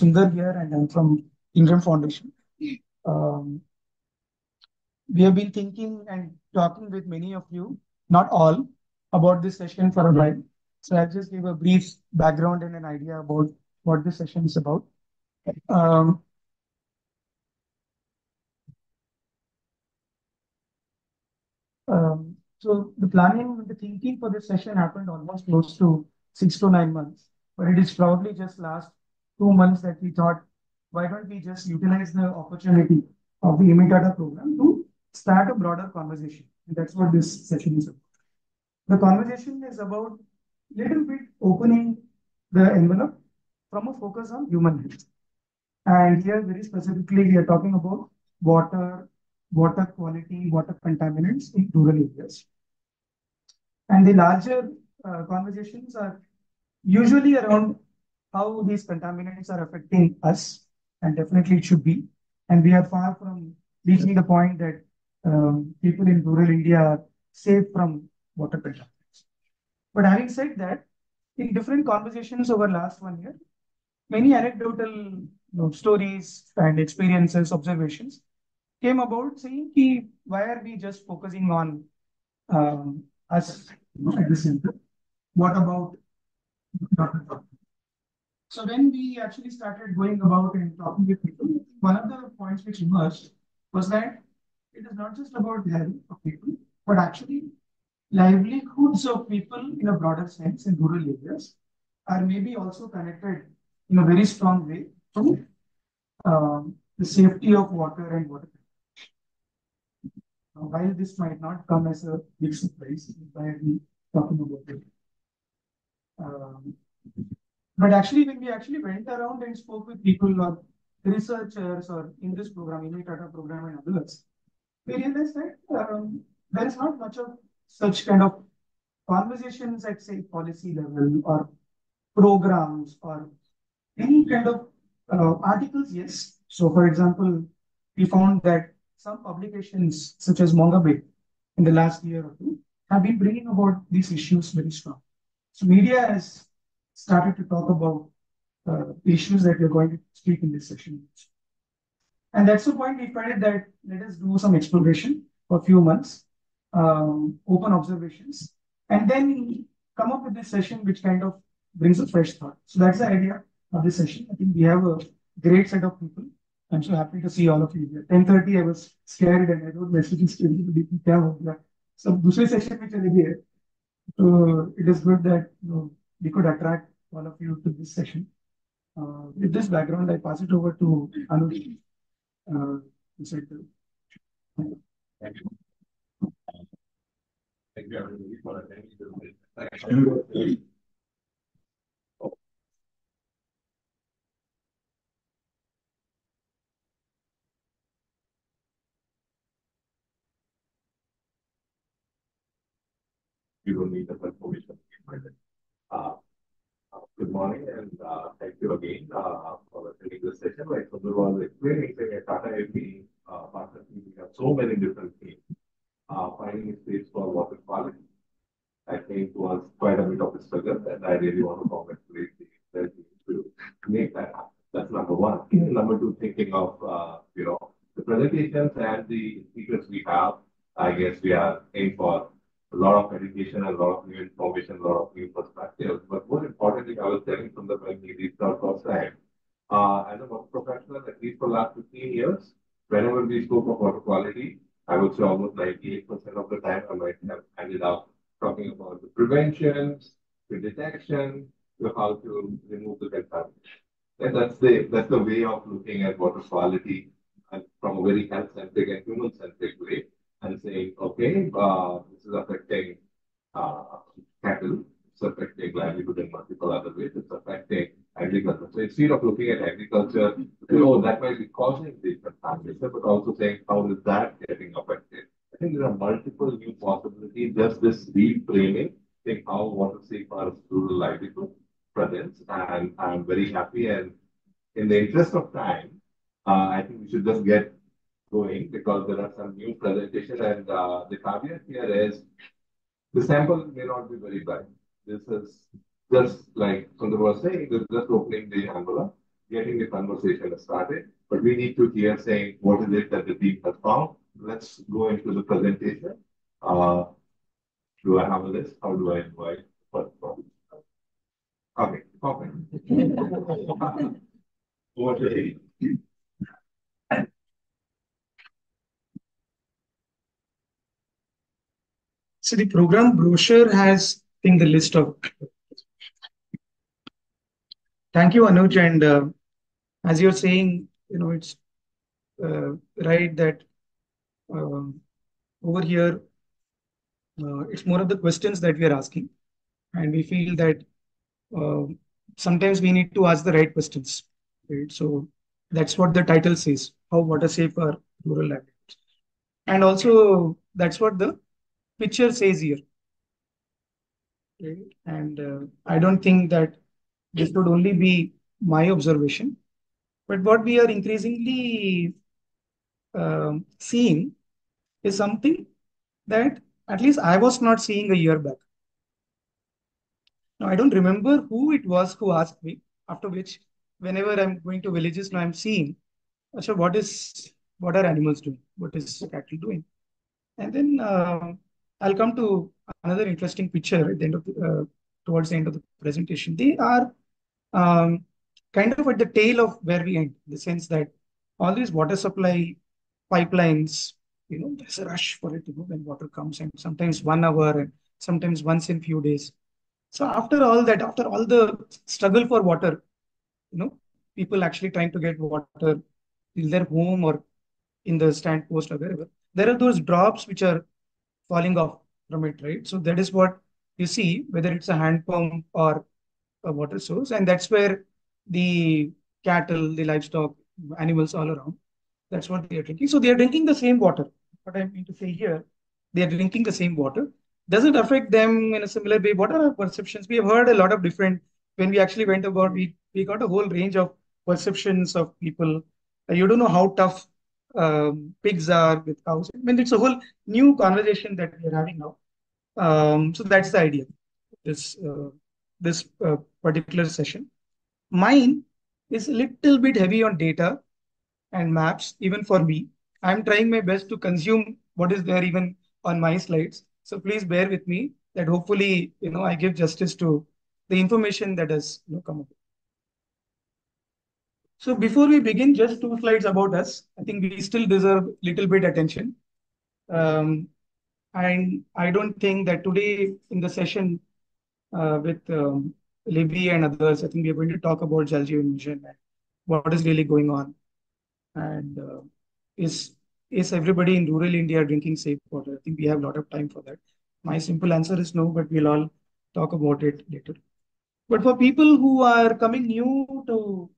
Sundar here, and I'm from INREM Foundation. Um, we have been thinking and talking with many of you, not all, about this session for a while. So I'll just give a brief background and an idea about what this session is about. Um, um, so the planning, and the thinking for this session happened almost close to six to nine months, but it is probably just last two months that we thought, why don't we just utilize the opportunity of the IWMI-Tata program to start a broader conversation. And that's what this session is about. The conversation is about little bit opening the envelope from a focus on human health. And here, very specifically, we are talking about water, water quality, water contaminants in rural areas. And the larger uh, conversations are usually around how these contaminants are affecting us, and definitely it should be. And we are far from reaching the point that um, people in rural India are safe from water contaminants. But having said that, in different conversations over last one year, many anecdotal you know, stories and experiences, observations came about saying, ki, why are we just focusing on um, us at the center? What about so when we actually started going about and talking with people, one of the points which emerged was that it is not just about the health of people, but actually livelihoods of people in a broader sense in rural areas are maybe also connected in a very strong way to um, the safety of water and water. Now, while this might not come as a big surprise, why are we talking about it? Um, but actually, when we actually went around and spoke with people or researchers or in this program, in Tata program and others, we realized that um, there is not much of such kind of conversations at say policy level or programs or any kind of uh, articles, yes. So for example, we found that some publications such as Mongabay in the last year or two have been bringing about these issues very strong. So media has started to talk about uh, issues that we're going to speak in this session. And that's the point we felt that let us do some exploration for a few months, um, open observations, and then come up with this session which kind of brings a fresh thought. So that's the idea of this session. I think we have a great set of people. I'm so happy to see all of you here. 10.30, I was scared and I wrote messages to everybody. So, second session which I here. So it is good that you know, we could attract all of you to this session. Uh, with this background, I pass it over to Anuj. Uh, Thank you. Thank you, everybody, for attending You don't need the permission. Uh, uh, good morning, and uh, thank you again for attending this session. Like Sundar was explaining, at Tata AMP uh, partnership, we have so many different things. Uh, finding a space for water quality, I think was quite a bit of a struggle, and I really want to congratulate the team to make that happen. That's number one. Number two, thinking of you know the presentations and the speakers we have. I guess we are aiming for a lot of education, a lot of new information, a lot of new perspectives. But more importantly, I was telling from the when we reached first time, uh, as a work professional, at least for the last 15 years, whenever we spoke of water quality, I would say almost 98% of the time I might have ended up talking about the prevention, the detection, to how to remove the contamination. And that's the that's the way of looking at water quality from a very health-centric and human-centric way and saying, okay, uh, this is affecting uh, cattle, it's affecting livelihood in multiple other ways, it's affecting agriculture. So instead of looking at agriculture, know, that might be causing the contamination, but also saying how is that getting affected. I think there are multiple new possibilities, just this reframing, think how water safe our rural livelihood presents, and I'm very happy. And in the interest of time, uh, I think we should just get going because there are some new presentation and uh, the caveat here is the sample may not be very bad. This is just like Sundar was saying, this is just opening the envelope. getting the conversation started. But we need to hear saying what is it that the team has found. Let's go into the presentation. Uh, do I have a list? How do I invite first one? Okay, okay. Over. So the program brochure has, I think, the list of. Thank you, Anuj. And uh, as you're saying, you know, it's uh, right that um, over here, uh, it's more of the questions that we are asking. And we feel that uh, sometimes we need to ask the right questions. Right? So that's what the title says, how water safe are rural livelihoods. And also that's what the picture says here. Right? And uh, I don't think that this would only be my observation, but what we are increasingly um, seeing is something that at least I was not seeing a year back. Now, I don't remember who it was who asked me, after which, whenever I'm going to villages, now I'm seeing, so what is, what are animals doing? What is cattle doing? And then uh, I'll come to another interesting picture at the end of the, uh, towards the end of the presentation. They are um, kind of at the tail of where we end, in the sense that all these water supply pipelines, you know, there's a rush for it, you know, when water comes and sometimes one hour and sometimes once in few days. So after all that, after all the struggle for water, you know, people actually trying to get water in their home or in the stand post or wherever, there are those drops which are falling off from it, right? So that is what you see, whether it's a hand pump or a water source. And that's where the cattle, the livestock, animals all around, that's what they are drinking. So they are drinking the same water. What I mean to say here, they are drinking the same water. Does it affect them in a similar way? What are our perceptions? We have heard a lot of different, when we actually went about, we, we got a whole range of perceptions of people. You don't know how tough um, pigs are with cows. I mean, it's a whole new conversation that we are having now. Um, so that's the idea. This uh, this uh, particular session. Mine is a little bit heavy on data and maps, even for me. I'm trying my best to consume what is there even on my slides. So please bear with me that hopefully, you know, I give justice to the information that has you know, come up. So before we begin, just two slides about us. I think we still deserve little bit attention. Um, and I don't think that today in the session uh, with um, Libby and others, I think we're going to talk about Jal Jeevan Mission and what is really going on. And uh, is, is everybody in rural India drinking safe water? I think we have a lot of time for that. My simple answer is no, but we'll all talk about it later. But for people who are coming new to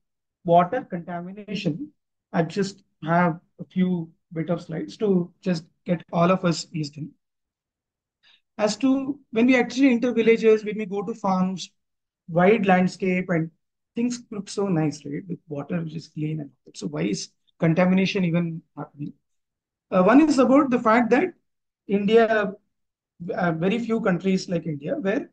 water contamination, I just have a few bit of slides to just get all of us eased in. As to when we actually enter villages, when we go to farms, wide landscape and things look so nice, right? With water which is clean. And so why is contamination even happening? Uh, one is about the fact that India, uh, very few countries like India, where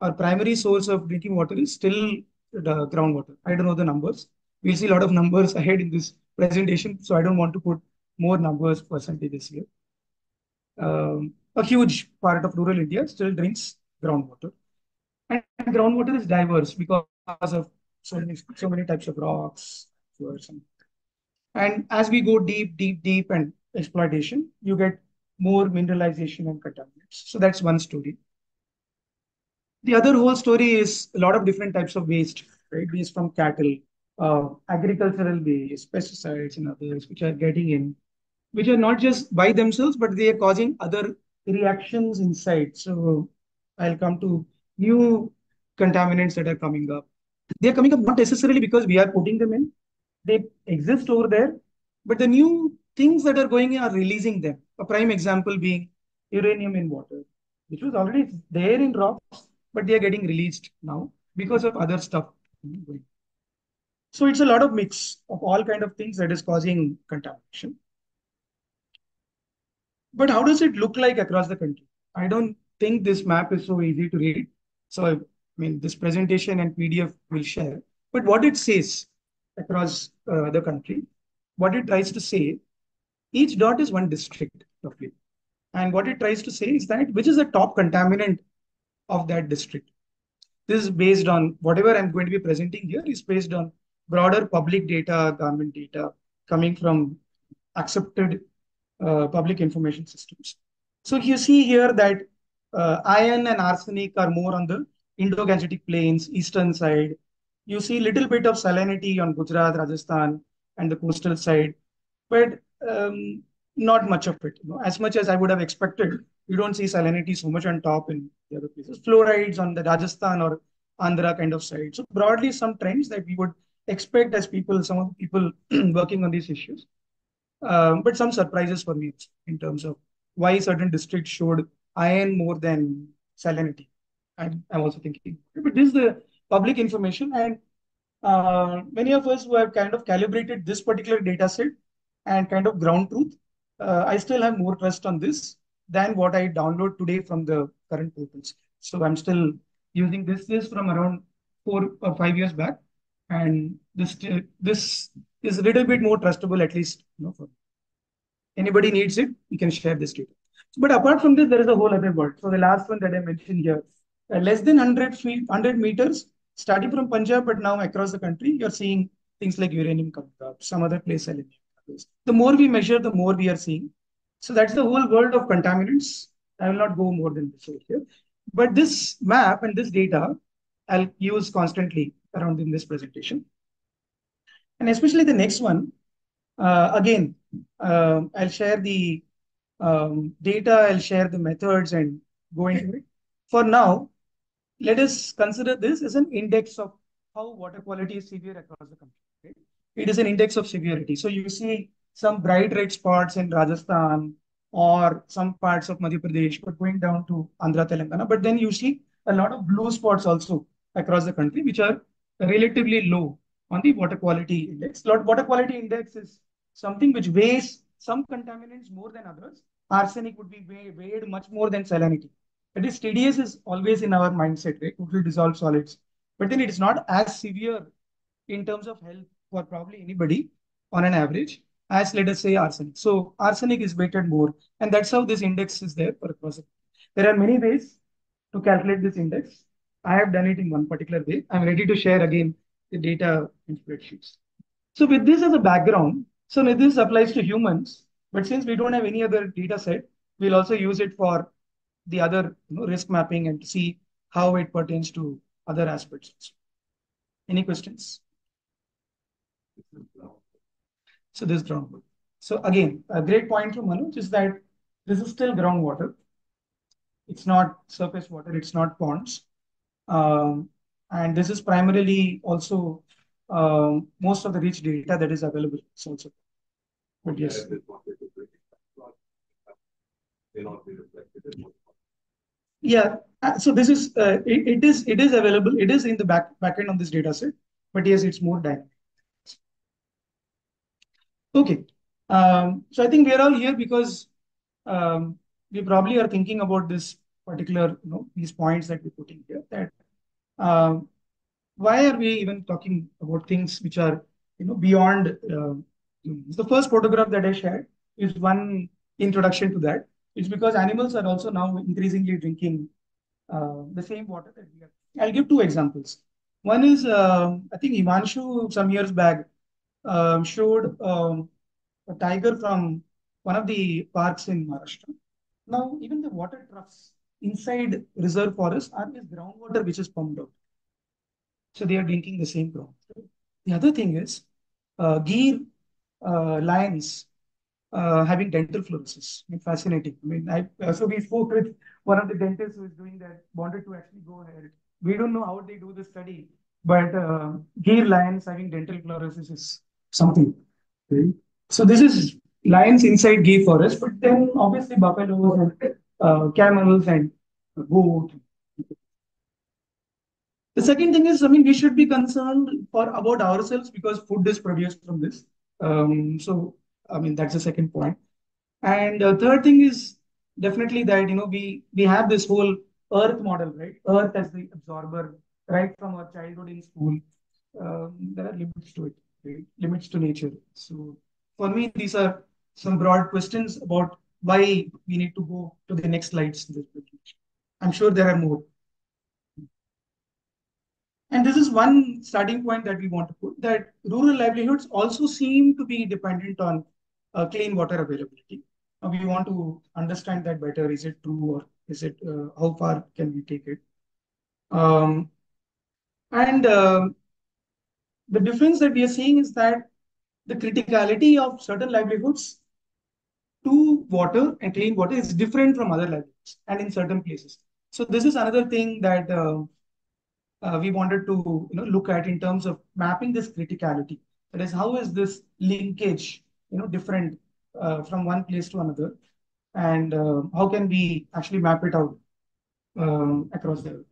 our primary source of drinking water is still the groundwater. I don't know the numbers, We'll see a lot of numbers ahead in this presentation, so I don't want to put more numbers percentages here. Um, a huge part of rural India still drinks groundwater. And groundwater is diverse because of so many, so many types of rocks. And as we go deep, deep, deep and exploitation, you get more mineralization and contaminants. So that's one story. The other whole story is a lot of different types of waste, right? Waste from cattle, uh, agricultural waste, pesticides and others which are getting in, which are not just by themselves, but they are causing other reactions inside. So I'll come to new contaminants that are coming up. They're coming up not necessarily because we are putting them in. They exist over there, but the new things that are going in are releasing them. A prime example being uranium in water, which was already there in rocks, but they are getting released now because of other stuff. So it's a lot of mix of all kind of things that is causing contamination. But how does it look like across the country? I don't think this map is so easy to read. So I mean, this presentation and PDF will share. But what it says, across uh, the country. What it tries to say, each dot is one district roughly. And what it tries to say is that which is the top contaminant of that district. This is based on whatever I'm going to be presenting here is based on broader public data, government data coming from accepted uh, public information systems. So you see here that uh, iron and arsenic are more on the Indo-Gangetic plains, eastern side. You see a little bit of salinity on Gujarat, Rajasthan, and the coastal side, but um, not much of it. You know, as much as I would have expected, you don't see salinity so much on top in the other places. Fluorides on the Rajasthan or Andhra kind of side. So broadly, some trends that we would expect as people, some of the people working on these issues. Um, but some surprises for me in terms of why certain districts showed iron more than salinity. I'm, I'm also thinking, but this is the public information, and uh, many of us who have kind of calibrated this particular data set and kind of ground truth, uh, I still have more trust on this than what I download today from the current portals. So I'm still using this. This from around four or five years back, and this this is a little bit more trustable, at least you know. For anybody needs it, you can share this data. But apart from this, there is a whole other world. So the last one that I mentioned here, uh, less than 100 feet, 100 meters, starting from Punjab, but now across the country, you're seeing things like uranium coming up, some other place selenium. The more we measure, the more we are seeing. So that's the whole world of contaminants. I will not go more than this here. But this map and this data, I'll use constantly around in this presentation. And especially the next one, uh, again, uh, I'll share the um, data, I'll share the methods and go into it. For now, let us consider this as an index of how water quality is severe across the country. It is an index of severity. So you see some bright red spots in Rajasthan or some parts of Madhya Pradesh, but going down to Andhra, Telangana. But then you see a lot of blue spots also across the country, which are relatively low on the water quality index. Water quality index is something which weighs some contaminants more than others. Arsenic would be weighed much more than salinity. That is, TDS is always in our mindset, right? Total dissolved solids. But then it is not as severe in terms of health for probably anybody on an average as let us say arsenic. So arsenic is weighted more. And that's how this index is there for a person. There are many ways to calculate this index. I have done it in one particular way. I'm ready to share again the data in spreadsheets. So with this as a background, so this applies to humans, but since we don't have any other data set, we'll also use it for the other you know, risk mapping and see how it pertains to other aspects. Any questions? So this groundwater. So again, a great point from Manoj is that this is still groundwater. It's not surface water. It's not ponds. Um, and this is primarily also um, most of the rich data that is available. So also, but yes. Yeah, uh, so this is uh, it, it is it is available. It is in the back backend of this data set, but yes, it's more dynamic. Okay, um, so I think we are all here because um, we probably are thinking about this particular, you know, these points that we're putting here. That um, why are we even talking about things which are, you know, beyond uh, the first photograph that I shared is one introduction to that. It's because animals are also now increasingly drinking uh, the same water that we are. I'll give two examples. One is, uh, I think Himanshu some years back um, showed um, a tiger from one of the parks in Maharashtra. Now, even the water troughs inside reserve forests are this groundwater which is pumped out. So they are drinking the same groundwater. The other thing is, uh, Gir uh, lions uh, having dental fluorosis. Fascinating. I mean, I, uh, so we spoke with one of the dentists who is doing that, wanted to actually go ahead. We don't know how they do the study, but uh, Gir lions having dental fluorosis is something. Okay. So this is lions inside Gir forest, but then obviously buffaloes and camels and goat. The second thing is, I mean, we should be concerned for about ourselves because food is produced from this. Um, so, I mean, that's the second point. And the third thing is definitely that, you know, we, we have this whole earth model, right? Earth as the absorber right from our childhood in school. Um, there are limits to it. right? limits to nature. So for me, these are some broad questions about why we need to go to the next slides. I'm sure there are more. And this is one starting point that we want to put that rural livelihoods also seem to be dependent on uh, clean water availability. Now we want to understand that better. Is it true or is it, uh, how far can we take it? Um, and uh, the difference that we are seeing is that the criticality of certain livelihoods to water and clean water is different from other livelihoods and in certain places. So this is another thing that uh, uh, we wanted to you know, look at in terms of mapping this criticality. That is, how is this linkage you know, different uh, from one place to another? And uh, how can we actually map it out um, across the world?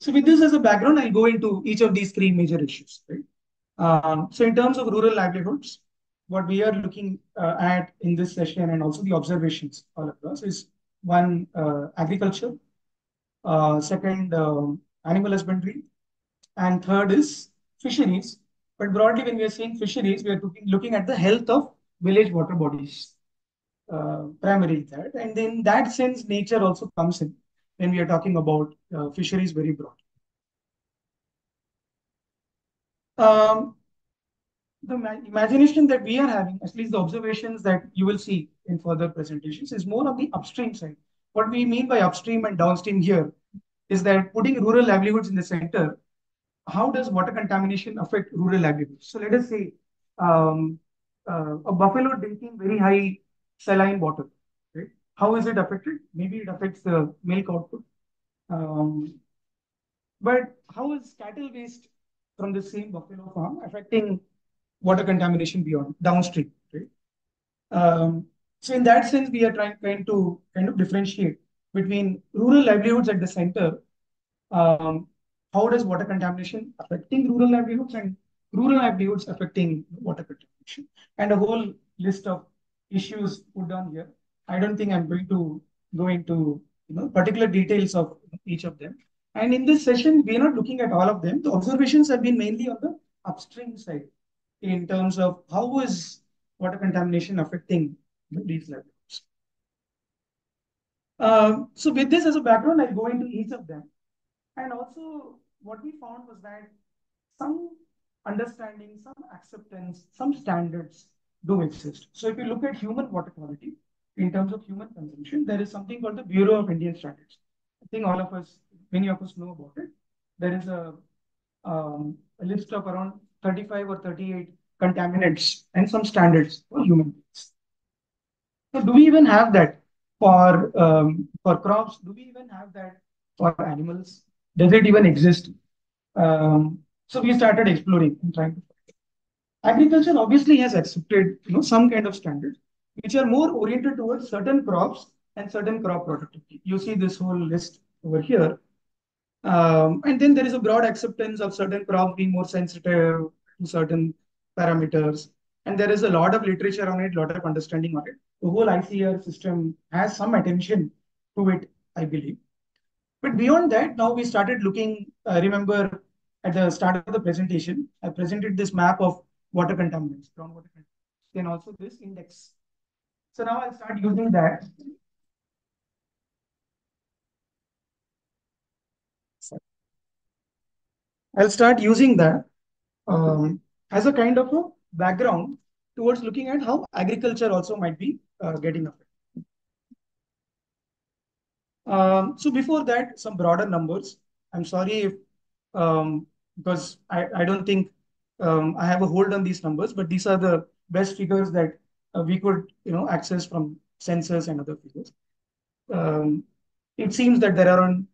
so with this as a background, I'll go into each of these three major issues. Right? Um, so in terms of rural livelihoods, what we are looking uh, at in this session and also the observations all across is one, uh, agriculture, uh, second, um, animal husbandry, and third is fisheries. But broadly, when we are saying fisheries, we are looking, looking at the health of village water bodies, uh, primarily that. And in that sense, nature also comes in when we are talking about uh, fisheries very broad. Um, the imagination that we are having, at least the observations that you will see in further presentations, is more on the upstream side. What we mean by upstream and downstream here is that putting rural livelihoods in the center, how does water contamination affect rural livelihoods? So let us say um, uh, a buffalo drinking very high saline water how is it affected? Maybe it affects the milk output. Um, but how is cattle waste from the same buffalo farm affecting water contamination beyond downstream? Right? Um, so in that sense, we are trying, trying to kind of differentiate between rural livelihoods at the center. Um, how does water contamination affecting rural livelihoods and rural livelihoods affecting water contamination? And a whole list of issues put down here. I don't think I'm going to go into you know particular details of each of them. And in this session, we are not looking at all of them. The observations have been mainly on the upstream side in terms of how is water contamination affecting these levels. Um, so with this as a background, I'll go into each of them. And also what we found was that some understanding, some acceptance, some standards do exist. So if you look at human water quality, in terms of human consumption, there is something called the Bureau of Indian Standards. I think all of us, many of us know about it. There is a, um, a list of around 35 or 38 contaminants and some standards for human beings. So do we even have that for um, for crops? Do we even have that for animals? Does it even exist? Um, so we started exploring and trying to. Agriculture obviously has accepted you know some kind of standards, which are more oriented towards certain crops and certain crop productivity. You see this whole list over here. Um, and then there is a broad acceptance of certain crops being more sensitive to certain parameters. And there is a lot of literature on it, a lot of understanding on it. The whole ICAR system has some attention to it, I believe. But beyond that, now we started looking, I remember at the start of the presentation, I presented this map of water contaminants, groundwater contaminants, then also this index so now I'll start using that. I'll start using that um, as a kind of a background towards looking at how agriculture also might be uh, getting affected. Um, so before that, some broader numbers. I'm sorry if, um, because I, I don't think um, I have a hold on these numbers, but these are the best figures that uh, we could you know access from sensors and other figures. Um, it seems that there are on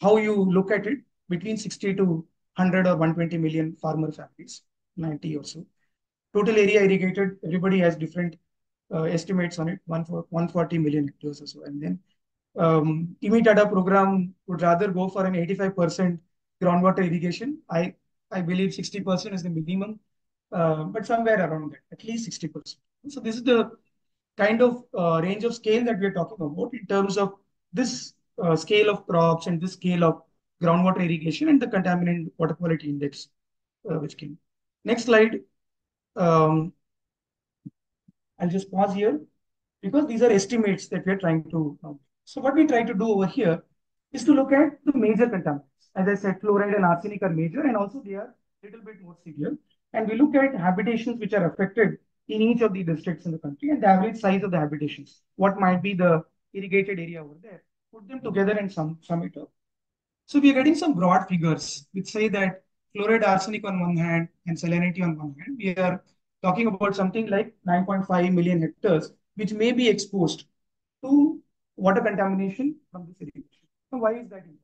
how you look at it between 60 to 100 or 120 million farmer families, 90 or so. Total area irrigated, everybody has different uh, estimates on it, 140 million hectares or so. And then um, Tata program would rather go for an 85% groundwater irrigation. I, I believe 60% is the minimum, uh, but somewhere around that, at least 60%. So this is the kind of uh, range of scale that we're talking about in terms of this uh, scale of crops and this scale of groundwater irrigation and the contaminant water quality index uh, which came. Next slide. Um, I'll just pause here because these are estimates that we are trying to. So what we try to do over here is to look at the major contaminants. As I said, fluoride and arsenic are major, and also they are a little bit more severe. And we look at habitations which are affected in each of the districts in the country and the average size of the habitations. What might be the irrigated area over there? Put them together and sum, sum it up. So we are getting some broad figures which say that fluoride arsenic on one hand and salinity on one hand, we are talking about something like 9.5 million hectares, which may be exposed to water contamination from this irrigation. So why is that important?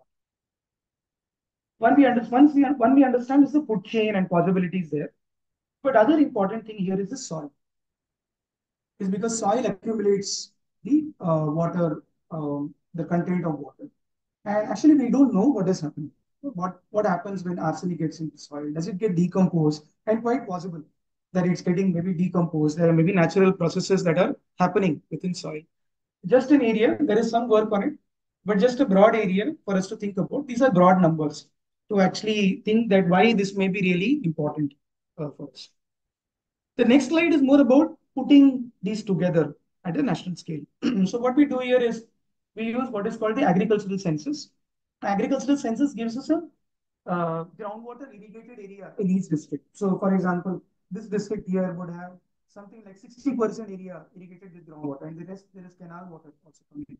One we, under, once we, one we understand is the food chain and possibilities there. But other important thing here is the soil. Is because soil accumulates the uh, water, um, the content of water. And actually, we don't know what is happening. What, what happens when arsenic gets into soil? Does it get decomposed? And quite possible that it's getting maybe decomposed. There are maybe natural processes that are happening within soil. Just an area, there is some work on it, but just a broad area for us to think about. These are broad numbers to actually think that why this may be really important uh, for us. The next slide is more about putting these together at a national scale. so what we do here is we use what is called the agricultural census. Agricultural census gives us a uh, groundwater irrigated area in each district. So for example, this district here would have something like 60% area irrigated with groundwater and the rest there is canal water also coming in.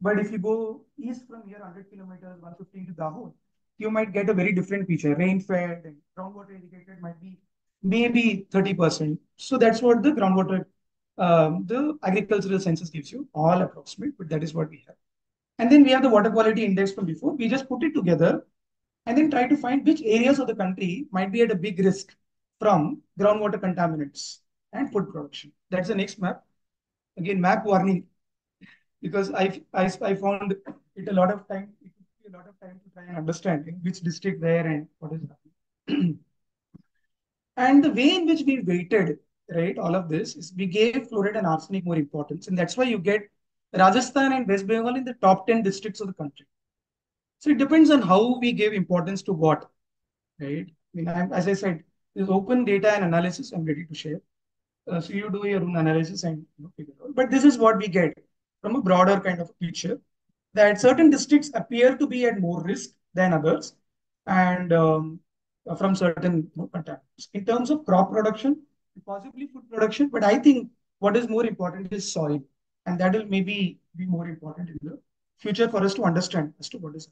But if you go east from here 100 kilometers, 115 to Dahod, you might get a very different picture. Rain-fed and groundwater irrigated might be maybe 30%. So that's what the groundwater, um, the agricultural census gives you, all approximate, but that is what we have. And then we have the water quality index from before. We just put it together and then try to find which areas of the country might be at a big risk from groundwater contaminants and food production. That's the next map. Again, map warning, because I, I, I found it a lot of time, a lot of time to try and understand which district there and what is happening. and the way in which we weighted, right, all of this is we gave fluoride and arsenic more importance. And that's why you get Rajasthan and West Bengal in the top 10 districts of the country. So it depends on how we give importance to what, right? I mean, I'm, as I said, this open data and analysis I'm ready to share. Uh, so you do your own analysis and you know, figure out. But this is what we get from a broader kind of picture that certain districts appear to be at more risk than others and um, from certain you know, contaminants. In terms of crop production, possibly food production, but I think what is more important is soil. And that will maybe be more important in the future for us to understand as to what is.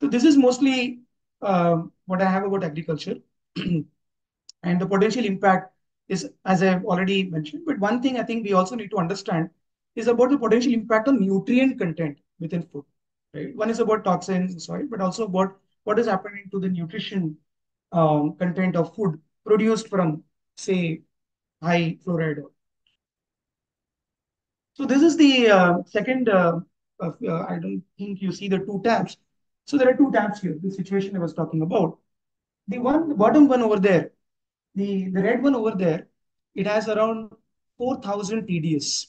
So this is mostly um, what I have about agriculture. and the potential impact is, as I've already mentioned. But one thing I think we also need to understand is about the potential impact on nutrient content within food. Right? One is about toxins in soil, but also about what is happening to the nutrition um, content of food produced from, say, high fluoride. So this is the uh, second, uh, uh, I don't think you see the two tabs. So there are two tabs here, the situation I was talking about. The one, the bottom one over there, the, the red one over there, it has around 4,000 TDS,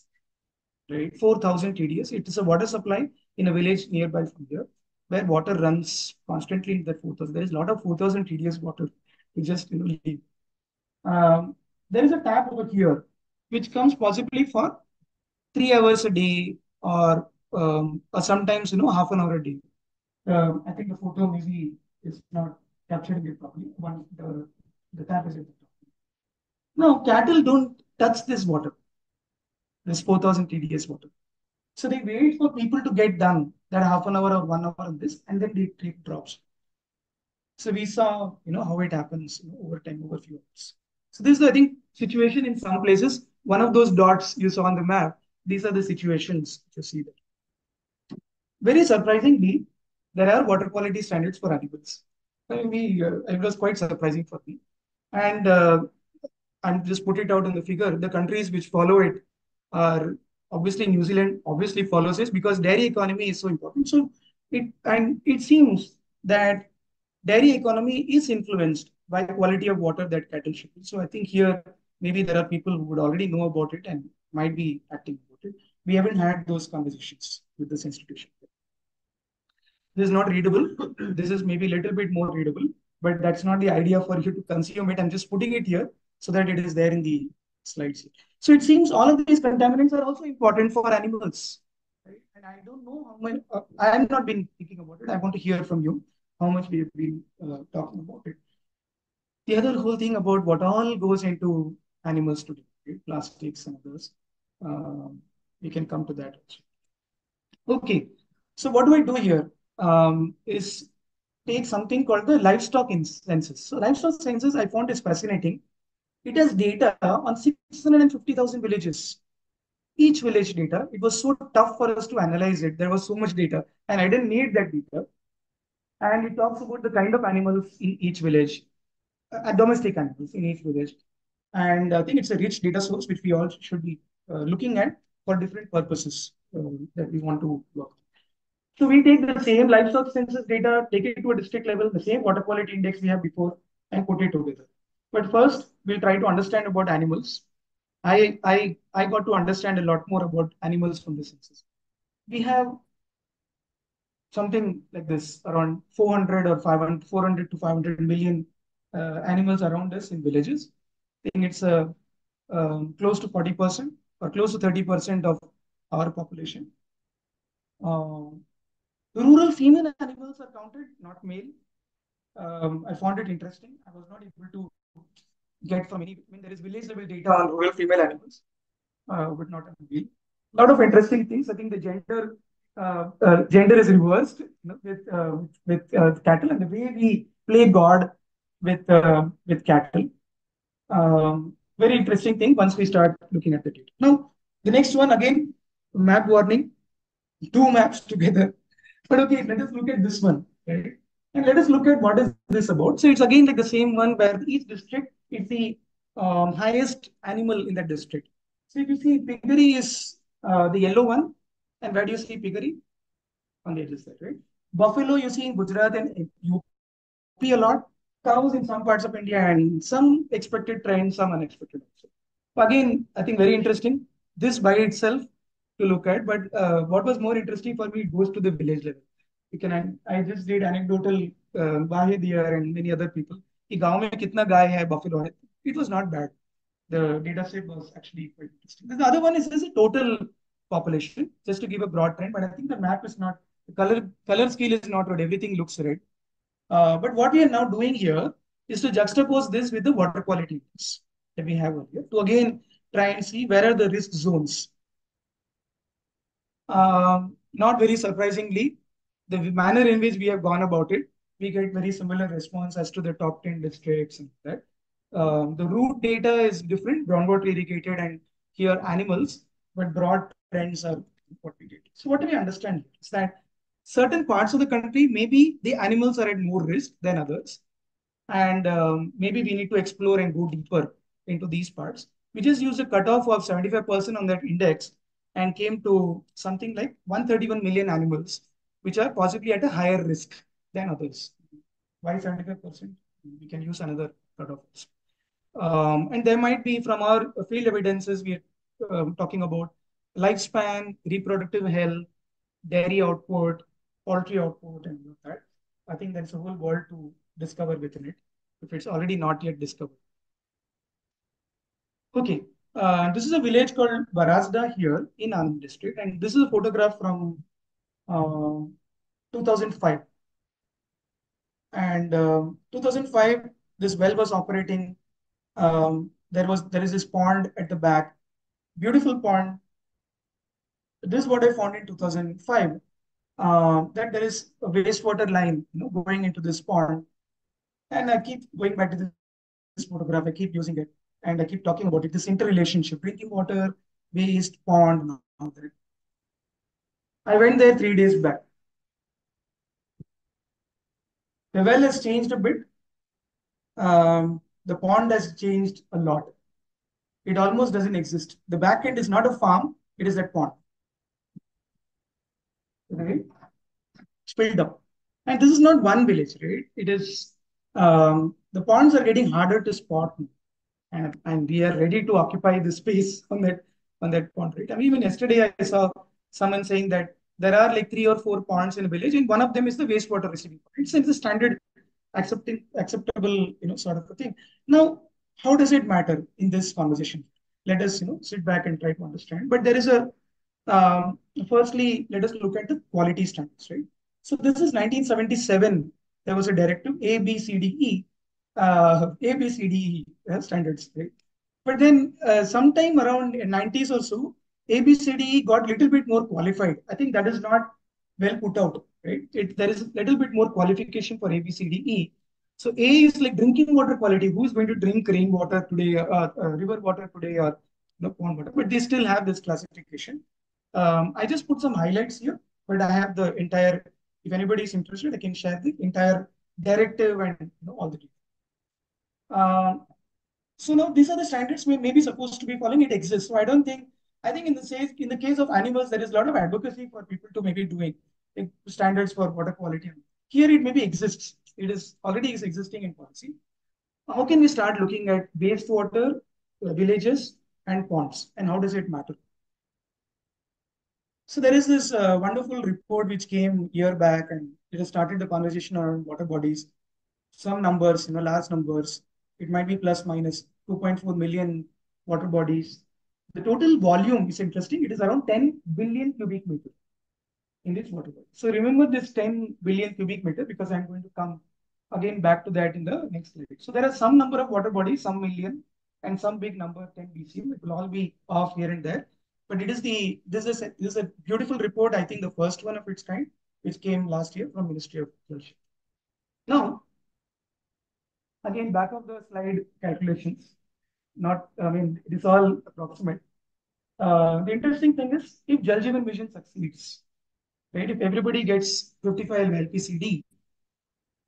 right? 4,000 TDS. It is a water supply in a village nearby from here where water runs constantly in that 4,000. There is a lot of 4,000 TDS water. We just you know, leave. Um, there is a tap over here, which comes possibly for three hours a day or, um, or sometimes, you know, half an hour a day. Uh, I think the photo maybe is not capturing it properly. One, the, the tap is at the top. Now, cattle don't touch this water, this 4000 TDS water. So they wait for people to get done that half an hour or one hour of this, and then they take drops. So we saw, you know, how it happens you know, over time, over few hours. So this is, I think, situation in some places. One of those dots you saw on the map, these are the situations you see there. Very surprisingly, there are water quality standards for animals. I mean, uh, it was quite surprising for me. And uh, and just put it out in the figure, the countries which follow it are obviously New Zealand obviously follows this because dairy economy is so important. So it and it seems that dairy economy is influenced by the quality of water that cattle should be. So I think here maybe there are people who would already know about it and might be acting about it. We haven't had those conversations with this institution. This is not readable. this is maybe a little bit more readable. but that's not the idea for you to consume it. I'm just putting it here so that it is there in the slides. So it seems all of these contaminants are also important for animals. Right? And I don't know how much, uh, I have not been thinking about it. I want to hear from you how much we have been uh, talking about it. The other whole thing about what all goes into animals today, right? plastics and others. Um, we can come to that. Okay, so what do I do here? Um, is take something called the livestock census. So livestock census I found is fascinating. It has data on 650,000 villages. Each village data, it was so tough for us to analyze it. There was so much data and I didn't need that data. And it talks about the kind of animals in each village, domestic animals in each village. And I think it's a rich data source, which we all should be uh, looking at for different purposes uh, that we want to work. So we take the same livestock census data, take it to a district level, the same water quality index we have before, and put it together. But first, we'll try to understand about animals. I, I, I got to understand a lot more about animals from the census. We have something like this, around 400 or 500, 400 to 500 million uh, animals around us in villages. I think it's uh, um, close to 40% or close to 30% of our population. Uh, rural female animals are counted, not male. Um, I found it interesting. I was not able to get from any, I mean, there is village level data on rural female animals, uh, but not on male. A lot of interesting things. I think the gender uh, uh, gender is reversed you know, with uh, with uh, cattle and the way we play God with uh, with cattle. Um, very interesting thing once we start looking at the data. Now, the next one again, map warning, two maps together. But okay, let us look at this one, right? And let us look at what is this about. So it's again like the same one where each district is the um, highest animal in that district. So if you see piggery is uh, the yellow one, and where do you see piggery? On the other side, right? Buffalo you see in Gujarat and UP a lot cows in some parts of India and some expected trends, some unexpected also. Again, I think very interesting. This by itself to look at, but uh, what was more interesting for me goes to the village level. You can I just read anecdotal uh, and many other people. Guy buffalo. It was not bad. The data set was actually quite interesting. The other one is, just a total population, just to give a broad trend, but I think the map is not, the color, color scale is not red. Everything looks red uh, but what we are now doing here is to juxtapose this with the water quality that we have here to again try and see where are the risk zones um, not very surprisingly, the manner in which we have gone about it, we get very similar response as to the top 10 districts and that. Um, the root data is different, groundwater irrigated and here animals, but broad trends are what we get. So what do we understand is that certain parts of the country, maybe the animals are at more risk than others. And um, maybe we need to explore and go deeper into these parts. We just used a cutoff of 75% on that index and came to something like 131 million animals, which are possibly at a higher risk than others. Why 75%? We can use another cutoff. Um, and there might be from our field evidences, we are um, talking about lifespan, reproductive health, dairy output, poultry output, and all that. I think there's a whole world to discover within it if it's already not yet discovered. Okay, uh, this is a village called Barazda here in Anand district, and this is a photograph from uh, 2005. And uh, 2005, this well was operating. Um, there was there is this pond at the back, beautiful pond. This is what I found in 2005. Uh, that there is a wastewater line you know, going into this pond, and I keep going back to this, this photograph. I keep using it and I keep talking about it, this interrelationship, drinking water, waste, pond, all that. I went there three days back. The well has changed a bit. Um, the pond has changed a lot. It almost doesn't exist. The back end is not a farm, it is that pond. Right? Spilled up. And this is not one village, right? It is, um, the ponds are getting harder to spot and, and we are ready to occupy the space on that on that pond, right? I mean, even yesterday I saw someone saying that there are like three or four ponds in a village, and one of them is the wastewater receiving point. It's, it's a standard accepting acceptable, you know, sort of a thing. Now, how does it matter in this conversation? Let us, you know, sit back and try to understand. But there is a um, firstly, let us look at the quality standards, right? So this is 1977. There was a directive A, B, C, D, E, uh, A, B, C, D, E uh, standards, right? But then uh, sometime around 90s or so, A, B, C, D, E got a little bit more qualified. I think that is not well put out, right? It, there is a little bit more qualification for A, B, C, D, E. So A is like drinking water quality. Who is going to drink rainwater today, uh, uh, river water today, or pond water? But they still have this classification. Um, I just put some highlights here, but I have the entire, if anybody is interested, I can share the entire directive and you know, all the details. Uh, so now these are the standards may be supposed to be following. It exists. So I don't think, I think in the case, in the case of animals, there is a lot of advocacy for people to maybe doing like, standards for water quality. Here it maybe exists. It is already is existing in policy. How can we start looking at wastewater, uh, villages, and ponds, and how does it matter? So there is this uh, wonderful report which came year back and it has started the conversation around water bodies. Some numbers, you know, large numbers. It might be plus minus 2.4 million water bodies. The total volume is interesting. It is around 10 billion cubic meter in this water body. So remember this 10 billion cubic meter because I'm going to come again back to that in the next slide. So there are some number of water bodies, some million, and some big number 10 BCM. It will all be off here and there. But it is the this is a, this is a beautiful report. I think the first one of its kind, which came last year from Ministry of Culture. Now, again, back of the slide calculations. Not, I mean, it is all approximate. Uh, the interesting thing is, if Jal Jeevan Mission succeeds, right? If everybody gets 55 LPCD,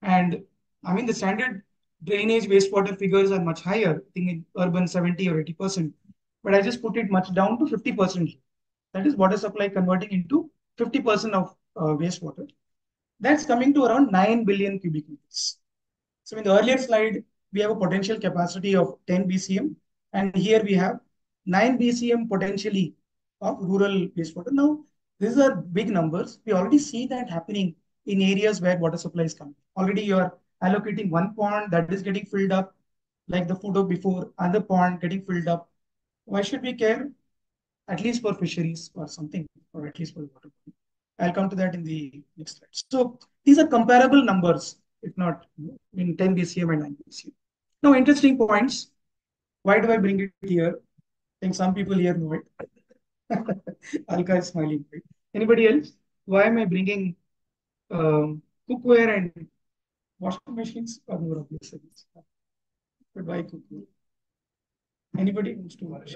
and I mean the standard drainage wastewater figures are much higher. I think in urban 70 or 80 percent but I just put it much down to 50%. That is water supply converting into 50% of uh, wastewater. That's coming to around 9 billion cubic meters. So in the earlier slide, we have a potential capacity of 10 BCM. And here we have 9 BCM potentially of rural wastewater. Now, these are big numbers. We already see that happening in areas where water supply is coming. Already you are allocating one pond that is getting filled up, like the photo before, other pond getting filled up. Why should we care? At least for fisheries or something, or at least for water. I'll come to that in the next slide. So these are comparable numbers, if not in 10 BCM and 9 BCM. Now, interesting points. Why do I bring it here? I think some people here know it. Alka is smiling. Right? Anybody else? Why am I bringing um, cookware and washing machines? Or more obvious. But why cookware? Anybody wants to watch?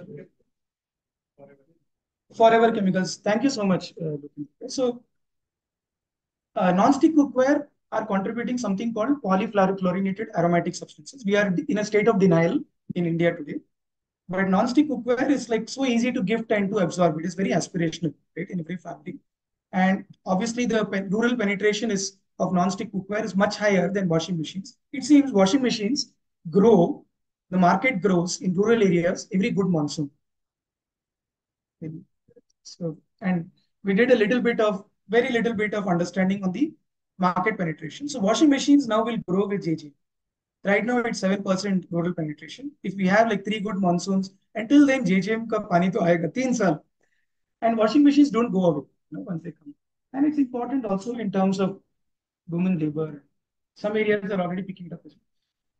Forever Chemicals. Thank you so much. Uh, so, uh, non-stick cookware are contributing something called polyfluorochlorinated aromatic substances. We are in a state of denial in India today. But non-stick cookware is like so easy to gift and to absorb. It is very aspirational, right, in every family. And obviously, the rural penetration is of non-stick cookware is much higher than washing machines. It seems washing machines grow the market grows in rural areas every good monsoon. So, and we did a little bit of, very little bit of understanding on the market penetration. So washing machines now will grow with JJ. Right now it's 7% rural penetration. If we have like three good monsoons, until then JJM ka pani to aayega, saal. And washing machines don't go away you know, once they come. And it's important also in terms of women labor. Some areas are already picking it up as well.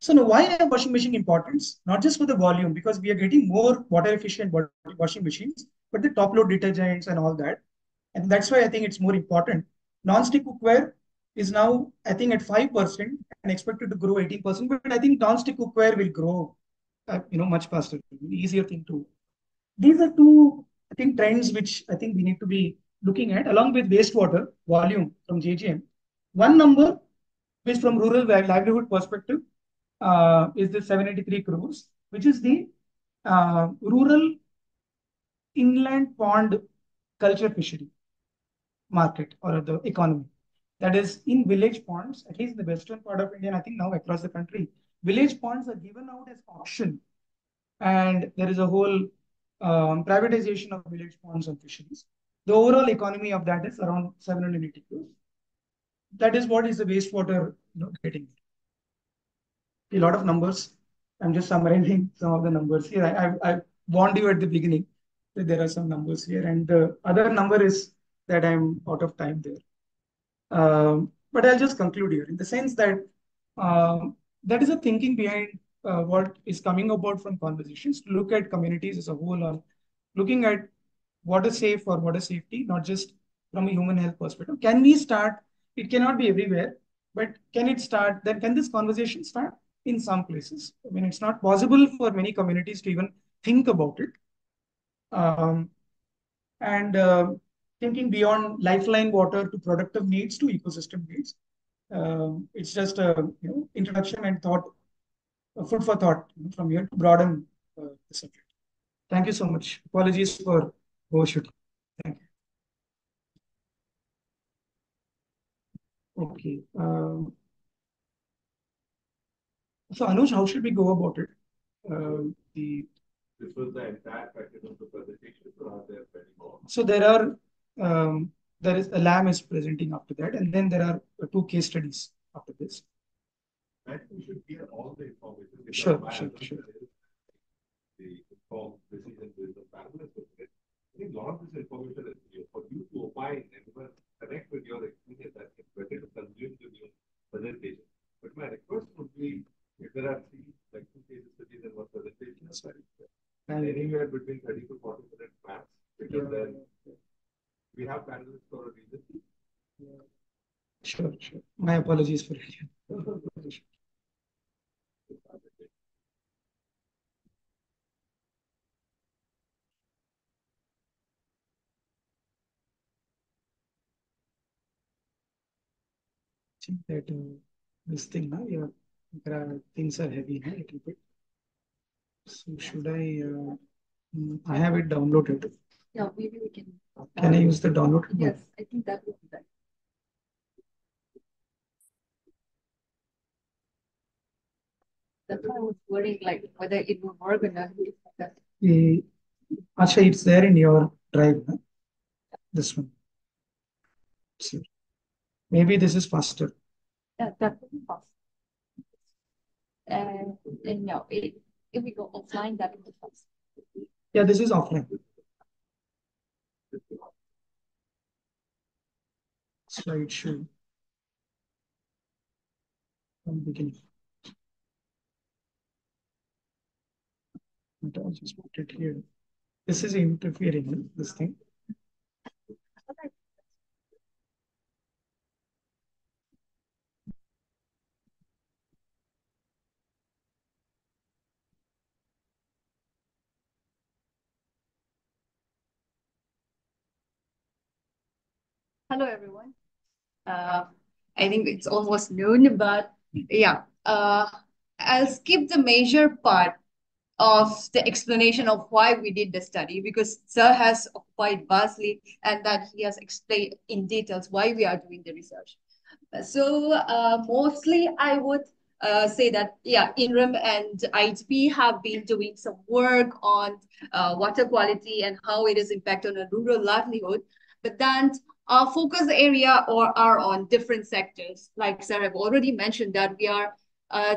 So now why washing machine importance? Not just for the volume, because we are getting more water efficient washing machines, but the top load detergents and all that. And that's why I think it's more important. Non-stick cookware is now, I think, at 5% and expected to grow 18%. But I think non-stick cookware will grow, uh, you know, much faster. Easier thing to. These are two, I think, trends which I think we need to be looking at, along with wastewater volume from JJM. One number is from rural livelihood perspective is the 783 crores, which is the uh, rural inland pond culture fishery market or the economy. That is in village ponds, at least in the western part of India, I think now across the country, village ponds are given out as auction. And there is a whole um, privatization of village ponds and fisheries. The overall economy of that is around 780 crores. That is what is the wastewater you know, getting. A lot of numbers. I'm just summarizing some of the numbers here. I, I, I warned you at the beginning that there are some numbers here, and the other number is that I'm out of time there. Um, but I'll just conclude here in the sense that um, that is a thinking behind uh, what is coming about from conversations to look at communities as a whole on looking at what is safe or what is safety, not just from a human health perspective. Can we start? It cannot be everywhere, but can it start? Then can this conversation start in some places? I mean, it's not possible for many communities to even think about it. Um, and uh, thinking beyond lifeline water to productive needs to ecosystem needs. Um, it's just a you know introduction and thought, food for thought you know, from here to broaden uh, the subject. Thank you so much. Apologies for overshooting. Thank you. Okay. Um, so Anuj, how should we go about it? Uh, the this was the entire package of the presentation, are there many more? So there are um, there is a lamb is presenting after that, and then there are two case studies after this. I think we should hear all the information. Sure, sure, sure. The informed decision based on panelists. I think a lot of this information is new for you to opine and connect with your experience that it's better to consume the new presentation. But my request would be there are three, like two case studies and one presentation, sorry, and anywhere between 30 to 40 minutes max, because then we have panelists for a reason. Sure, sure. My apologies for it. that uh, this thing now your uh, things are heavy a little bit so should i uh, i have it downloaded yeah maybe we can can i use the download yes i think that would be better that's why i was worrying like whether it will work or not uh, Actually, it's there in your drive. Huh? This one. Maybe this is faster. Yeah, that would be fast. And, and no, it, if we go offline, that would be fast. Yeah, this is offline. Slideshow. From beginning. I'll just put it here. This is interfering, this thing. Hello, everyone. Uh, I think it's almost noon, but yeah, uh, I'll skip the major part of the explanation of why we did the study because Sir has occupied vastly and that he has explained in details why we are doing the research. So uh, mostly I would uh, say that, yeah, INREM and IGP have been doing some work on uh, water quality and how it is impact on a rural livelihood. But then our focus area or are on different sectors. Like Sarah have already mentioned that we are uh,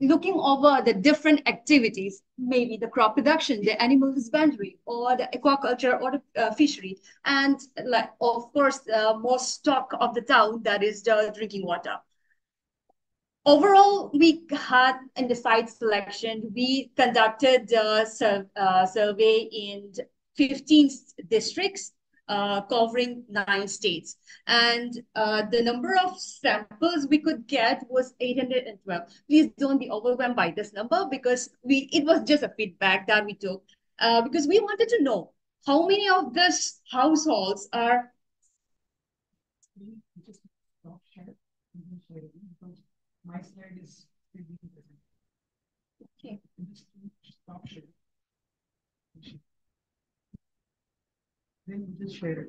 looking over the different activities, maybe the crop production, the animal husbandry, or the aquaculture or the uh, fishery, and like of course, uh, most stock of the town that is the drinking water. Overall, we had in the site selection, we conducted a sur uh, survey in 15 districts uh, covering nine states. And uh, the number of samples we could get was 812. Please don't be overwhelmed by this number because we it was just a feedback that we took uh, because we wanted to know how many of these households are My slide is Okay. Stop. Then you just share it.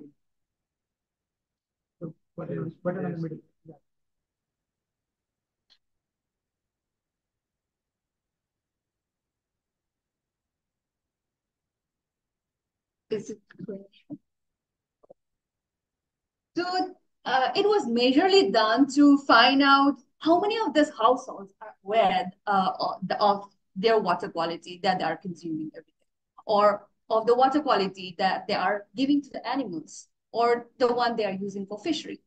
So whatever, whatever in the middle. Yeah. Is it So uh, it was majorly done to find out how many of these households are aware uh, of their water quality that they are consuming every day, or of the water quality that they are giving to the animals, or the one they are using for fishery.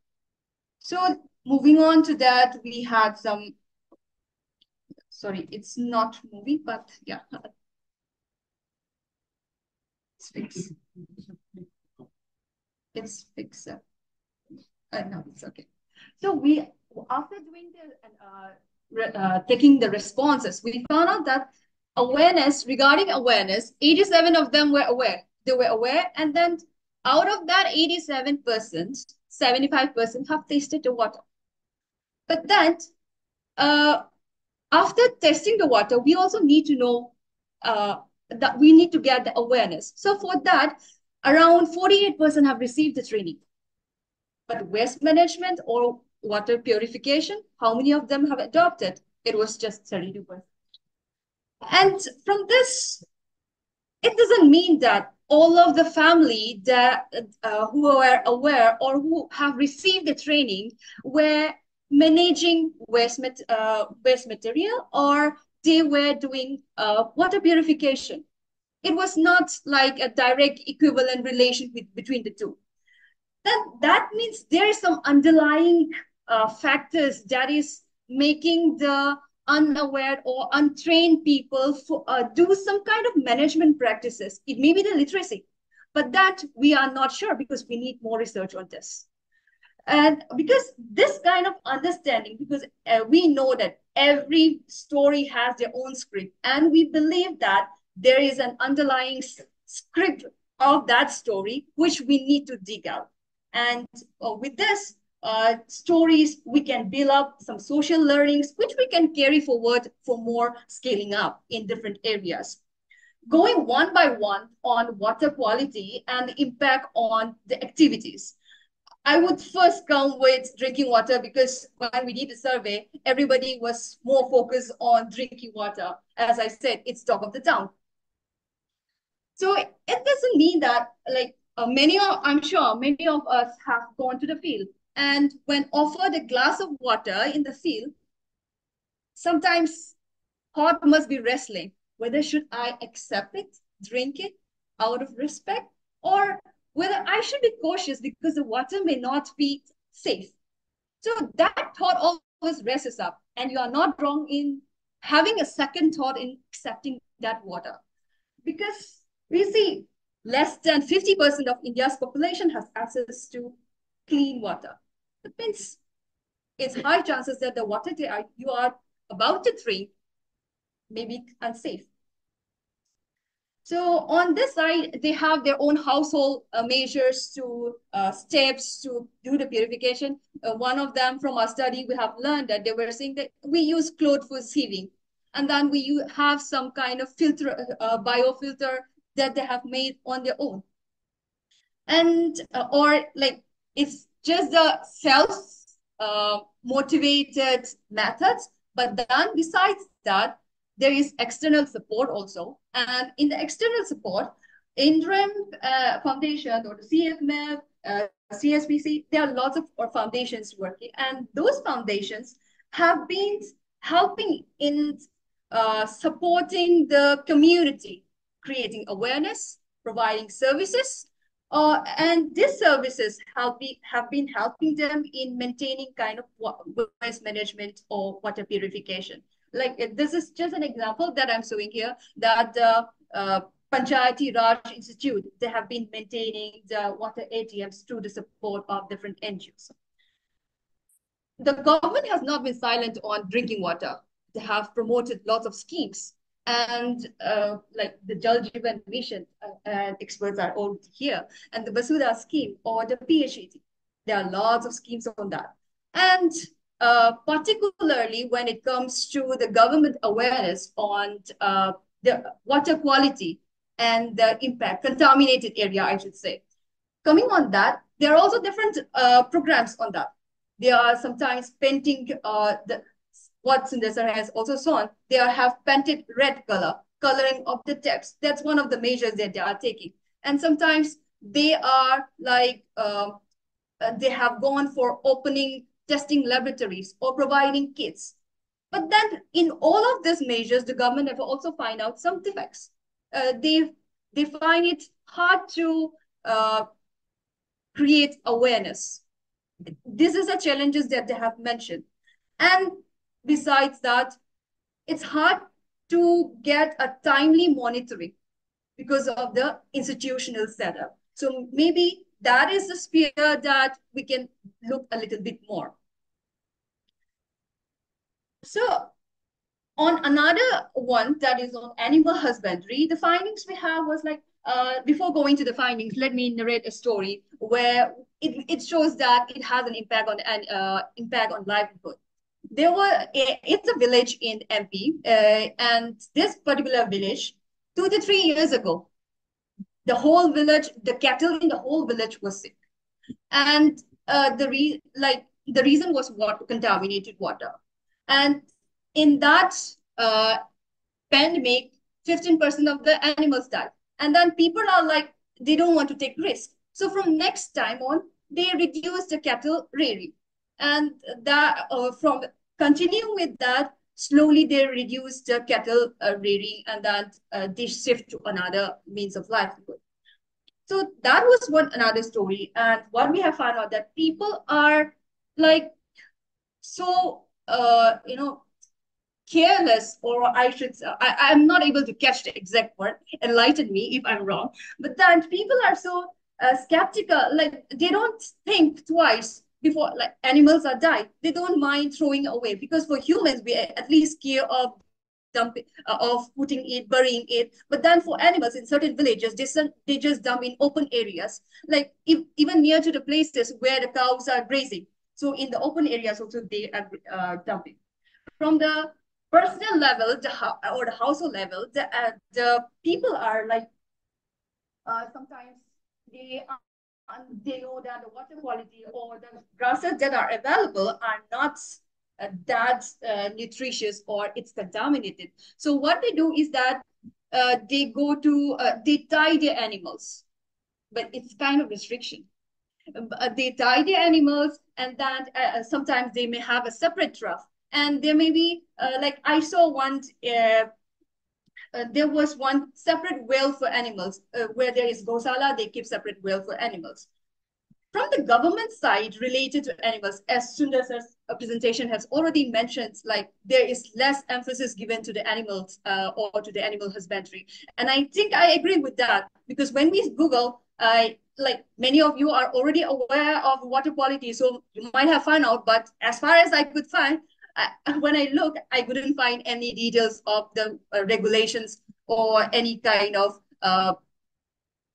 So moving on to that, we had some, sorry, it's not moving, but yeah. It's fixed. It's fixed. Uh, no, it's okay. So we, after doing the, uh, uh, taking the responses, we found out that awareness, regarding awareness, 87 of them were aware. They were aware. And then out of that 87%, 75% have tasted the water. But then, uh, after testing the water, we also need to know uh, that we need to get the awareness. So for that, around 48% have received the training. But waste management or water purification, how many of them have adopted? It was just 32%. And from this, it doesn't mean that all of the family that uh, who are aware or who have received the training were managing waste, uh, waste material or they were doing uh, water purification. It was not like a direct equivalent relation with, between the two. Then that means there is some underlying uh, factors that is making the unaware or untrained people for, uh, do some kind of management practices. It may be the literacy, but that we are not sure because we need more research on this. And because this kind of understanding, because uh, we know that every story has their own script, and we believe that there is an underlying script of that story which we need to dig out. And uh, with this, uh, stories, we can build up some social learnings, which we can carry forward for more scaling up in different areas. Going one by one on water quality and the impact on the activities. I would first come with drinking water because when we did the survey, everybody was more focused on drinking water. As I said, it's top of the town. So it doesn't mean that like uh, many of, I'm sure many of us have gone to the field and when offered a glass of water in the field, sometimes heart must be wrestling. Whether should I accept it, drink it out of respect, or whether I should be cautious because the water may not be safe. So that thought always rests up, and you are not wrong in having a second thought in accepting that water. Because we see less than 50% of India's population has access to clean water. That means it's high chances that the water you are about to drink may be unsafe. So on this side, they have their own household uh, measures to uh, steps to do the purification. Uh, one of them from our study, we have learned that they were saying that we use cloth for sieving. And then we have some kind of filter, uh, biofilter that they have made on their own. And, uh, or like, it's just the self-motivated uh, methods. But then besides that, there is external support also. And in the external support, INREM uh, Foundation or the CFMF, uh, CSPC, there are lots of foundations working. And those foundations have been helping in uh, supporting the community, creating awareness, providing services, uh, and these services have, be, have been helping them in maintaining kind of waste management or water purification. Like this is just an example that I'm showing here that the uh, Panchayati Raj Institute, they have been maintaining the water ATMs through the support of different NGOs. The government has not been silent on drinking water. They have promoted lots of schemes and uh, like the Jal Jeevan Mission uh, and experts are all here, and the Vasudha scheme or the PHET. There are lots of schemes on that. And uh, particularly when it comes to the government awareness on uh, the water quality and the impact, contaminated area, I should say. Coming on that, there are also different uh, programs on that. There are sometimes painting uh, the what Sundar has also shown, they have painted red color, coloring of the text. That's one of the measures that they are taking. And sometimes they are like, uh, uh, they have gone for opening testing laboratories or providing kits. But then in all of these measures, the government have also find out some defects. Uh, they, they find it hard to uh, create awareness. This is the challenges that they have mentioned. And besides that, it's hard to get a timely monitoring because of the institutional setup. So maybe that is the sphere that we can look a little bit more. So on another one that is on animal husbandry, the findings we have was like, uh, before going to the findings, let me narrate a story where it, it shows that it has an impact on an uh, impact on livelihood. There were it's a village in MP, uh, and this particular village, two to three years ago, the whole village, the cattle in the whole village was sick, and uh, the re like the reason was water contaminated water, and in that uh, pandemic, fifteen percent of the animals died, and then people are like they don't want to take risk, so from next time on they reduce the cattle rearing, and that uh, from continuing with that slowly they reduce the cattle uh, rearing and that uh, they shift to another means of livelihood. So that was one another story. And what we have found out that people are like so, uh, you know, careless, or I should I, I'm not able to catch the exact word, enlighten me if I'm wrong, but that people are so uh, skeptical, like they don't think twice before like animals are died they don't mind throwing away because for humans we at least care of dumping uh, of putting it burying it. But then for animals in certain villages they, they just dump in open areas. Like if, even near to the places where the cows are grazing. So in the open areas also they are uh, dumping. From the personal level the or the household level the, uh, the people are like uh, sometimes they they know that the water quality or the grasses that are available are not uh, that uh, nutritious or it's contaminated. So what they do is that uh, they go to, uh, they tie their animals, but it's kind of restriction. Uh, they tie their animals and that uh, sometimes they may have a separate trough. And there may be, like I saw one uh, there was one separate well for animals uh, where there is Gosala, they keep separate well for animals. From the government side related to animals, as soon as Sundar's presentation has already mentioned, like there is less emphasis given to the animals uh, or to the animal husbandry. And I think I agree with that because when we Google, I like many of you are already aware of water quality, so you might have found out, but as far as I could find, I, when I look, I couldn't find any details of the uh, regulations or any kind of uh,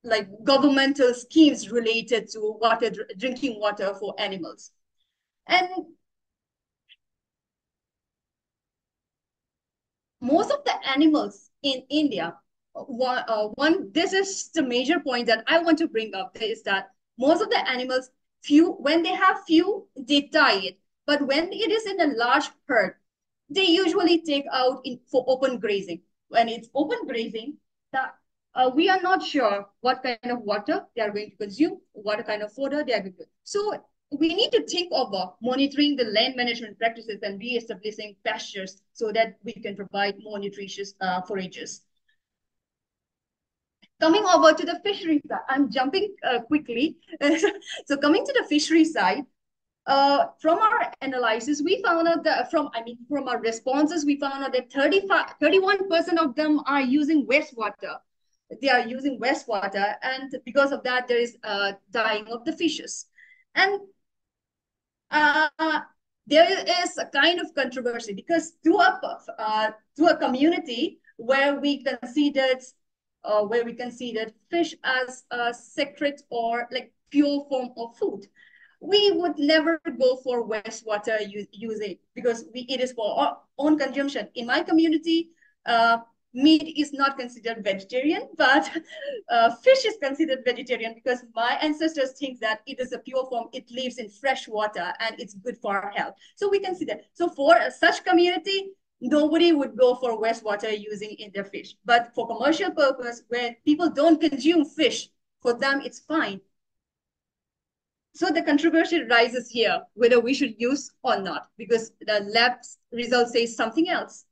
like governmental schemes related to water, drinking water for animals. And most of the animals in India, one, uh, one, this is the major point that I want to bring up is that most of the animals, few, when they have few, they die it. But when it is in a large herd, they usually take out in, for open grazing. When it's open grazing, that uh, we are not sure what kind of water they are going to consume, what kind of fodder they are going to. So we need to think about monitoring the land management practices and re-establishing pastures so that we can provide more nutritious uh, forages. Coming over to the fishery side, I'm jumping uh, quickly. so coming to the fishery side, uh, from our analysis, we found out that from, I mean, from our responses, we found out that 35, 31% of them are using wastewater. They are using wastewater, and because of that, there is uh, dying of the fishes. And uh, there is a kind of controversy because to a, uh, to a community where we considered uh, where we considered fish as a sacred or like pure form of food we would never go for wastewater usage because we, it is for our own consumption. In my community, uh, meat is not considered vegetarian, but uh, fish is considered vegetarian because my ancestors think that it is a pure form, it lives in fresh water and it's good for our health. So we consider, so for such community, nobody would go for wastewater using in their fish. But for commercial purpose, where people don't consume fish, for them it's fine. So the controversy rises here, whether we should use or not, because the lab's result says something else.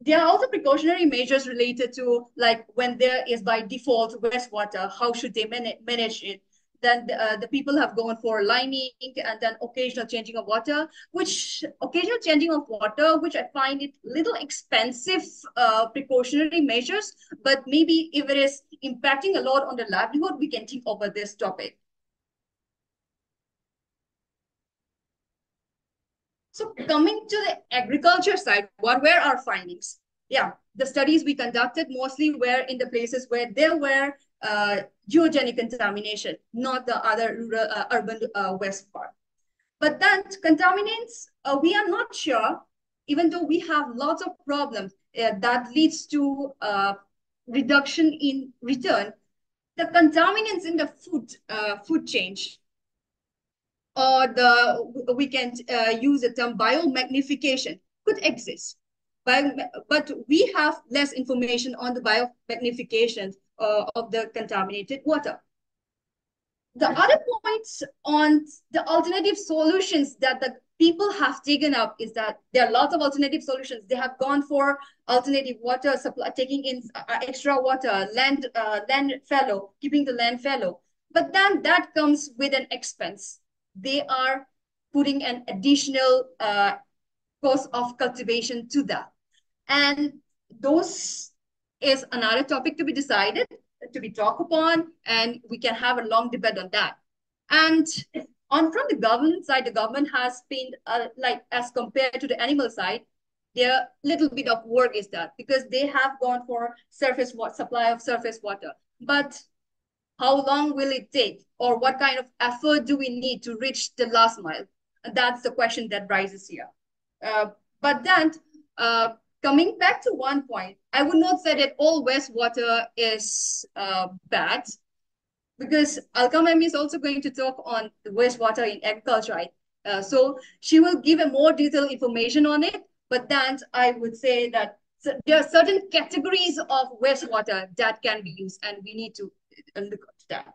There are also precautionary measures related to like when there is by default wastewater, how should they man manage it? Then the, uh, the people have gone for lining and then occasional changing of water, which occasional changing of water, which I find it little expensive uh, precautionary measures, but maybe if it is impacting a lot on the livelihood, we can think over this topic. So coming to the agriculture side, what were our findings? Yeah, the studies we conducted mostly were in the places where there were uh, geogenic contamination, not the other rural, uh, urban uh, west part. But then contaminants, uh, we are not sure, even though we have lots of problems uh, that leads to uh, reduction in return, the contaminants in the food food change or the we can uh, use the term biomagnification could exist. But, but we have less information on the biomagnification uh, of the contaminated water. The other points on the alternative solutions that the people have taken up is that there are lots of alternative solutions. They have gone for alternative water supply, taking in uh, extra water, land, uh, land fallow, keeping the land fallow. But then that comes with an expense they are putting an additional uh, cost of cultivation to that. And those is another topic to be decided, to be talked upon, and we can have a long debate on that. And on from the government side, the government has been uh, like as compared to the animal side, their little bit of work is that because they have gone for surface water supply of surface water. But how long will it take? Or what kind of effort do we need to reach the last mile? That's the question that rises here. Uh, but then, uh, coming back to one point, I would not say that all wastewater is uh, bad, because Alka Ma'am is also going to talk on the wastewater in agriculture, right? Uh, so she will give a more detailed information on it, but then I would say that there are certain categories of wastewater that can be used and we need to at that.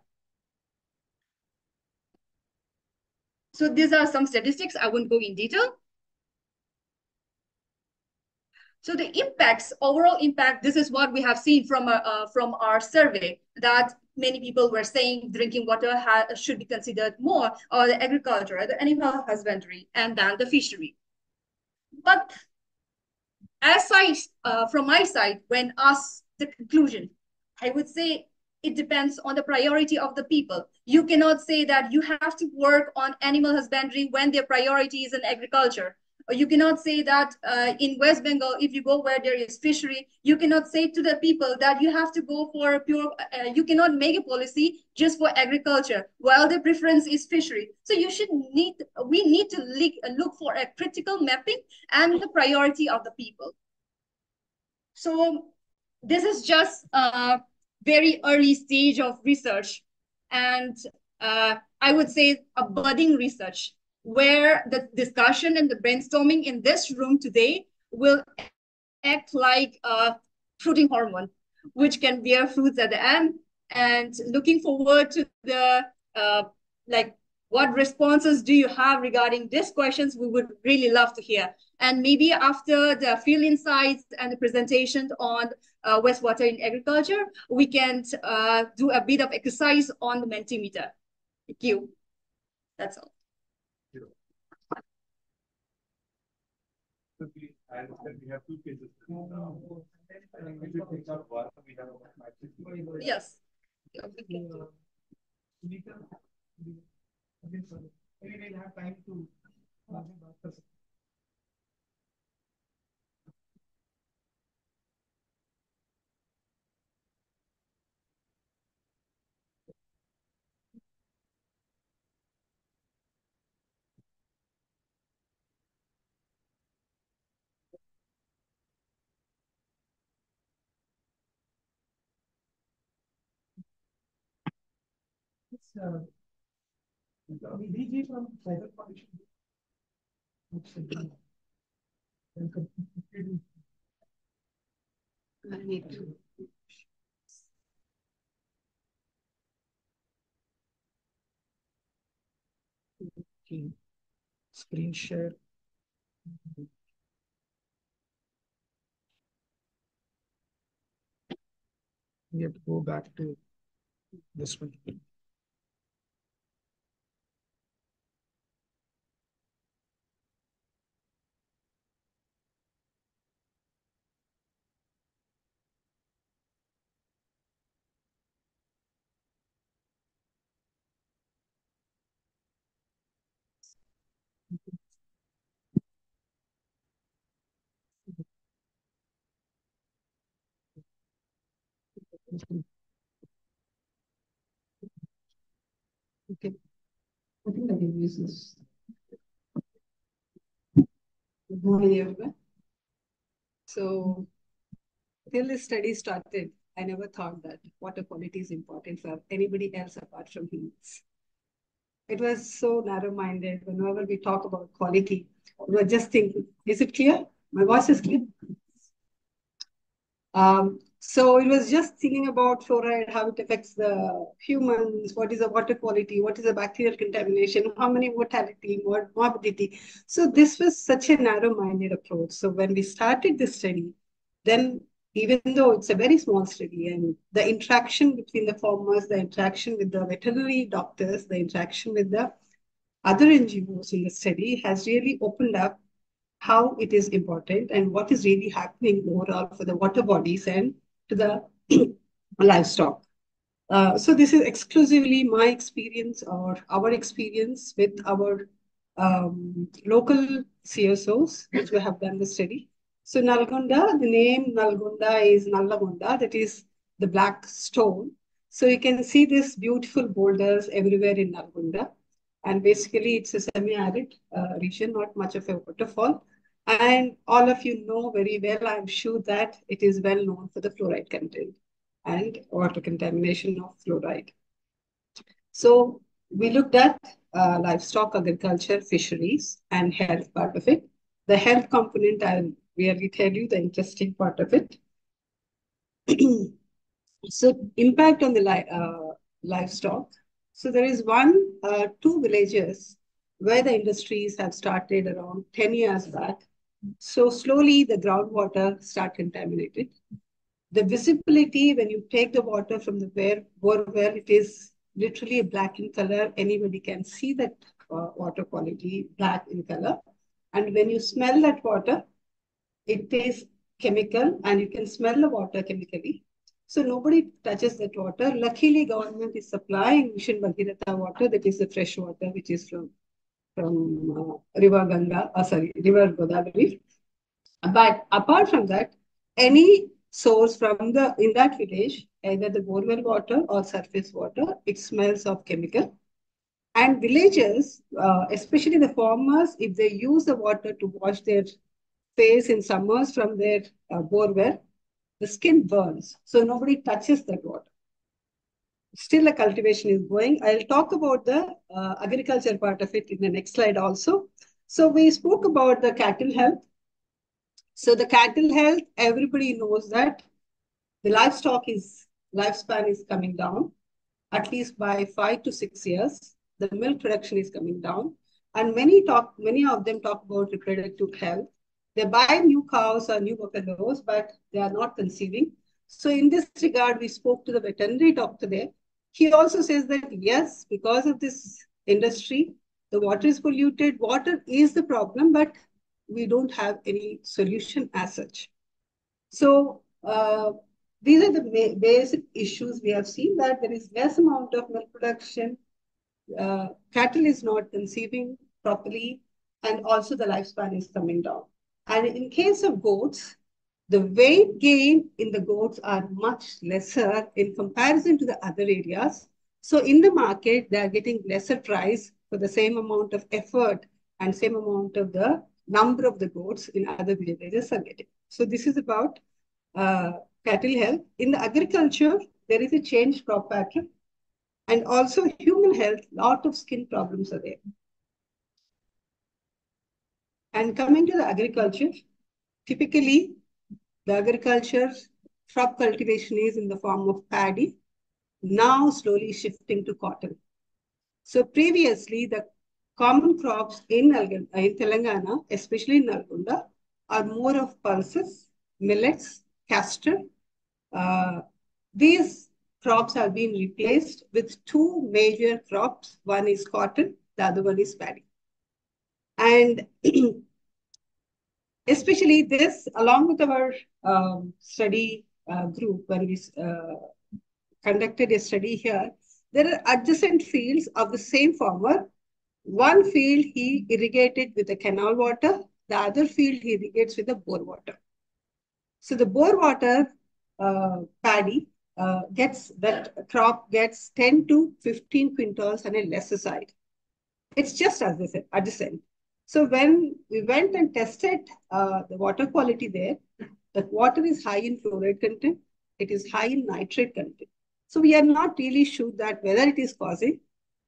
So these are some statistics. I won't go in detail. So the impacts, overall impact, this is what we have seen from, uh, uh, from our survey that many people were saying drinking water should be considered more or the agriculture, the animal husbandry, and then the fishery. But as I, uh, from my side, when asked the conclusion, I would say it depends on the priority of the people. You cannot say that you have to work on animal husbandry when their priority is in agriculture. Or you cannot say that uh, in West Bengal, if you go where there is fishery, you cannot say to the people that you have to go for pure, uh, you cannot make a policy just for agriculture while the preference is fishery. So you should need, we need to look for a critical mapping and the priority of the people. So this is just uh, very early stage of research and uh, I would say a budding research where the discussion and the brainstorming in this room today will act like a fruiting hormone, which can bear fruits at the end. And looking forward to the uh, like what responses do you have regarding these questions? We would really love to hear. And maybe after the field insights and the presentation on uh, wastewater in agriculture, we can uh, do a bit of exercise on the Mentimeter. Thank you. That's all. Yes. Maybe we'll have time to uh, DG from Cyber Foundation. I need to. screen share. We have to go back to this one. Okay. I think I can use this. Good morning, everyone. So, till this study started, I never thought that water quality is important for anybody else apart from humans. It was so narrow-minded. Whenever we talk about quality, we were just thinking, is it clear? My voice is clear? Um, so it was just thinking about fluoride, how it affects the humans, what is the water quality, what is the bacterial contamination, how many mortality, morbidity. So this was such a narrow-minded approach. So when we started this study, then even though it's a very small study and the interaction between the farmers, the interaction with the veterinary doctors, the interaction with the other NGOs in the study has really opened up how it is important and what is really happening overall for the water bodies and to the livestock. Uh, so this is exclusively my experience or our experience with our um, local CSOs, which we have done the study. So Nalgonda, the name Nalgonda is Nallagunda, that is the black stone. So you can see these beautiful boulders everywhere in Nalgonda. And basically it's a semi-arid uh, region, not much of a waterfall. And all of you know very well, I'm sure that it is well known for the fluoride content and water contamination of fluoride. So we looked at uh, livestock, agriculture, fisheries, and health part of it. The health component, I'll really tell you the interesting part of it. so impact on the li uh, livestock. So there is one, uh, two villages where the industries have started around 10 years back so slowly the groundwater start contaminated. The visibility when you take the water from the where, bore well, it is literally black in color. Anybody can see that uh, water quality black in color. And when you smell that water, it is chemical and you can smell the water chemically. So nobody touches that water. Luckily, government is supplying Mission Bhagirath water, that is the fresh water, which is from from uh, River Ganga, uh, sorry, River Godavari. But apart from that, any source from the in that village, either the borewell water or surface water, it smells of chemical. And villagers, uh, especially the farmers, if they use the water to wash their face in summers from their uh, borewell, the skin burns. So nobody touches that water still a cultivation is going. I'll talk about the uh, agriculture part of it in the next slide also. So we spoke about the cattle health. So the cattle health, everybody knows that the livestock is lifespan is coming down, at least by five to six years. The milk production is coming down. And many talk, many of them talk about reproductive health. They buy new cows or new buffaloes, but they are not conceiving. So in this regard, we spoke to the veterinary doctor there he also says that, yes, because of this industry, the water is polluted. Water is the problem, but we don't have any solution as such. So uh, these are the basic issues we have seen that there is less amount of milk production, uh, cattle is not conceiving properly, and also the lifespan is coming down. And in case of goats, the weight gain in the goats are much lesser in comparison to the other areas. So in the market, they are getting lesser price for the same amount of effort and same amount of the number of the goats in other villages are getting. So this is about uh, cattle health. In the agriculture, there is a changed crop pattern. And also human health, lot of skin problems are there. And coming to the agriculture, typically the agriculture crop cultivation is in the form of paddy, now slowly shifting to cotton. So previously, the common crops in, in Telangana, especially in Nalgonda, are more of pulses, millets, castor. Uh, these crops have been replaced with two major crops. One is cotton, the other one is paddy. And especially this, along with our um, study uh, group, when we uh, conducted a study here, there are adjacent fields of the same farmer. One field he irrigated with the canal water, the other field he irrigates with the bore water. So the bore water uh, paddy uh, gets, that crop gets 10 to 15 quintals on a lesser side. It's just as I said, adjacent. So when we went and tested uh, the water quality there, the water is high in fluoride content, it is high in nitrate content. So we are not really sure that whether it is causing.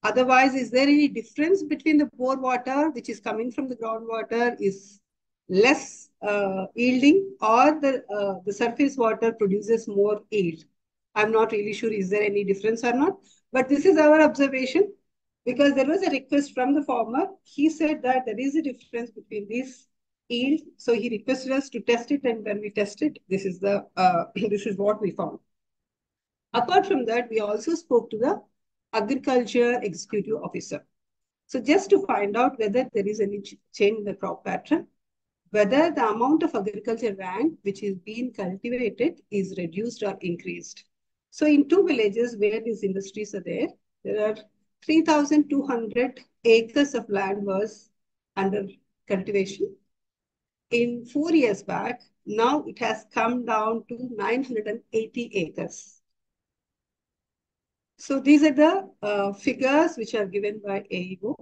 Otherwise, is there any difference between the bore water, which is coming from the groundwater, is less uh, yielding, or the uh, the surface water produces more yield? I'm not really sure is there any difference or not. But this is our observation because there was a request from the farmer. He said that there is a difference between these yield. So he requested us to test it, and when we tested, this is the uh, this is what we found. Apart from that, we also spoke to the agriculture executive officer. So just to find out whether there is any change in the crop pattern, whether the amount of agriculture land which is being cultivated is reduced or increased. So in two villages where these industries are there, there are 3,200 acres of land was under cultivation. In four years back, now it has come down to 980 acres. So these are the uh, figures which are given by AEO.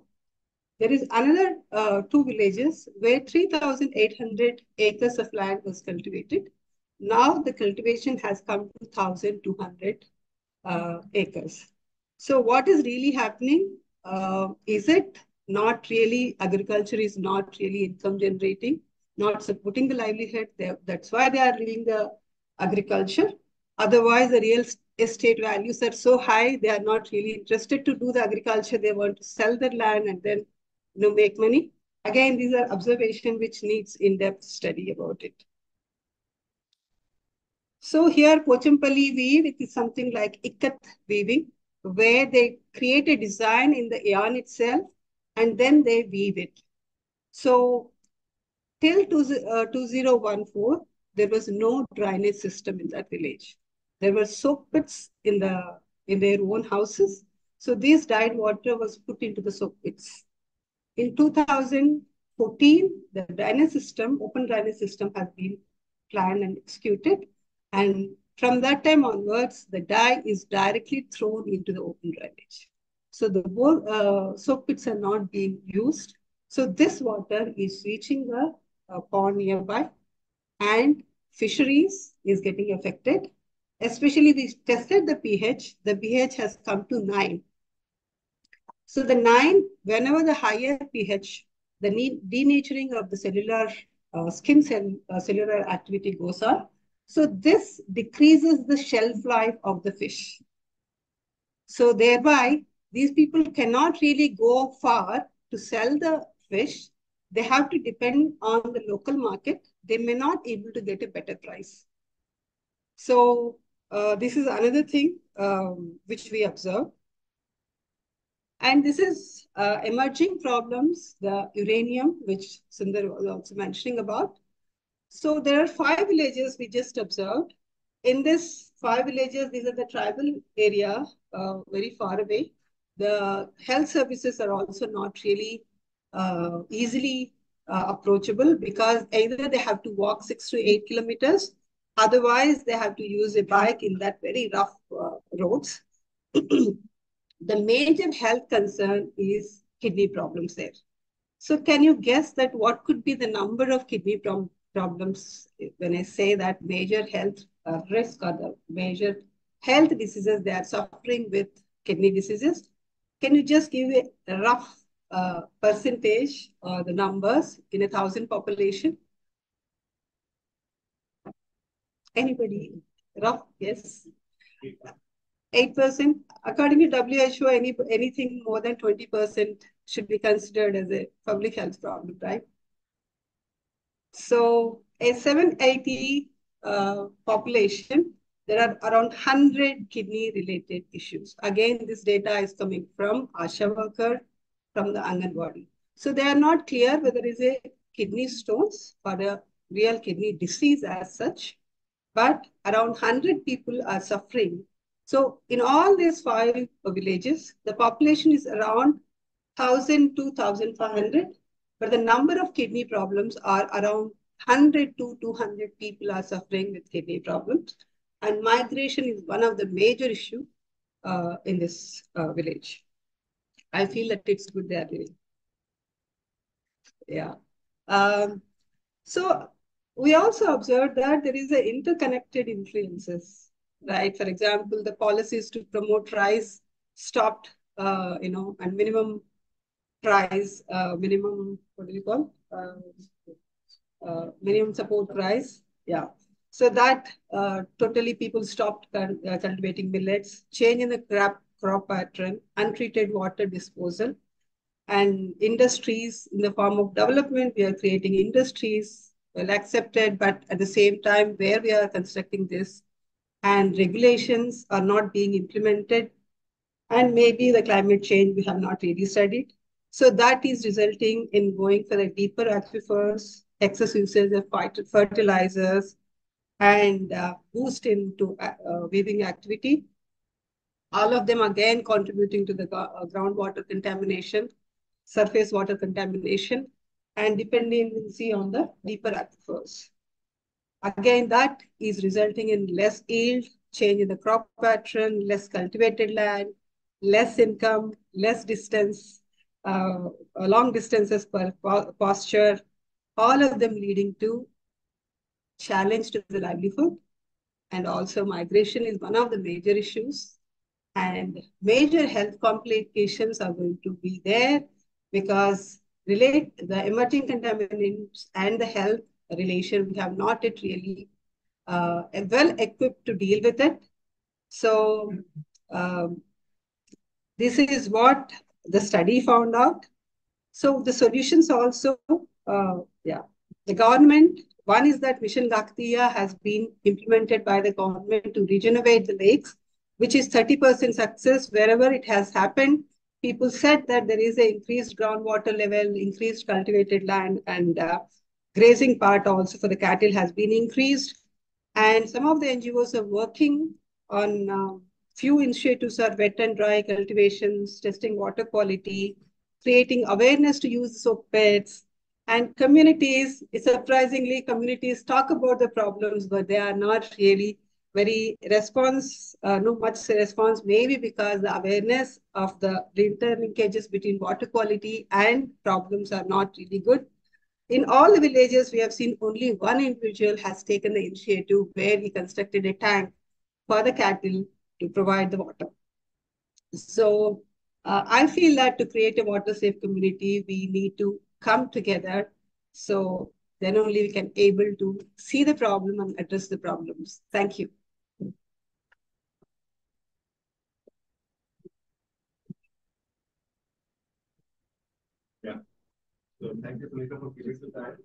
There is another uh, two villages where 3,800 acres of land was cultivated. Now the cultivation has come to 1,200 uh, acres. So what is really happening? Uh, is it not really, agriculture is not really income generating, not supporting the livelihood. That's why they are leaving the agriculture. Otherwise, the real estate values are so high, they are not really interested to do the agriculture. They want to sell their land and then you know, make money. Again, these are observations which needs in-depth study about it. So here, Pochampalli weave, it is something like ikat weaving, where they create a design in the yarn itself and then they weave it. So till two, uh, 2014, there was no drainage system in that village. There were soak pits in the in their own houses. So this dyed water was put into the soak pits. In 2014, the drainage system, open drainage system has been planned and executed. And from that time onwards, the dye is directly thrown into the open drainage. So the uh, soak pits are not being used. So this water is reaching the uh, pond nearby and fisheries is getting affected especially we tested the pH, the pH has come to 9. So the 9, whenever the higher pH, the denaturing of the cellular uh, skin cell, uh, cellular activity goes on. So this decreases the shelf life of the fish. So thereby, these people cannot really go far to sell the fish. They have to depend on the local market. They may not able to get a better price. So uh, this is another thing um, which we observe. And this is uh, emerging problems, the uranium, which Sundar was also mentioning about. So there are five villages we just observed. In this five villages, these are the tribal area, uh, very far away. The health services are also not really uh, easily uh, approachable because either they have to walk six to eight kilometers Otherwise, they have to use a bike in that very rough uh, roads. the major health concern is kidney problems there. So can you guess that what could be the number of kidney pro problems when I say that major health uh, risk or the major health diseases they are suffering with kidney diseases? Can you just give a rough uh, percentage or the numbers in a thousand population? Anybody? Rough? Yes. 8%. According to WHO, any, anything more than 20% should be considered as a public health problem, right? So a 780 uh, population, there are around 100 kidney related issues. Again, this data is coming from Asha worker, from the Anganwadi. So they are not clear whether it is a kidney stones or a real kidney disease as such, but around 100 people are suffering. So in all these five villages, the population is around 1,000 to 1,500, but the number of kidney problems are around 100 to 200 people are suffering with kidney problems. And migration is one of the major issue uh, in this uh, village. I feel that it's good they are living. Yeah. Um, so we also observed that there is a interconnected influences, right? For example, the policies to promote rice stopped, uh, you know, and minimum price, uh, minimum, what do you call? Uh, uh, minimum support price. Yeah. So that uh, totally people stopped uh, cultivating millets, change in the crop, crop pattern, untreated water disposal, and industries in the form of development. We are creating industries well accepted, but at the same time, where we are constructing this and regulations are not being implemented, and maybe the climate change we have not really studied. So that is resulting in going for the deeper aquifers, excess usage of fertilizers, and uh, boost into uh, uh, weaving activity. All of them again contributing to the uh, groundwater contamination, surface water contamination, and dependency on the deeper aquifers. Again, that is resulting in less yield, change in the crop pattern, less cultivated land, less income, less distance, uh, long distances per posture, all of them leading to challenge to the livelihood. And also migration is one of the major issues. And major health complications are going to be there because relate the emerging contaminants and the health relation, we have not yet really uh, well equipped to deal with it. So um, this is what the study found out. So the solutions also, uh, yeah, the government, one is that Mission Kakatiya has been implemented by the government to regenerate the lakes, which is 30% success wherever it has happened. People said that there is an increased groundwater level, increased cultivated land, and uh, grazing part also for the cattle has been increased. And some of the NGOs are working on uh, few initiatives are wet and dry cultivations, testing water quality, creating awareness to use soak beds, and communities, surprisingly, communities talk about the problems, but they are not really very response, uh, no much response, maybe because the awareness of the interlinkages between water quality and problems are not really good. In all the villages, we have seen only one individual has taken the initiative where he constructed a tank for the cattle to provide the water. So uh, I feel that to create a water safe community, we need to come together. So then only we can able to see the problem and address the problems. Thank you. Yeah. So thank you, Sunita, for giving the time.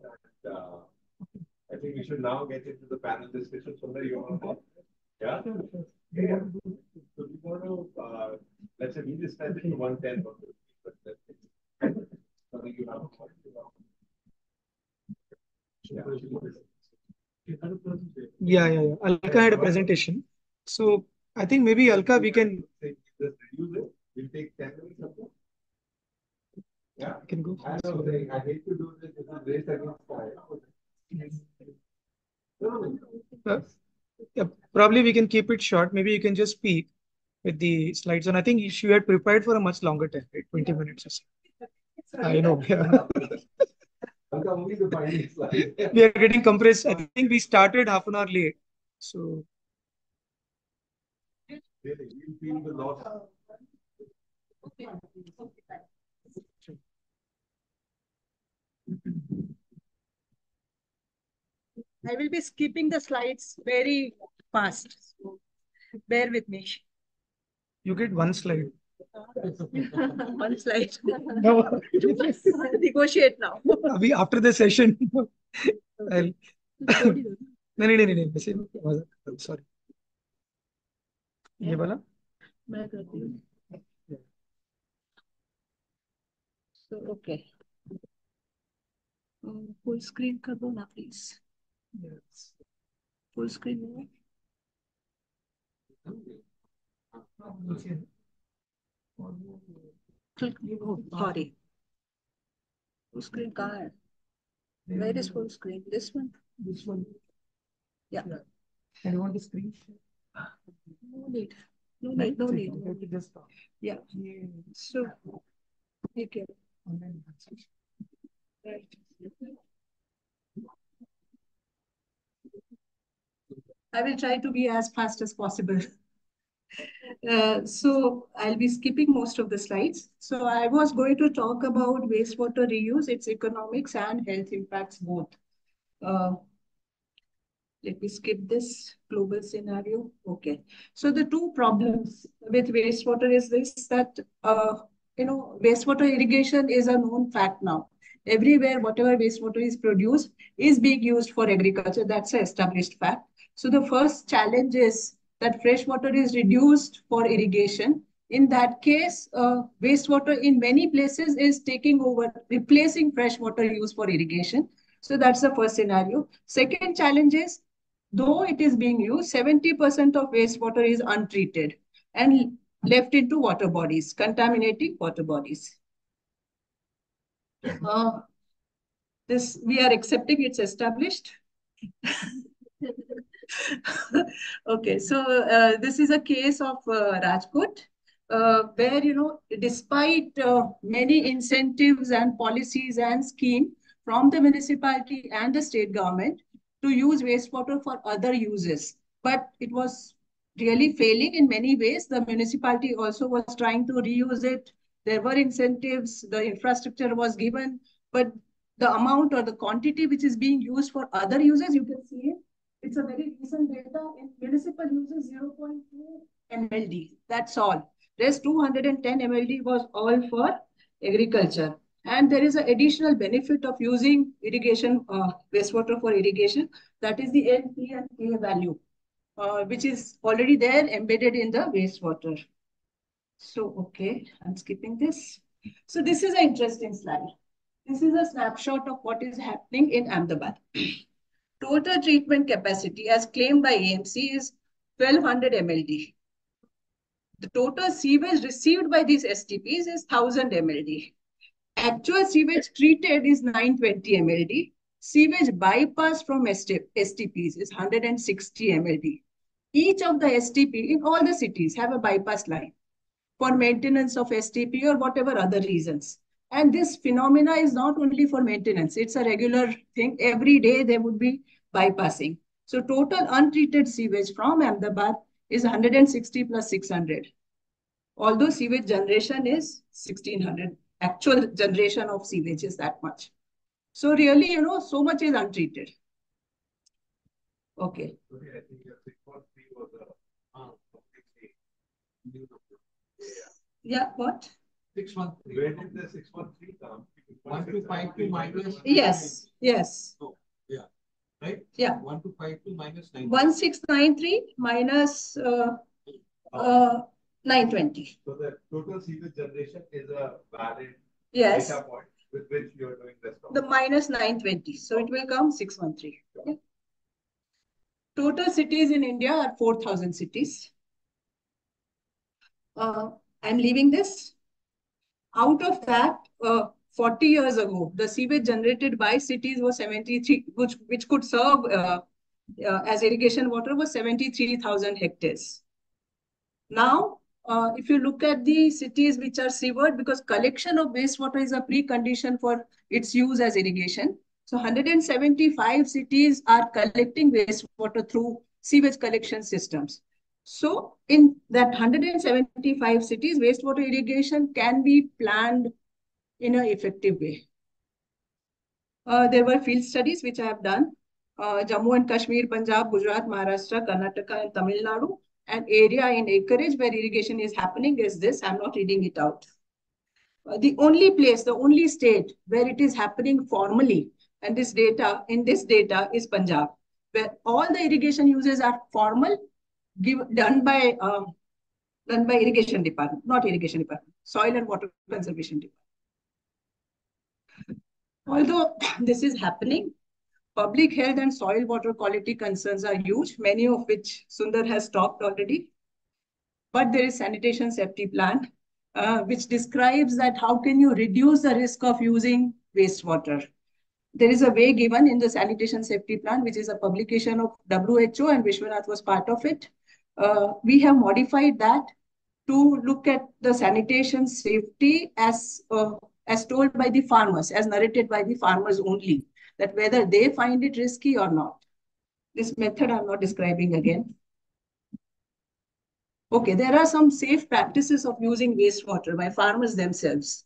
And, uh, I think we should now get into the panel discussion. So there you are. Yeah. Yeah. So we want to, uh, let's say we just spend one tenth of the you have yeah, yeah, yeah. Alka had a presentation. So I think maybe Alka, we can just reduce it. We'll take 10 minutes. Yeah, I can go. I know, I hate to do this. This is race against time. Uh, yeah, probably we can keep it short. Maybe you can just speak with the slides. And I think you had prepared for a much longer time, right? 20 minutes or so. I know. Yeah. we are getting compressed. I think we started half an hour late. So. Really, you feel the loss. I will be skipping the slides very fast. So bear with me. You get one slide. One slide. No. Negotiate now. अभी after the session, I'll. नहीं नहीं नहीं नहीं वैसे sorry ये वाला मैं करती हूँ So, okay. Um, full screen कर दो ना please. yes. Full screen में click oh, sorry. Full screen कहाँ है? Where is full screen? This one? This one. Yeah. And you want the screen? No need. No need. No need. Okay, just stop. Yeah. Yeah. So, okay. Online transaction. Right. I will try to be as fast as possible. Uh, so I'll be skipping most of the slides. So I was going to talk about wastewater reuse, its economics and health impacts both. Uh, let me skip this global scenario. Okay. So the two problems with wastewater is this, that, uh, you know, wastewater irrigation is a known fact now. Everywhere, whatever wastewater is produced is being used for agriculture. That's an established fact. So the first challenge is that fresh water is reduced for irrigation. In that case, uh, wastewater in many places is taking over, replacing fresh water use for irrigation. So that's the first scenario. Second challenge is, though it is being used, 70% of wastewater is untreated and left into water bodies, contaminating water bodies. Uh, this we are accepting it's established. okay, so uh, this is a case of uh, Rajkot, uh, where you know, despite uh, many incentives and policies and scheme from the municipality and the state government to use wastewater for other uses, but it was really failing in many ways. The municipality also was trying to reuse it. There were incentives, the infrastructure was given, but the amount or the quantity which is being used for other uses, you can see it. It's a very recent data. In municipal uses 0.2 MLD. That's all. Rest 210 MLD was all for agriculture. And there is an additional benefit of using irrigation, uh, wastewater for irrigation. That is the N, P, and value, uh, which is already there embedded in the wastewater. So, okay, I'm skipping this. So this is an interesting slide. This is a snapshot of what is happening in Ahmedabad. Total treatment capacity as claimed by AMC is 1200 MLD. The total sewage received by these STPs is 1000 MLD. Actual sewage treated is 920 MLD. Sewage bypass from STPs is 160 MLD. Each of the STP in all the cities have a bypass line for maintenance of STP or whatever other reasons. And this phenomena is not only for maintenance, it's a regular thing. Every day there would be bypassing. So total untreated sewage from Ahmedabad is 160 plus 600. Although sewage generation is 1600, actual generation of sewage is that much. So really, you know, so much is untreated. Okay. Okay, I think your six point three was a, uh, completely new number. Yeah, what? Six one three. Where did the six one three come? One two five two minus. Yes, yes. Yeah. Right? Yeah. One two five two minus nine. 1693 minus uh, uh, 920. So the total sewage generation is a valid Yes, data point with which you are doing this. the minus 920. So it will come 613. Yeah. Total cities in India are 4,000 cities. Uh, I'm leaving this. Out of that, uh, 40 years ago, the sewage generated by cities was 73, which, which could serve uh, uh, as irrigation water was 73,000 hectares. Now, uh, if you look at the cities which are sewered, because collection of wastewater is a precondition for its use as irrigation. So 175 cities are collecting wastewater through sewage collection systems. So in that 175 cities, wastewater irrigation can be planned in an effective way. Uh, there were field studies which I have done. Uh, Jammu and Kashmir, Punjab, Gujarat, Maharashtra, Karnataka, and Tamil Nadu and area in acreage where irrigation is happening is this. I'm not reading it out. Uh, the only place, the only state where it is happening formally, and this data in this data is Punjab, where all the irrigation uses are formal, give, done by uh, done by irrigation department, not irrigation department, soil and water conservation department. Although this is happening, public health and soil water quality concerns are huge, many of which Sundar has talked already. But there is sanitation safety plan, uh, which describes that how can you reduce the risk of using wastewater. There is a way given in the sanitation safety plan, which is a publication of WHO and Vishwanath was part of it. Uh, we have modified that to look at the sanitation safety as uh, as told by the farmers, as narrated by the farmers only, that whether they find it risky or not. This method I'm not describing again. Okay, there are some safe practices of using wastewater by farmers themselves.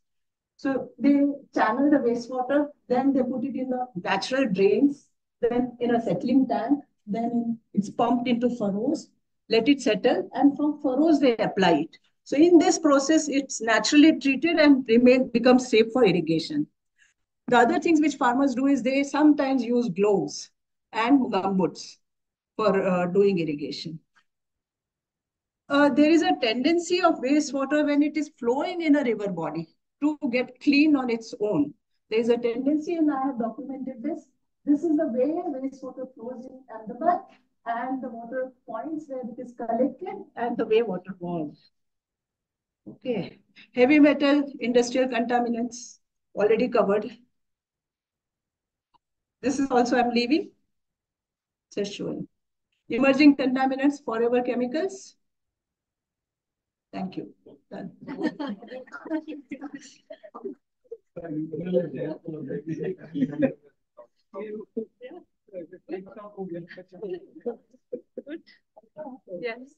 So they channel the wastewater, then they put it in the natural drains, then in a settling tank, then it's pumped into furrows, let it settle, and from furrows they apply it. So in this process, it's naturally treated and remain becomes safe for irrigation. The other things which farmers do is they sometimes use gloves and gumboots for uh, doing irrigation. Uh, there is a tendency of wastewater when it is flowing in a river body to get clean on its own. There is a tendency, and I have documented this. This is the way wastewater flows in Ahmedabad, and the water points where it is collected, and the way water moves. Okay. Heavy metal, industrial contaminants, already covered. This is also I'm leaving. Just showing. Emerging contaminants, forever chemicals. Thank you. Done. Yes.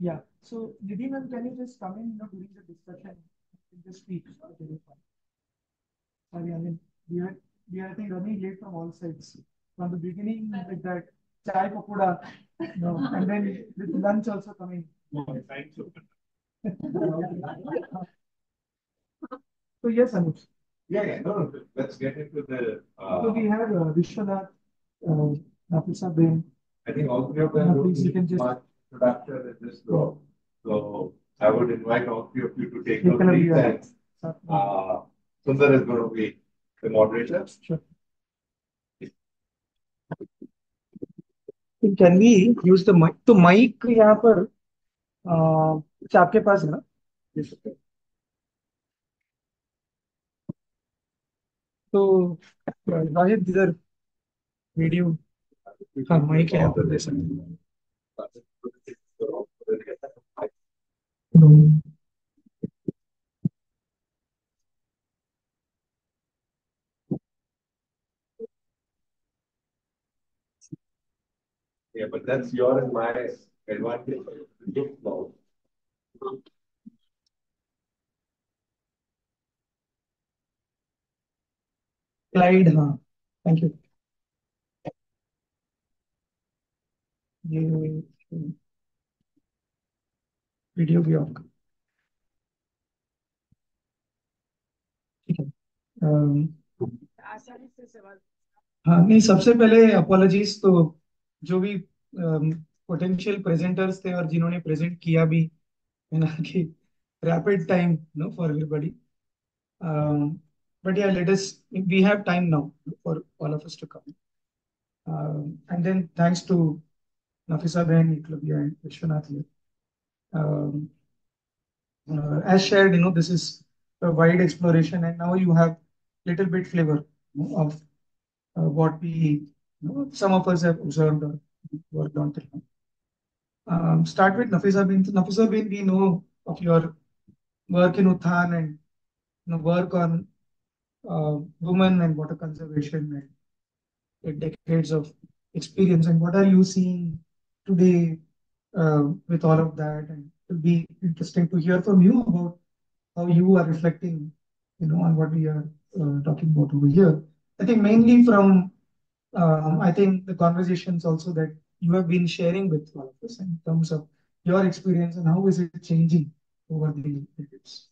Yeah. So, Didi ma'am, can you just come in, you know, during the discussion, and just speak? Sorry, I mean, we are, we are, I think, running late from all sides. From the beginning, with that chai pakoda, you know, and then with lunch also coming. So yes, Anuj. Yeah, yeah, no, no, let's get into the, uh, So we have uh, Vishwanath, uh, Nafisa Ben. I think all three of them will you be can just- much production in this. So I would invite all three of you to take your lead. and, uh, Sundar is going to be the moderator. Sure. Can we use the mic? तो mic यहाँ पर अच्छा आपके पास है ना? तो राहित इधर video हाँ माइक यहाँ पर दे सकते हैं। Yeah, but that's your and my advantage. Look now. Slide हाँ थैंक यू ये वीडियो भी ऑफ़ ठीक है अम, हाँ नहीं सबसे पहले अपोलॉजीज तो जो भी um, पोटेंशियल प्रेजेंटर्स थे और जिन्होंने प्रेजेंट किया भी है ना कि rapid time no for everybody but या let us we have time now for all of us to come and then thanks to Nafisa Ben, Eklavya, and Vishwanath here. Um, uh, as shared, you know, this is a wide exploration, and now you have little bit flavor of uh, what we some of us have observed or worked on till now. Um, start with Nafisa Ben. So Nafisa Ben, we know of your work in Utthan and you know, work on uh, women and water conservation and decades of experience. And what are you seeing today with all of that. And it'll be interesting to hear from you about how you are reflecting, you know, on what we are talking about over here. I think mainly from, Um, I think the conversations also that you have been sharing with all of us in terms of your experience and how is it changing over the years.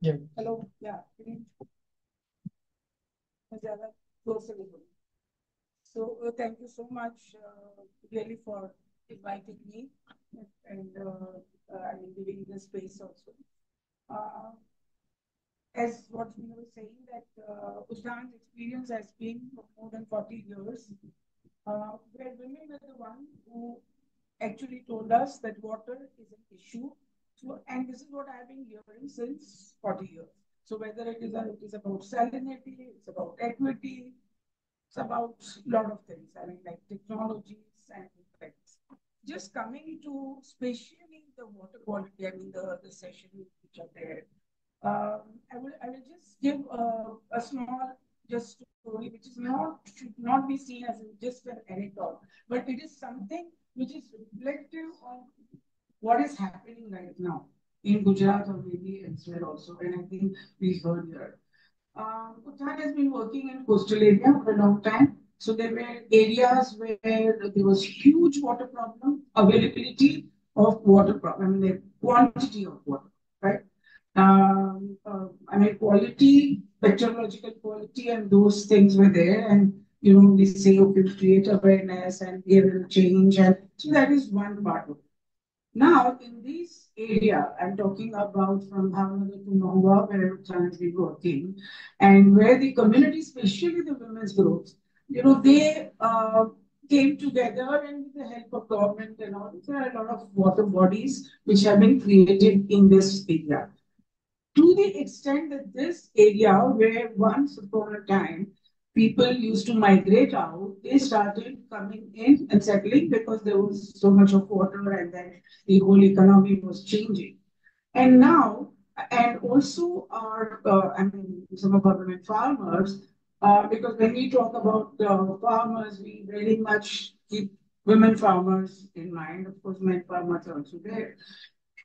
Yeah. Hello. Yeah. So uh, thank you so much, uh, really, for inviting me and uh, giving the space also. Uh, as what we were saying, that Utthan's experience has been for more than 40 years, uh, where women were the ones who actually told us that water is an issue. And this is what I've been hearing since 40 years. So whether it is about salinity, it's about equity, it's about a lot of things. I mean, like technologies and. Just coming to especially the water quality, I mean, the sessions which are there. Um, I will just give a small just story, which is not, should not be seen as just an anecdote, but it is something which is reflective of what is happening right now in Gujarat or maybe elsewhere also. And I think we heard here. Um, Utthan has been working in coastal area for a long time. So there were areas where there was huge water problem, availability of water problem, I mean, the quantity of water, right? Um, uh, I mean, quality, bacteriological quality, and those things were there. And, you know, we say, okay, create awareness and will change. And so that is one part of it. Now, in this area, I'm talking about from Bhavnagar to Mahuva, where has been working, and where the community, especially the women's groups, you know, they uh, came together and with the help of government and all, there are a lot of water bodies which have been created in this area. To the extent that this area, where once upon a time people used to migrate out, they started coming in and settling because there was so much of water and then the whole economy was changing. And now, and also our, uh, I mean, some of our women farmers, because when we talk about farmers, we very much keep women farmers in mind. Of course, men farmers are also there.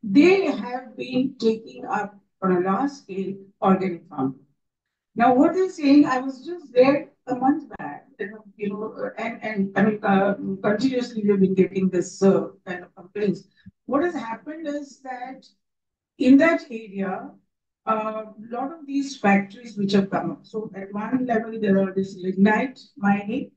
They have been taking up on a large scale organic farming. Now, what they're saying, I was just there a month back, you know, and I mean, uh, continuously we've been getting this uh, kind of complaints. What has happened is that in that area, a lot of these factories which have come up. So at one level, there are this lignite mining.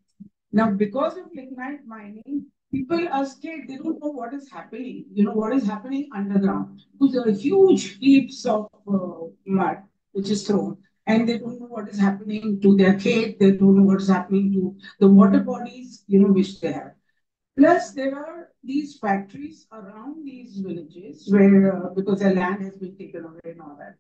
Now, because of lignite mining, people are scared. They don't know what is happening, you know, what is happening underground. Because there are huge heaps of uh, mud which is thrown, and they don't know what is happening to their kit. They don't know what is happening to the water bodies, you know, which they have. Plus, there are these factories around these villages hmm. where, uh, because their land has been taken away and all that.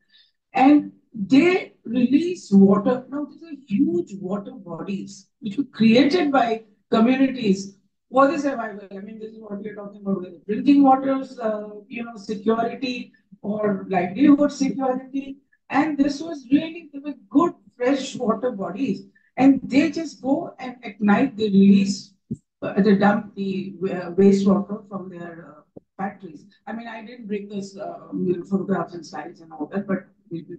And they release water. Now, these are huge water bodies which were created by communities for the survival. I mean, this is what we're talking about with drinking waters, uh, you know, security or livelihood security. And this was really good fresh water bodies. And they just go and at night they release, Uh, they dump the uh, wastewater from their uh, factories. I mean, I didn't bring this photographs and slides and all that, but we'll be.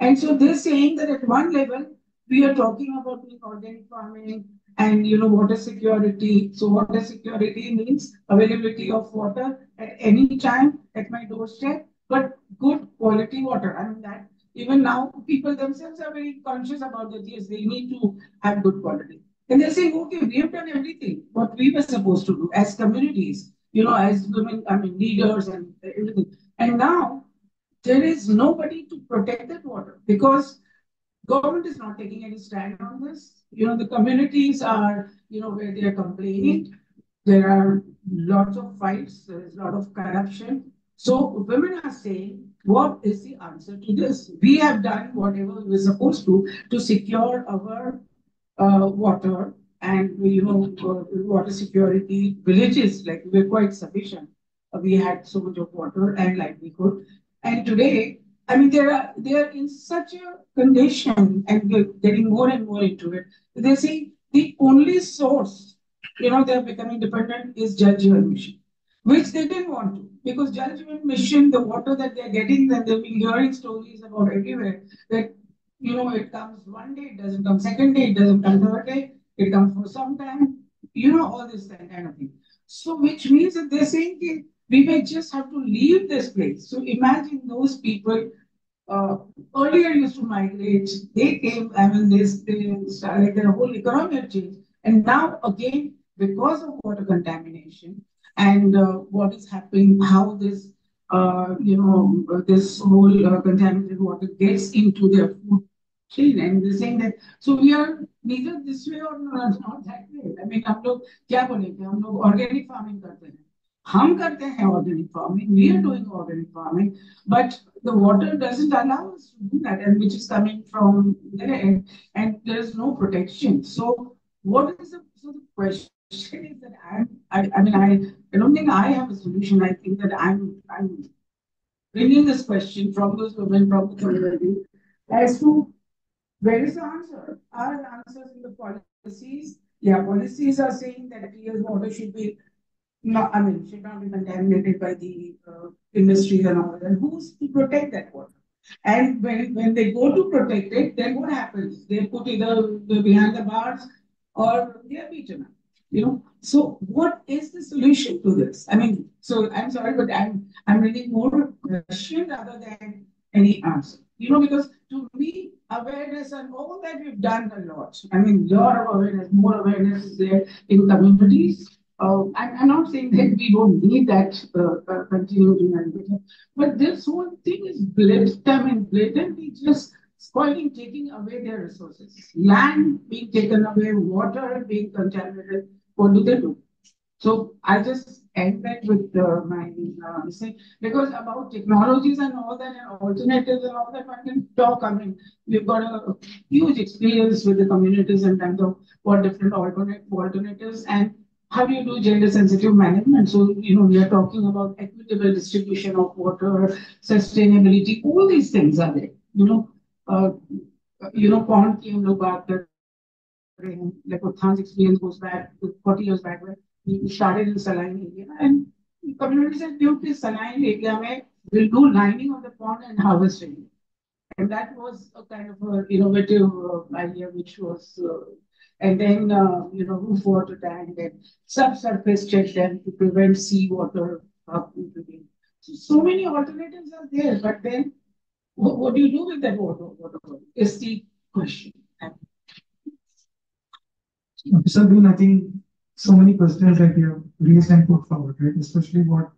And so they're saying that at one level, we are talking about organic farming and, you know, water security. So water security means availability of water at any time at my doorstep, but good quality water. I mean, that even now people themselves are very conscious about that. Yes, they need to have good quality. And they're saying, okay, we have done everything what we were supposed to do as communities, you know, as women, I mean, leaders and everything. And now there is nobody to protect that water because government is not taking any stand on this. You know, the communities are, you know, where they are complaining. There are lots of fights. There is a lot of corruption. So women are saying, what is the answer to this? We have done whatever we're supposed to to secure our Uh, water and, you know, uh, water security villages. Like we're quite sufficient. Uh, we had so much of water and livelihood. And today, I mean, they are they are in such a condition and they're getting more and more into it. They say the only source, you know, they're becoming dependent is Jeevan Mission, which they didn't want to because Jeevan Mission, the water that they're getting, that they've been hearing stories about everywhere, that you know, it comes one day, it doesn't come second day, it doesn't come third day, it comes for some time, you know, all this kind of thing. So, which means that they're saying we may just have to leave this place. So, imagine those people uh, earlier used to migrate, they came, I mean, this, they started their whole economy changed. And now, again, because of water contamination and uh, what is happening, how this uh, you know, this whole uh, contaminated water gets into their food chain. And they're saying that, so we are neither this way or not, not that way. I mean, हम लोग क्या बोलेंगे हम लोग organic farming करते हैं हम करते हैं organic farming we are doing organic farming but the water doesn't allow us to do that and which is coming from there and, and there's no protection so what is the so the question is that I'm, I, I mean, I, I don't think I have a solution. I think that I'm, I'm bringing this question from those women from the community as to where is the answer? Are the answers in the policies? Yeah, policies are saying that clear water should be not, I mean, should not be contaminated by the uh, industries and all that. And who's to protect that water? And when, when they go to protect it, then what happens? They put either behind the bars or they are beaten up you know so what is the solution to this i mean so i'm sorry but i'm i'm reading more question rather than any answer you know because to me awareness and all that we've done a lot i mean lot of awareness more awareness is there in communities uh, I'm, I'm not saying that we don't need that uh, uh, continuing and but this whole thing is blatant, I mean, blatantly just spoiling, taking away their resources. Land being taken away, water being contaminated, what do they do? So I just end that with uh, my uh, say because about technologies and all that and alternatives and all that one can talk. I mean, we've got a huge experience with the communities in terms of what different alternate alternatives and how do you do gender sensitive management. So you know we are talking about equitable distribution of water, sustainability. All these things are there. You know, uh, you know, pond came about that like Utthan's experience goes back 40 years back when we started in saline area and due saline area mein, we'll do lining of the pond and harvesting. And that was a kind of an innovative uh, idea which was uh, and then uh, you know roof water tank and subsurface check to prevent seawater up into the so, so many alternatives are there, but then what, what do you do with that water? water is the question. Mr. Green, I think so many questions that you have raised and put forward, right? Especially what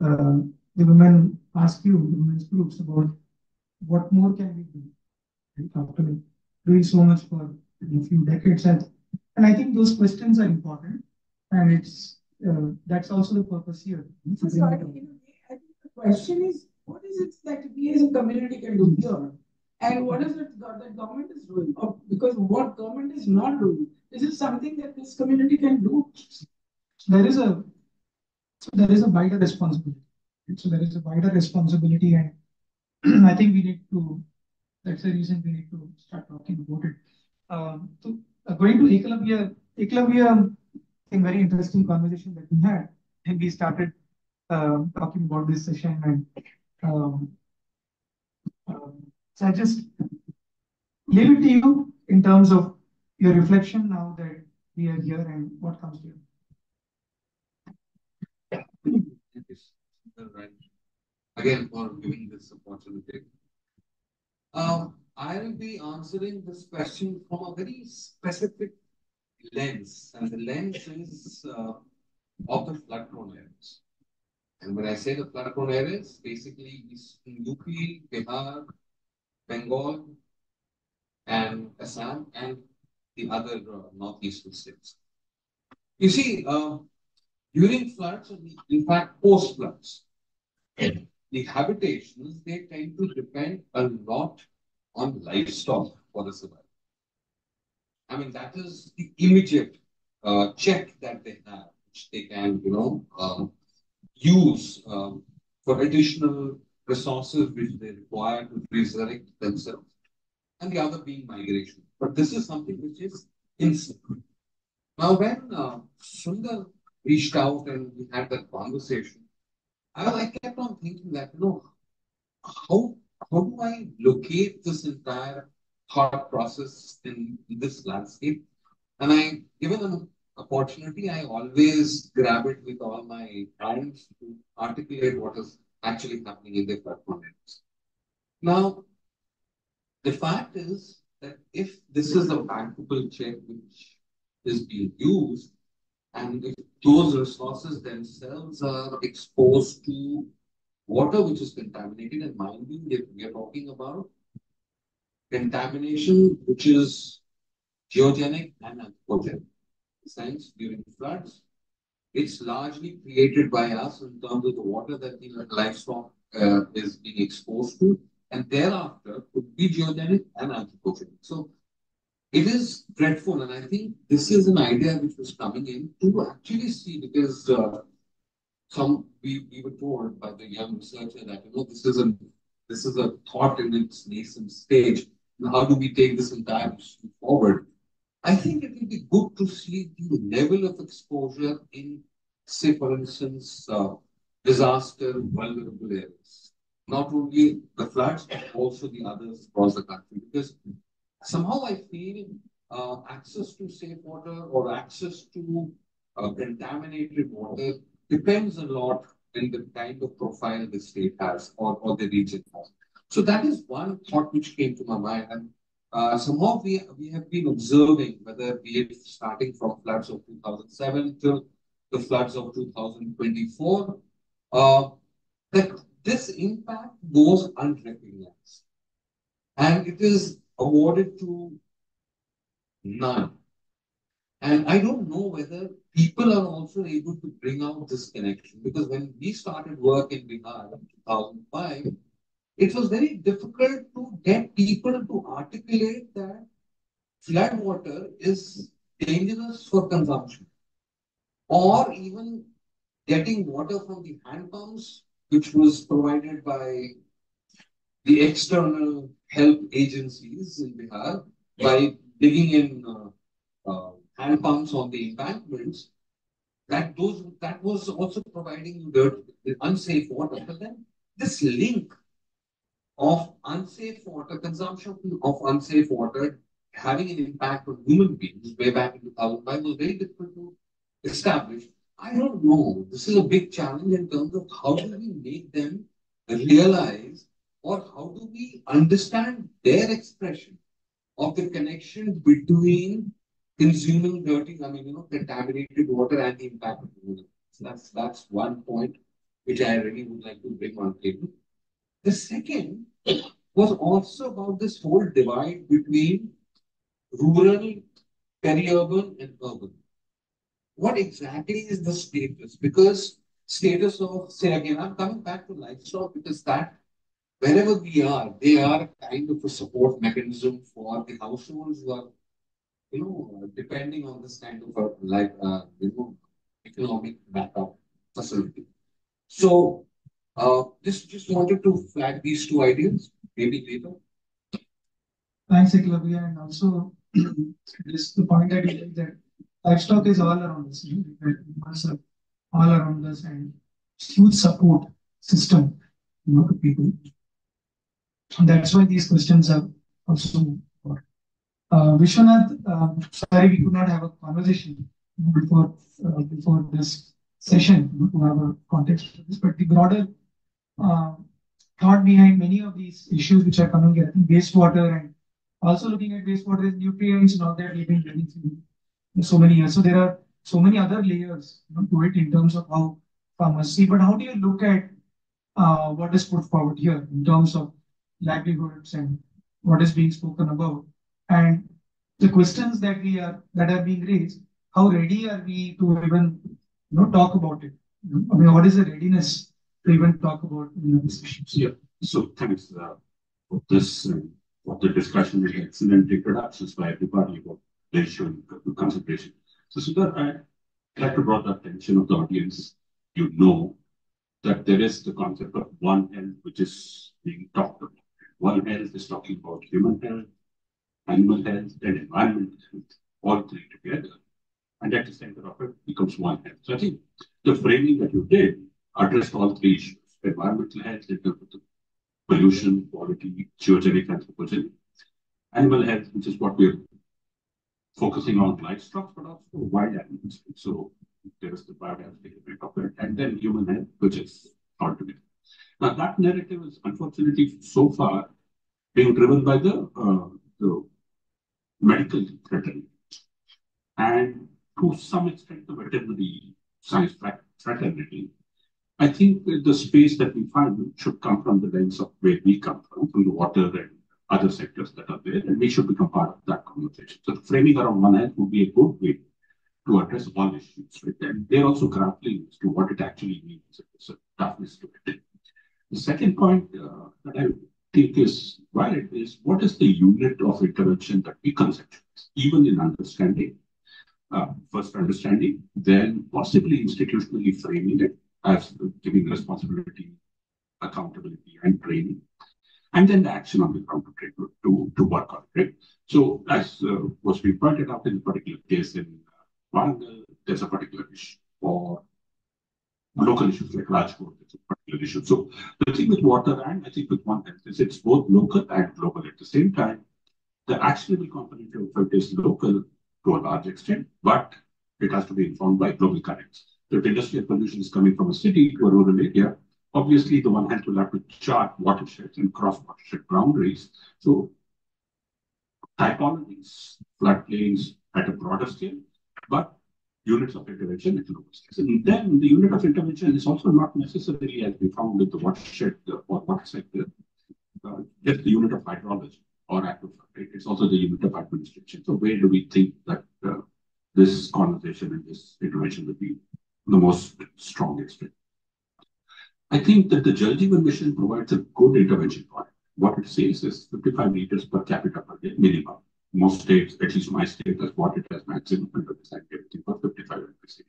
uh, the women ask you, the women's groups, about what more can we do right? after doing so much for a few decades. And, and I think those questions are important. And it's uh, that's also the purpose here. So sorry, I think the question is, what is it that we as a community can do here? And what is it that government is doing? Or because what government is not doing? Is something that this community can do. There is a there is a wider responsibility. So there is a wider responsibility, and I think we need to. That's the reason we need to start talking about it. Um, so uh, going to Eklavya, Eklavya, I think very interesting conversation that we had, and we started uh, talking about this session, and um, um, so I just leave it to you in terms of your reflection now that we are here and what comes to you. Again, for giving this opportunity. Um, I will be answering this question from a very specific lens, and the lens is uh, of the flood prone areas. And when I say the flood prone areas, basically in UP, Bihar, Bengal, and Assam, and the other uh, northeastern states. You see, uh, during floods, in fact, post floods, the habitations they tend to depend a lot on livestock for the survival. I mean, that is the immediate uh, check that they have, which they can, you know, um, use um, for additional resources which they require to resurrect themselves, and the other being migration. But this is something which is instant. Now, when uh, Sundar reached out and we had that conversation, I, I kept on thinking that, you know, how, how do I locate this entire thought process in, in this landscape? And I, given an opportunity, I always grab it with all my hands to articulate what is actually happening in the platform. Now, the fact is that if this is a bankable check which is being used, and if those resources themselves are exposed to water which is contaminated, and mind you, if we are talking about contamination which is geogenic and anthropogenic. Since during floods, it's largely created by us in terms of the water that the livestock uh, is being exposed to, and thereafter could be geogenic and anthropogenic. So it is dreadful, and I think this is an idea which was coming in to actually see because uh, some we, we were told by the young researcher that you know this is a this is a thought in its nascent stage. And how do we take this entire issue forward? I think it will be good to see the level of exposure in, say, for instance, uh, disaster vulnerable areas. Not only the floods, but also the others across the country. Because somehow I feel uh, access to safe water or access to uh, contaminated water depends a lot in the kind of profile the state has or, or the region has. So that is one thought which came to my mind. And uh, somehow we, we have been observing whether be it starting from floods of 2007 till the floods of 2024, uh, that this impact goes unrecognized. And it is awarded to none. And I don't know whether people are also able to bring out this connection because when we started work in Bihar in 2005, it was very difficult to get people to articulate that flood water is dangerous for consumption. Or even getting water from the hand pumps, which was provided by the external help agencies in Bihar by digging in uh, uh, hand pumps on the embankments, that those that was also providing you dirt, unsafe water. But then this link of unsafe water, consumption of unsafe water having an impact on human beings way back in 2005 was very difficult to establish. I don't know. This is a big challenge in terms of how do we make them realize or how do we understand their expression of the connection between consuming dirty, I mean, you know, contaminated water and the impact of human. So that's that's one point which I really would like to bring on table. The second was also about this whole divide between rural, peri-urban, and urban. What exactly is the status? Because status of, say again, I'm coming back to livestock because that wherever we are, they are kind of a support mechanism for the households who are, you know, depending on this kind of a like, uh, you know, economic backup facility. So uh, just, just wanted to flag these two ideas, maybe later. Thanks, Eklavya. And also, this the point that you made that livestock is all around us, you know, all around us, and huge support system, you know, to people. And that's why these questions are also for. Uh, Vishwanath, uh, sorry, we could not have a conversation before uh, before this session to have a context for this, but the broader thought behind many of these issues which are coming here, I think wastewater and also looking at wastewater nutrients and all that we've been getting through so many years. So there are so many other layers you know, to it in terms of how farmers see. But how do you look at uh, what is put forward here in terms of livelihoods and what is being spoken about and the questions that we are that are being raised? How ready are we to even you know talk about it? I mean, what is the readiness even talk about these issues. Yeah. So thanks uh, for this uh, for the discussion and excellent introductions by everybody about their showing consideration. So Sundar, I'd like to draw the attention of the audience. You know that there is the concept of One Health, which is being talked about. One Health is talking about human health, animal health, and environmental health, all three together. And at the center of it becomes One Health. So I think the framing that you did addressed all three issues environmental health, of pollution, quality, geogenic, anthropogenic, animal health, which is what we're focusing on livestock, but also wild animals. So there is the biodiversity effect of it, and then human health, which is all together. Now, that narrative is unfortunately so far being driven by the, uh, the medical fraternity and to some extent the veterinary science fraternity. I think the space that we find should come from the lens of where we come from, from the water and other sectors that are there, and we should become part of that conversation. So the framing around One Health would be a good way to address all issues with them. They're also grappling as to what it actually means. It's a toughness to it. The second point uh, that I think is valid is what is the unit of intervention that we conceptualize, even in understanding, uh, first understanding, then possibly institutionally framing it as giving responsibility, accountability, and training, and then the action on the ground to, to, to work on it. Right? So, as uh, was being pointed out in a particular case in uh, there's a particular issue, or local issues like Rajkot, it's a particular issue. So, the thing with water and I think with One Health is it's both local and global at the same time. The actionable component of it is local to a large extent, but it has to be informed by global currents. If industrial pollution is coming from a city to a rural area, obviously the One Health will have to chart watersheds and cross watershed boundaries. So typologies, floodplains at a broader scale, but units of intervention at lower scale. And then the unit of intervention is also not necessarily, as we found with the watershed or water sector, uh, just the unit of hydrology or aquifer. It's also the unit of administration. So where do we think that uh, this conversation and this intervention would be the most strongest fit? I think that the Jal Jeevan Mission provides a good intervention point. What it says is 55 liters per capita per day minimum. Most states, at least my state, has what it as maximum under this activity for 55 liters.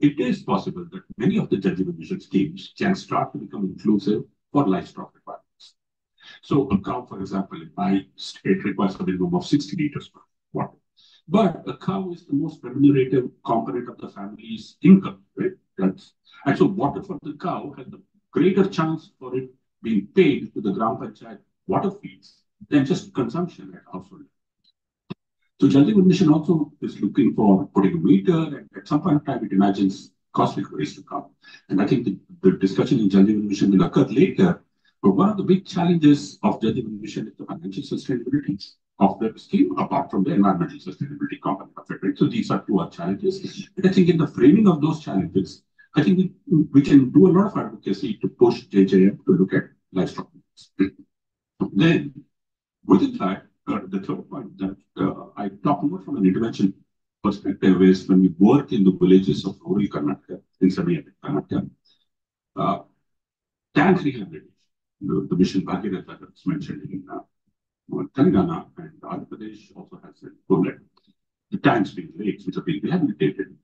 It is possible that many of the Jal Jeevan Mission schemes can start to become inclusive for livestock requirements. So a cow, for example, in my state requires a minimum of 60 liters per water. But a cow is the most remunerative component of the family's income, right? That's, and so water for the cow has a greater chance for it being paid to the Gram Panchayat water fees than just consumption at household. So Jal Jeevan Mission also is looking for putting a meter, and at some point in time, it imagines cost recoveries to come. And I think the, the discussion in Jal Jeevan Mission will occur later. But one of the big challenges of Jal Jeevan Mission is the financial sustainability of the scheme, apart from the environmental sustainability component of it. Right? So these are two challenges. I think in the framing of those challenges, I think we, we can do a lot of advocacy to push JJM to look at livestock. then, within that, uh, the third point that uh, I talk more from an intervention perspective is when we work in the villages of rural Karnataka, in semi-arid Karnataka, uh, tank rehabilitation, the, the mission Bhagirath that was mentioned in uh, Telangana and Andhra Pradesh also has a problem. The tanks being lakes which are being rehabilitated.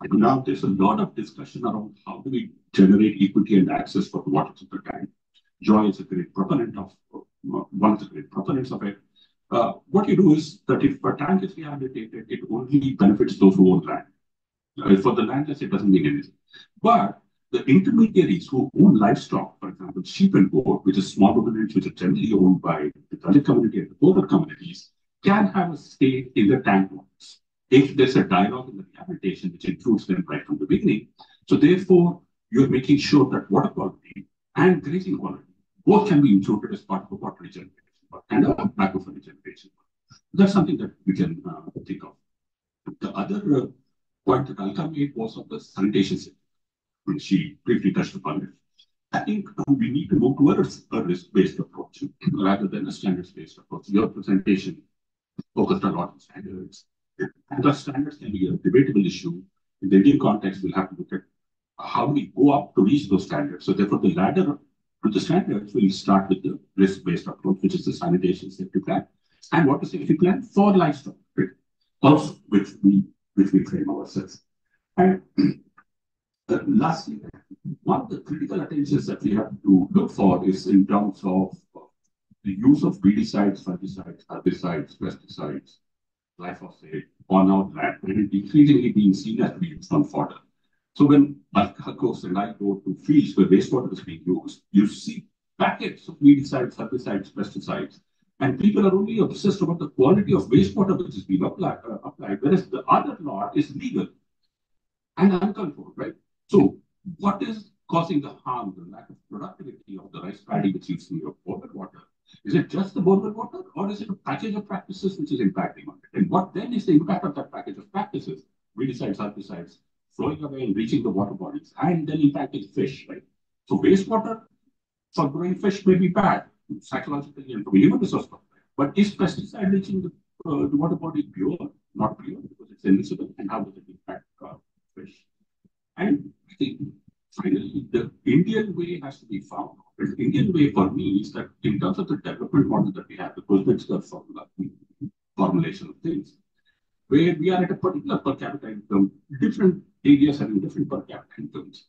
And now there's a lot of discussion around how do we generate equity and access for the waters of the tank. Joy is a great proponent of, uh, one of the great proponents of it. Uh, what you do is that if a tank is rehabilitated, it only benefits those who own land. Uh, for the landless, it doesn't mean anything. But the intermediaries who own livestock, for example, sheep and goat, which is small ruminants which are generally owned by the Dalit community and the poorer communities, can have a stake in the tank if there's a dialogue in the rehabilitation which includes them right from the beginning. So therefore, you're making sure that water quality and grazing quality both can be included as part of the water regeneration and a aquifer regeneration. That's something that we can uh, think of. The other uh, point that Alka made was of the sanitation system she briefly touched upon it. I think we need to move towards a risk-based approach rather than a standards-based approach. Your presentation focused a lot on standards. And the standards can be a debatable issue. In the Indian context, we'll have to look at how we go up to reach those standards. So therefore, the ladder to the standards will start with the risk-based approach, which is the sanitation safety plan, and water safety plan for livestock, right? which we which we frame ourselves. And lastly, one of the critical attentions that we have to look for is in terms of the use of weedicides, fungicides, herbicides, pesticides, glyphosate on our land, and it increasingly being seen as being on fodder. So when Alka goes and I go to fields where wastewater is being used, you see packets of weedicides, herbicides, pesticides, and people are only obsessed about the quality of wastewater which is being applied, uh, applied whereas the other lot is legal and uncontrolled, right? So what is causing the harm, the lack of productivity of the rice paddy which is in your borewell water? Is it just the borewell water or is it a package of practices which is impacting on it? And what then is the impact of that package of practices? Weedicides, herbicides, flowing away and reaching the water bodies and then impacting fish, right? So wastewater for growing fish may be bad psychologically and from human resource. But is pesticide reaching the, uh, the water body pure? Not pure because it's invisible. And how does it impact uh, fish? And I think finally, the Indian way has to be found. The Indian way for me is that in terms of the development model that we have, the Kurzweil formula, formulation of things, where we are at a particular per capita income, different areas having different per capita incomes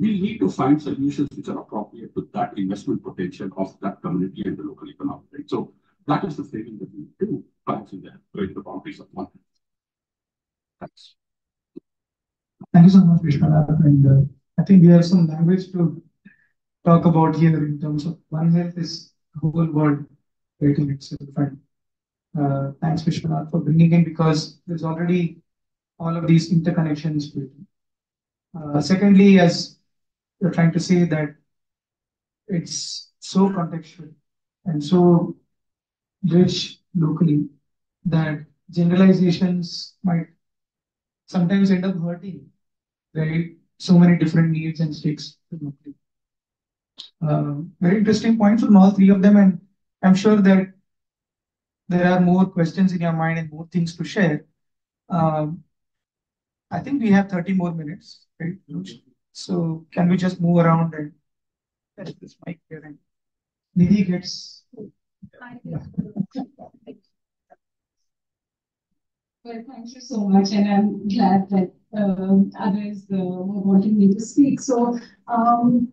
we need to find solutions which are appropriate to that investment potential of that community and the local economy. Right? So that is the framing that we do, perhaps in the, the boundaries of one. Thanks. Thank you so much, Vishwanath. And uh, I think we have some language to talk about here in terms of One Health is whole world rating itself. And uh, thanks, Vishwanath, for bringing in because there's already all of these interconnections. Uh, secondly, as you're trying to say that it's so contextual and so rich locally that generalizations might sometimes end up hurting, right? So many different needs and stakes. Uh, very interesting points from all three of them, and I'm sure that there are more questions in your mind and more things to share. Um, I think we have 30 more minutes, right? So can we just move around and test this mic here and Nidhi gets. Yeah. Well, thank you so much, and I'm glad that uh, others uh, were wanting me to speak. So, um,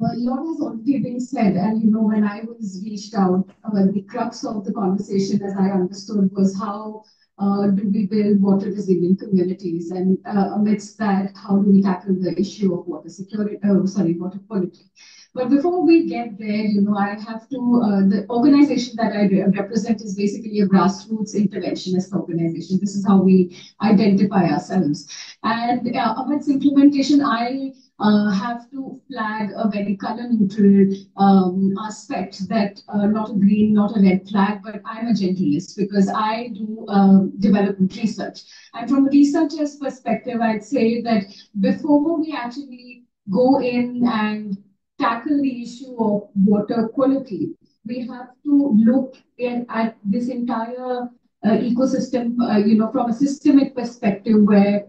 a lot has already been said, and you know, when I was reached out, uh, the crux of the conversation, as I understood, was how uh, do we build water resilient communities? And uh, amidst that, how do we tackle the issue of water security, oh, sorry, water quality? But before we get there, you know, I have to, uh, the organization that I represent is basically a grassroots interventionist organization. This is how we identify ourselves. And uh, implementation, I uh, have to flag a very color neutral um, aspect that uh, not a green, not a red flag, but I'm a generalist because I do uh, development research. And from a researcher's perspective, I'd say that before we actually go in and tackle the issue of water quality, we have to look in, at this entire uh, ecosystem, uh, you know, from a systemic perspective where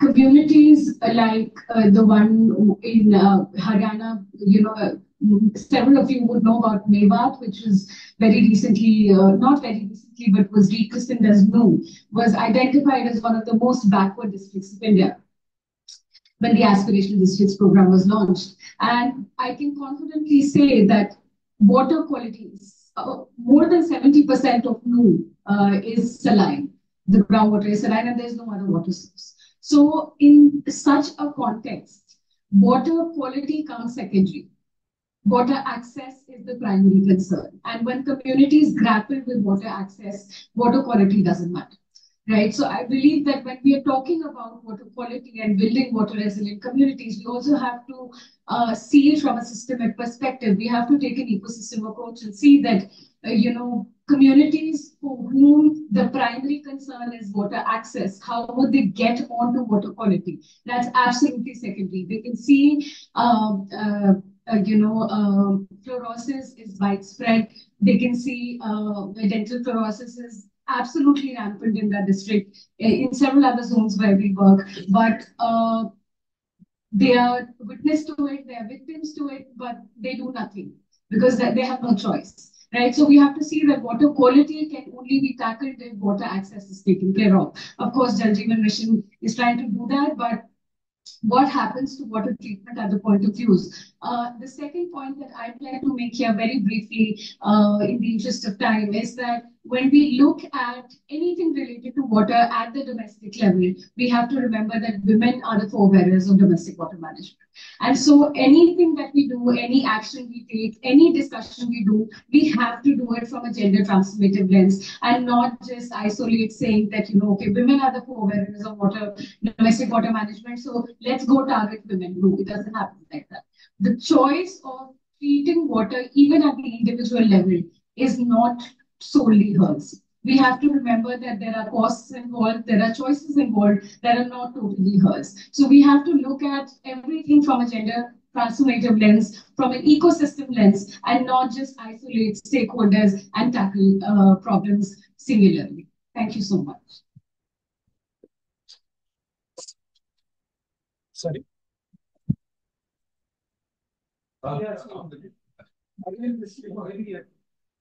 communities like uh, the one in uh, Haryana, you know, uh, several of you would know about Mewat, which was very recently, uh, not very recently, but was rechristened as Nuh, was identified as one of the most backward districts of India when the Aspirational Districts program was launched. And I can confidently say that water quality is uh, more than 70% of Nuh uh, is saline. The groundwater is saline and there's no other water source. So in such a context, water quality comes secondary. Water access is the primary concern. And when communities grapple with water access, water quality doesn't matter. Right. So I believe that when we are talking about water quality and building water resilient communities, we also have to uh, see it from a systemic perspective. We have to take an ecosystem approach and see that, uh, you know, communities for whom the primary concern is water access, how would they get onto water quality? That's absolutely secondary. They can see, um, uh, uh, you know, uh, fluorosis is widespread. They can see uh, dental fluorosis is absolutely rampant in that district, in several other zones where we work. But uh, they are witness to it, they are victims to it, but they do nothing because they have no choice right? So we have to see that water quality can only be tackled if water access is taken care of. Of course, Jal Jeevan Mission is trying to do that, but what happens to water treatment at the point of use. Uh, the second point that I'd like to make here very briefly, uh, in the interest of time, is that when we look at anything related to water at the domestic level, we have to remember that women are the forebearers of domestic water management. And so anything that we do, any action we take, any discussion we do, we have to do it from a gender transformative lens and not just isolate saying that, you know, okay, women are the forebearers of water, domestic water management. So let's go target women. No, it doesn't happen like that. The choice of treating water, even at the individual level, is not solely hers. We have to remember that there are costs involved, there are choices involved that are not totally hers. So we have to look at everything from a gender transformative lens, from an ecosystem lens, and not just isolate stakeholders and tackle uh, problems singularly. Thank you so much. Sorry. Uh,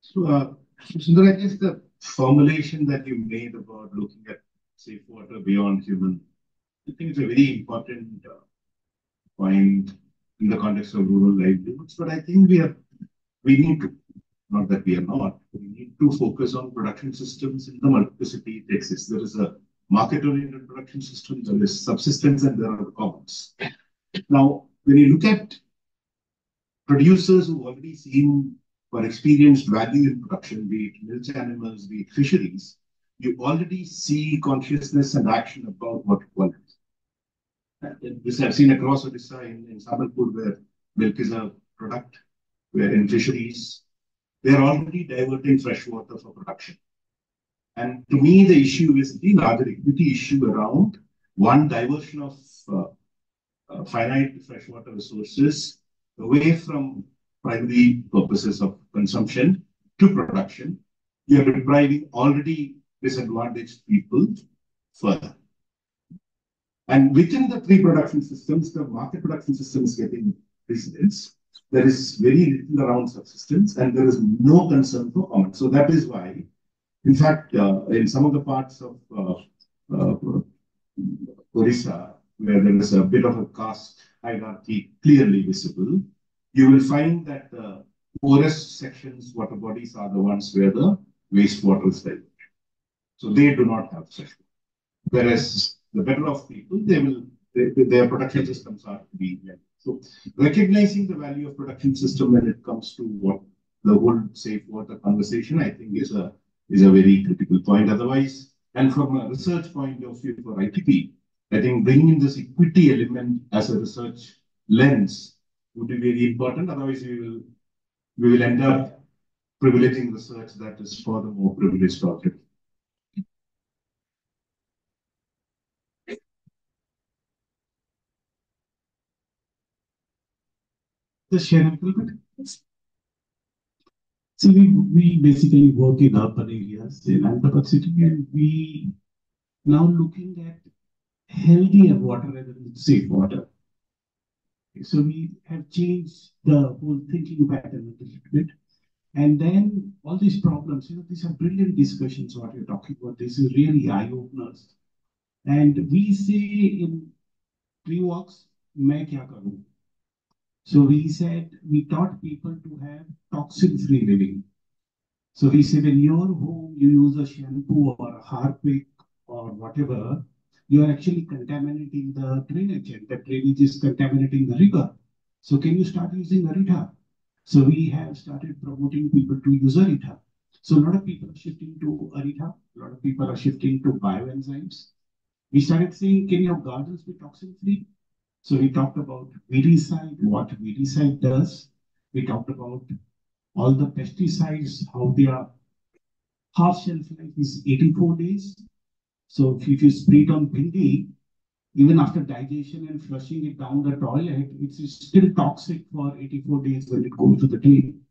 So, uh, Sundar, I guess the formulation that you made about looking at safe water beyond human, I think it's a very important uh, point in the context of rural livelihoods. But I think we are, we need to, not that we are not, we need to focus on production systems in the multiplicity it exists. There is a market-oriented production system, there is subsistence, and there are the commons. Now, when you look at producers who already seen or experienced value in production, be it milch animals, be it fisheries, you already see consciousness and action about what quality. This I've seen across Odisha in, in where milk is a product, where in fisheries, they're already diverting fresh water for production. And to me, the issue is the larger equity issue around one diversion of uh, uh, finite freshwater resources away from primary purposes of consumption to production. You are depriving already disadvantaged people further. And within the three production systems, the market production system is getting precedence. There is very little around subsistence and there is no concern for common. So that is why, in fact, uh, in some of the parts of uh, uh, Orissa, where there is a bit of a caste hierarchy clearly visible, you will find that the poorest sections, water bodies, are the ones where the wastewater is diverted. So they do not have water. Whereas the better off people, they will they, their production systems are to be So recognizing the value of production system when it comes to what the whole safe water conversation, I think is a is a very critical point. Otherwise, and from a research point of view for ITP, I think bringing this equity element as a research lens would be very important. Otherwise, we will we will end up privileging research that is for the more privileged already. Just share a little bit. So we, we basically work in urban areas in city and we now looking at healthier water rather than safe water. So we have changed the whole thinking pattern a little bit. And then all these problems, you know, these are brilliant discussions, what you're talking about. This is really eye-openers. And we say in Tree Walks, मैं क्या करूँ? So we said, we taught people to have toxin-free living. So we said, in your home, you use a shampoo or a harpic or whatever, you are actually contaminating the drainage and the drainage is contaminating the river. So can you start using Arita? So we have started promoting people to use Arita. So a lot of people are shifting to Arita. A lot of people are shifting to bioenzymes. We started saying, can your gardens be toxin free? So we talked about weedicide, what weedicide does. We talked about all the pesticides, how they are half shelf life is 84 days. So if you spray it on bhindi, even after digestion and flushing it down the toilet, it's still toxic for 84 days when it goes to the drain.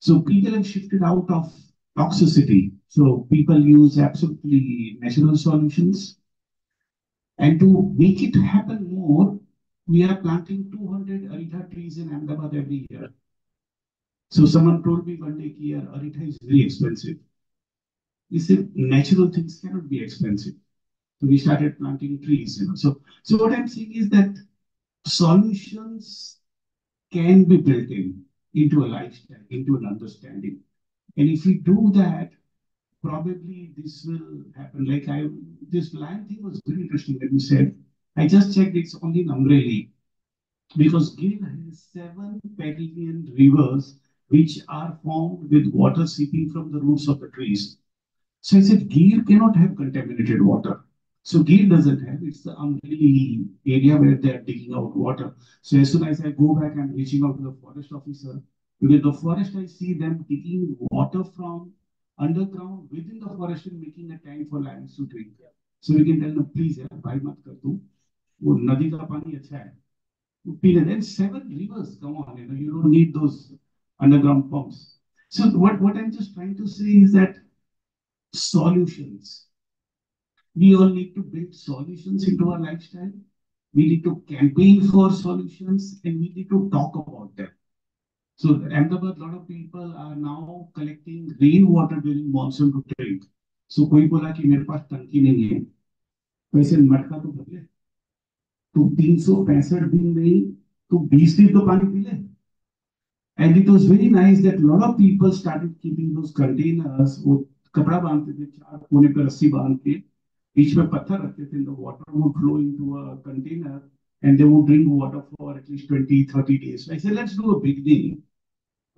So people have shifted out of toxicity. So people use absolutely natural solutions. And to make it happen more, we are planting 200 Arita trees in Ahmedabad every year. So someone told me one day here, Arita is very expensive. We said natural things cannot be expensive. So we started planting trees, you know. So, so what I'm saying is that solutions can be built in into a lifestyle, into an understanding. And if we do that, probably this will happen. Like I, this land thing was very interesting that you said. I just checked, it's only in Amreli because Gir has seven perennial rivers which are formed with water seeping from the roots of the trees. So I said, Gir cannot have contaminated water. So Gir doesn't have, it's the Amreli area where they are digging out water. So as soon as I go back, I'm reaching out to the forest officer. Because the forest, I see them taking water from underground within the forest and making a tank for lions to drink. So we can tell them, please, यार भाई मत कर तू वो नदी का पानी अच्छा है pine then seven rivers come on you know you don't need those underground pumps so what what i'm just trying to say is that solutions we all need to build solutions into our lifestyle we need to campaign for solutions and we need to talk about them so Ahmedabad, a lot of people are now collecting rainwater during monsoon to drink. So कोई बोला कि मेरे पास टंकी नहीं है वैसे मटका तो भर ले तो तीन सौ पैंसठ दिन नहीं तो बीस दिन तो पानी पी ले And it was very nice that a lot of people started keeping those containers. वो कपड़ा बांधते थे, चार कोने पर रस्सी बाँध के, बीच में पत्थर रखते थे water would flow into container and they would drink water for at least twenty thirty days I say let's do a big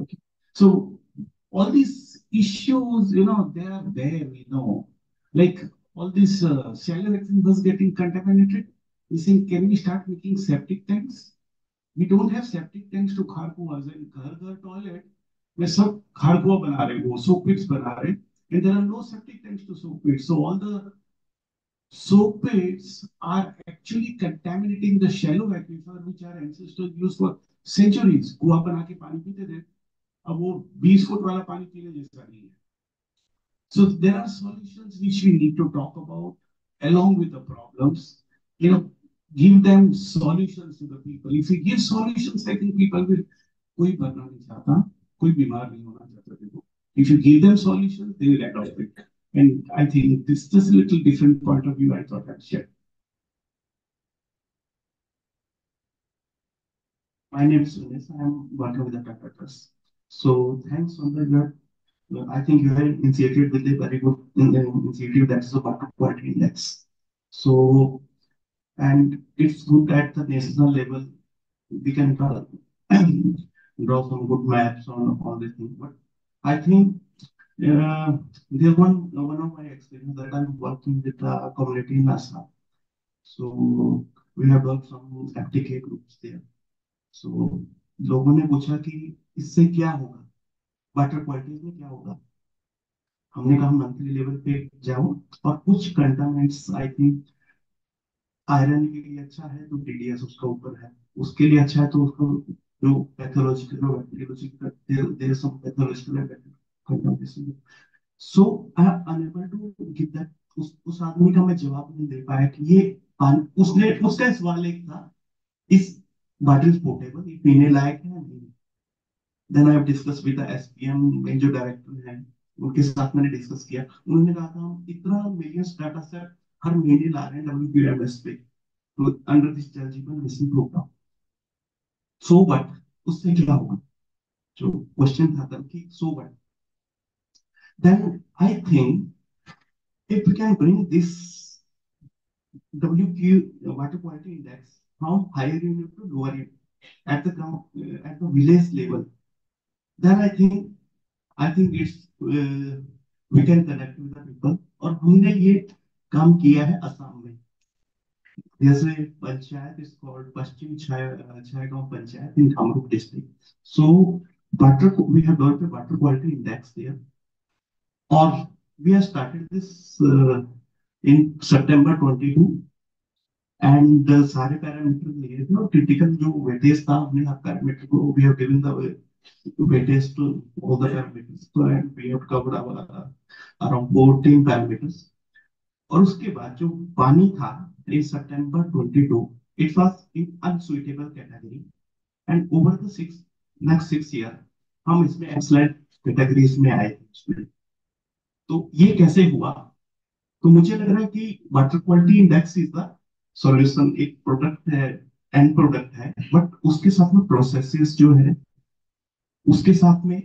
okay so all this issues you know they are there you know like all this cellar axing was getting contaminated we sing can we start making septic tanks we don't have septic tanks to Kharkua and घर घर toilet मैं सब खारकुआ बना रहे हैं वो सोपिट्स बना रहे हैं and there are no septic tanks to soak pits so all the soak pits are actually contaminating the shallow aquifer which our ancestors used for centuries कुआ बना के पानी पीते थे अब वो 20 फुट वाला पानी पीने जैसा नहीं है so there are solutions which we need to talk about along with the problems you know give them solutions to the people if we give solutions i think people will कोई बनना नहीं चाहता कोई बीमार नहीं होना चाहता देखो if you give them solutions they will adopt it and I think this is just a little different point of view I thought I'd share. My name is Sunesh. I'm working with the Tata. So thanks, Sundar. I think you have initiated with a very good initiative that's the water quality index. So, and it's good at the national level. We can draw, uh, draw some good maps on all these things. But I think uh, there's one one of my experience that I'm working with a community in Assam. So we have done some FTK groups there. So लोगों ने पूछा कि इससे क्या होगा water quality में क्या होगा हमने कहा मंथली लेवल पे जाओ और कुछ कंटामिनेंट्स आई थिंक आयरन के लिए अच्छा है तो टीडीएस उसका ऊपर है उसके लिए अच्छा है तो उसको जो pathological bacteriological there some pathological contamination so I am unable to give that उस उस आदमी का मैं जवाब नहीं दे पाया कि ये उसने, उसका सवाल एक था इस इज़ पोर्टेबल ये पीने लायक है नहीं? Then I have discuss with the SPM में जो डायरेक्टर हैं, उनके साथ मैंने डिस्कस किया। उन्होंने कहा था, हम इतना मिलियंस डाटा सेट हर महीने ला रहे हैं डब्ल्यूपीएमएस पे तो अंडर दिस जल जीवन मिशन प्रोग्राम सो बट उससे क्या होगा जो क्वेश्चन था तब कि so but then I think if we can bring this WQ water quality index from higher unit to lower unit at the ground uh, at the village level, then I think I think it's uh, we can connect with the people और हमने ये काम किया है Assam There's a panchayat is called Paschim Chayagaon Panchayat in Kamrup district. So water, we have got a water quality index there. Or we have started this uh, in September 22 and uh, सारे parameter लिए थे और critical जो weightage था हमने हर parameter को we have given the weightage to all the parameters तो and we have covered around 14 parameters और उसके बाद जो पानी था in September 22 it was in unsuitable category. And over the six, next six year, हम इसमें excellent categories में आए तो ये कैसे हुआ? तो मुझे लग रहा है कि water quality index is the solution एक प्रोडक्ट है एंड प्रोडक्ट है बट उसके साथ में प्रोसेसेस जो है, उसके साथ में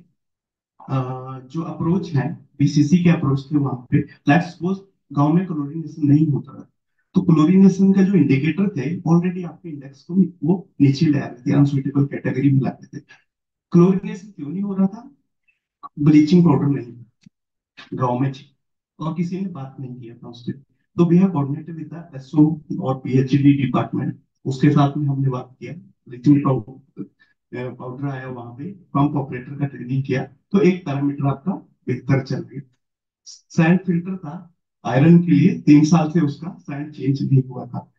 जो अप्रोच है बीसीसी के अप्रोच थे वहाँ पे लेट्स सपोज़ गाँव में क्लोरिनेशन नहीं होता था। तो क्लोरिनेशन का जो इंडिकेटर थे ऑलरेडी आपके इंडेक्स को वो नीचे ले आते थे अनसुइटेबल कैटेगरी में लाते थे। क्लोरिनेशन क्यों नहीं हो रहा था? ब्लीचिंग पाउडर नहीं गाँव में थी और किसी ने बात नहीं किया था उससे। तो we have coordinated with the SO और पीएचडी डिपार्टमेंट उसके साथ में हमने बात किया। ब्लीचिंग पाउडर आया वहाँ पे। पंप ऑपरेटर का ट्रेनिंग किया। तो एक पैरामीटर आपका बेहतर चल गया सैंड फ़िल्टर था। आयरन के लिए तीन साल से उसका साइड चेंज नहीं हुआ था।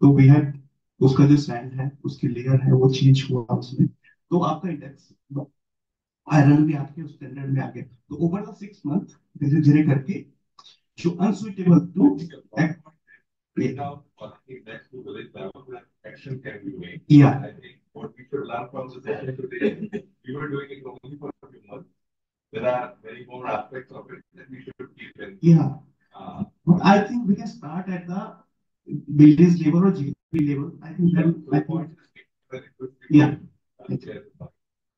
तो बेहद उसका जो सैंड है, उसकी लेयर है, वो चेंज हुआ उसमें। तो आपका इंडेक्स आयरन भी आपके स्टैंडर्ड में आ गया। तो ओवर सिक्स मंथ धीरे धीरे करके, जो अनसुइटेबल टू या Uh, But I think we can start at the village level or GP level. I think that, I think, yeah.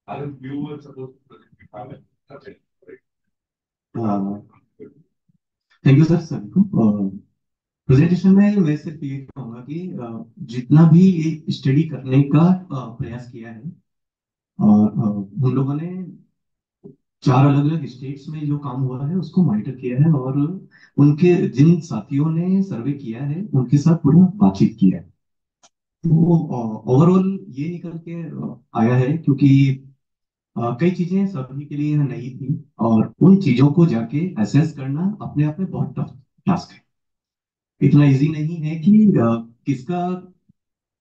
Other viewers supposed to present. Okay, right. Thank you sir sir को presentation में मैं सिर्फ़ ये कहूँगा कि जितना भी ये स्टडी करने का प्रयास किया है और अ, हम लोगों ने चार अलग अलग स्टेट्स में जो काम हुआ है उसको मॉनिटर किया है और उनके जिन साथियों ने सर्वे किया है, उनके साथ पूरा बातचीत किया है। तो ओवरऑल ये निकल के आया है क्योंकि कई चीज़ें सभी के लिए नई थी और उन चीज़ों को जाके एसेस करना अपने आप में बहुत टफ टास्क है। इतना इजी नहीं है कि किसका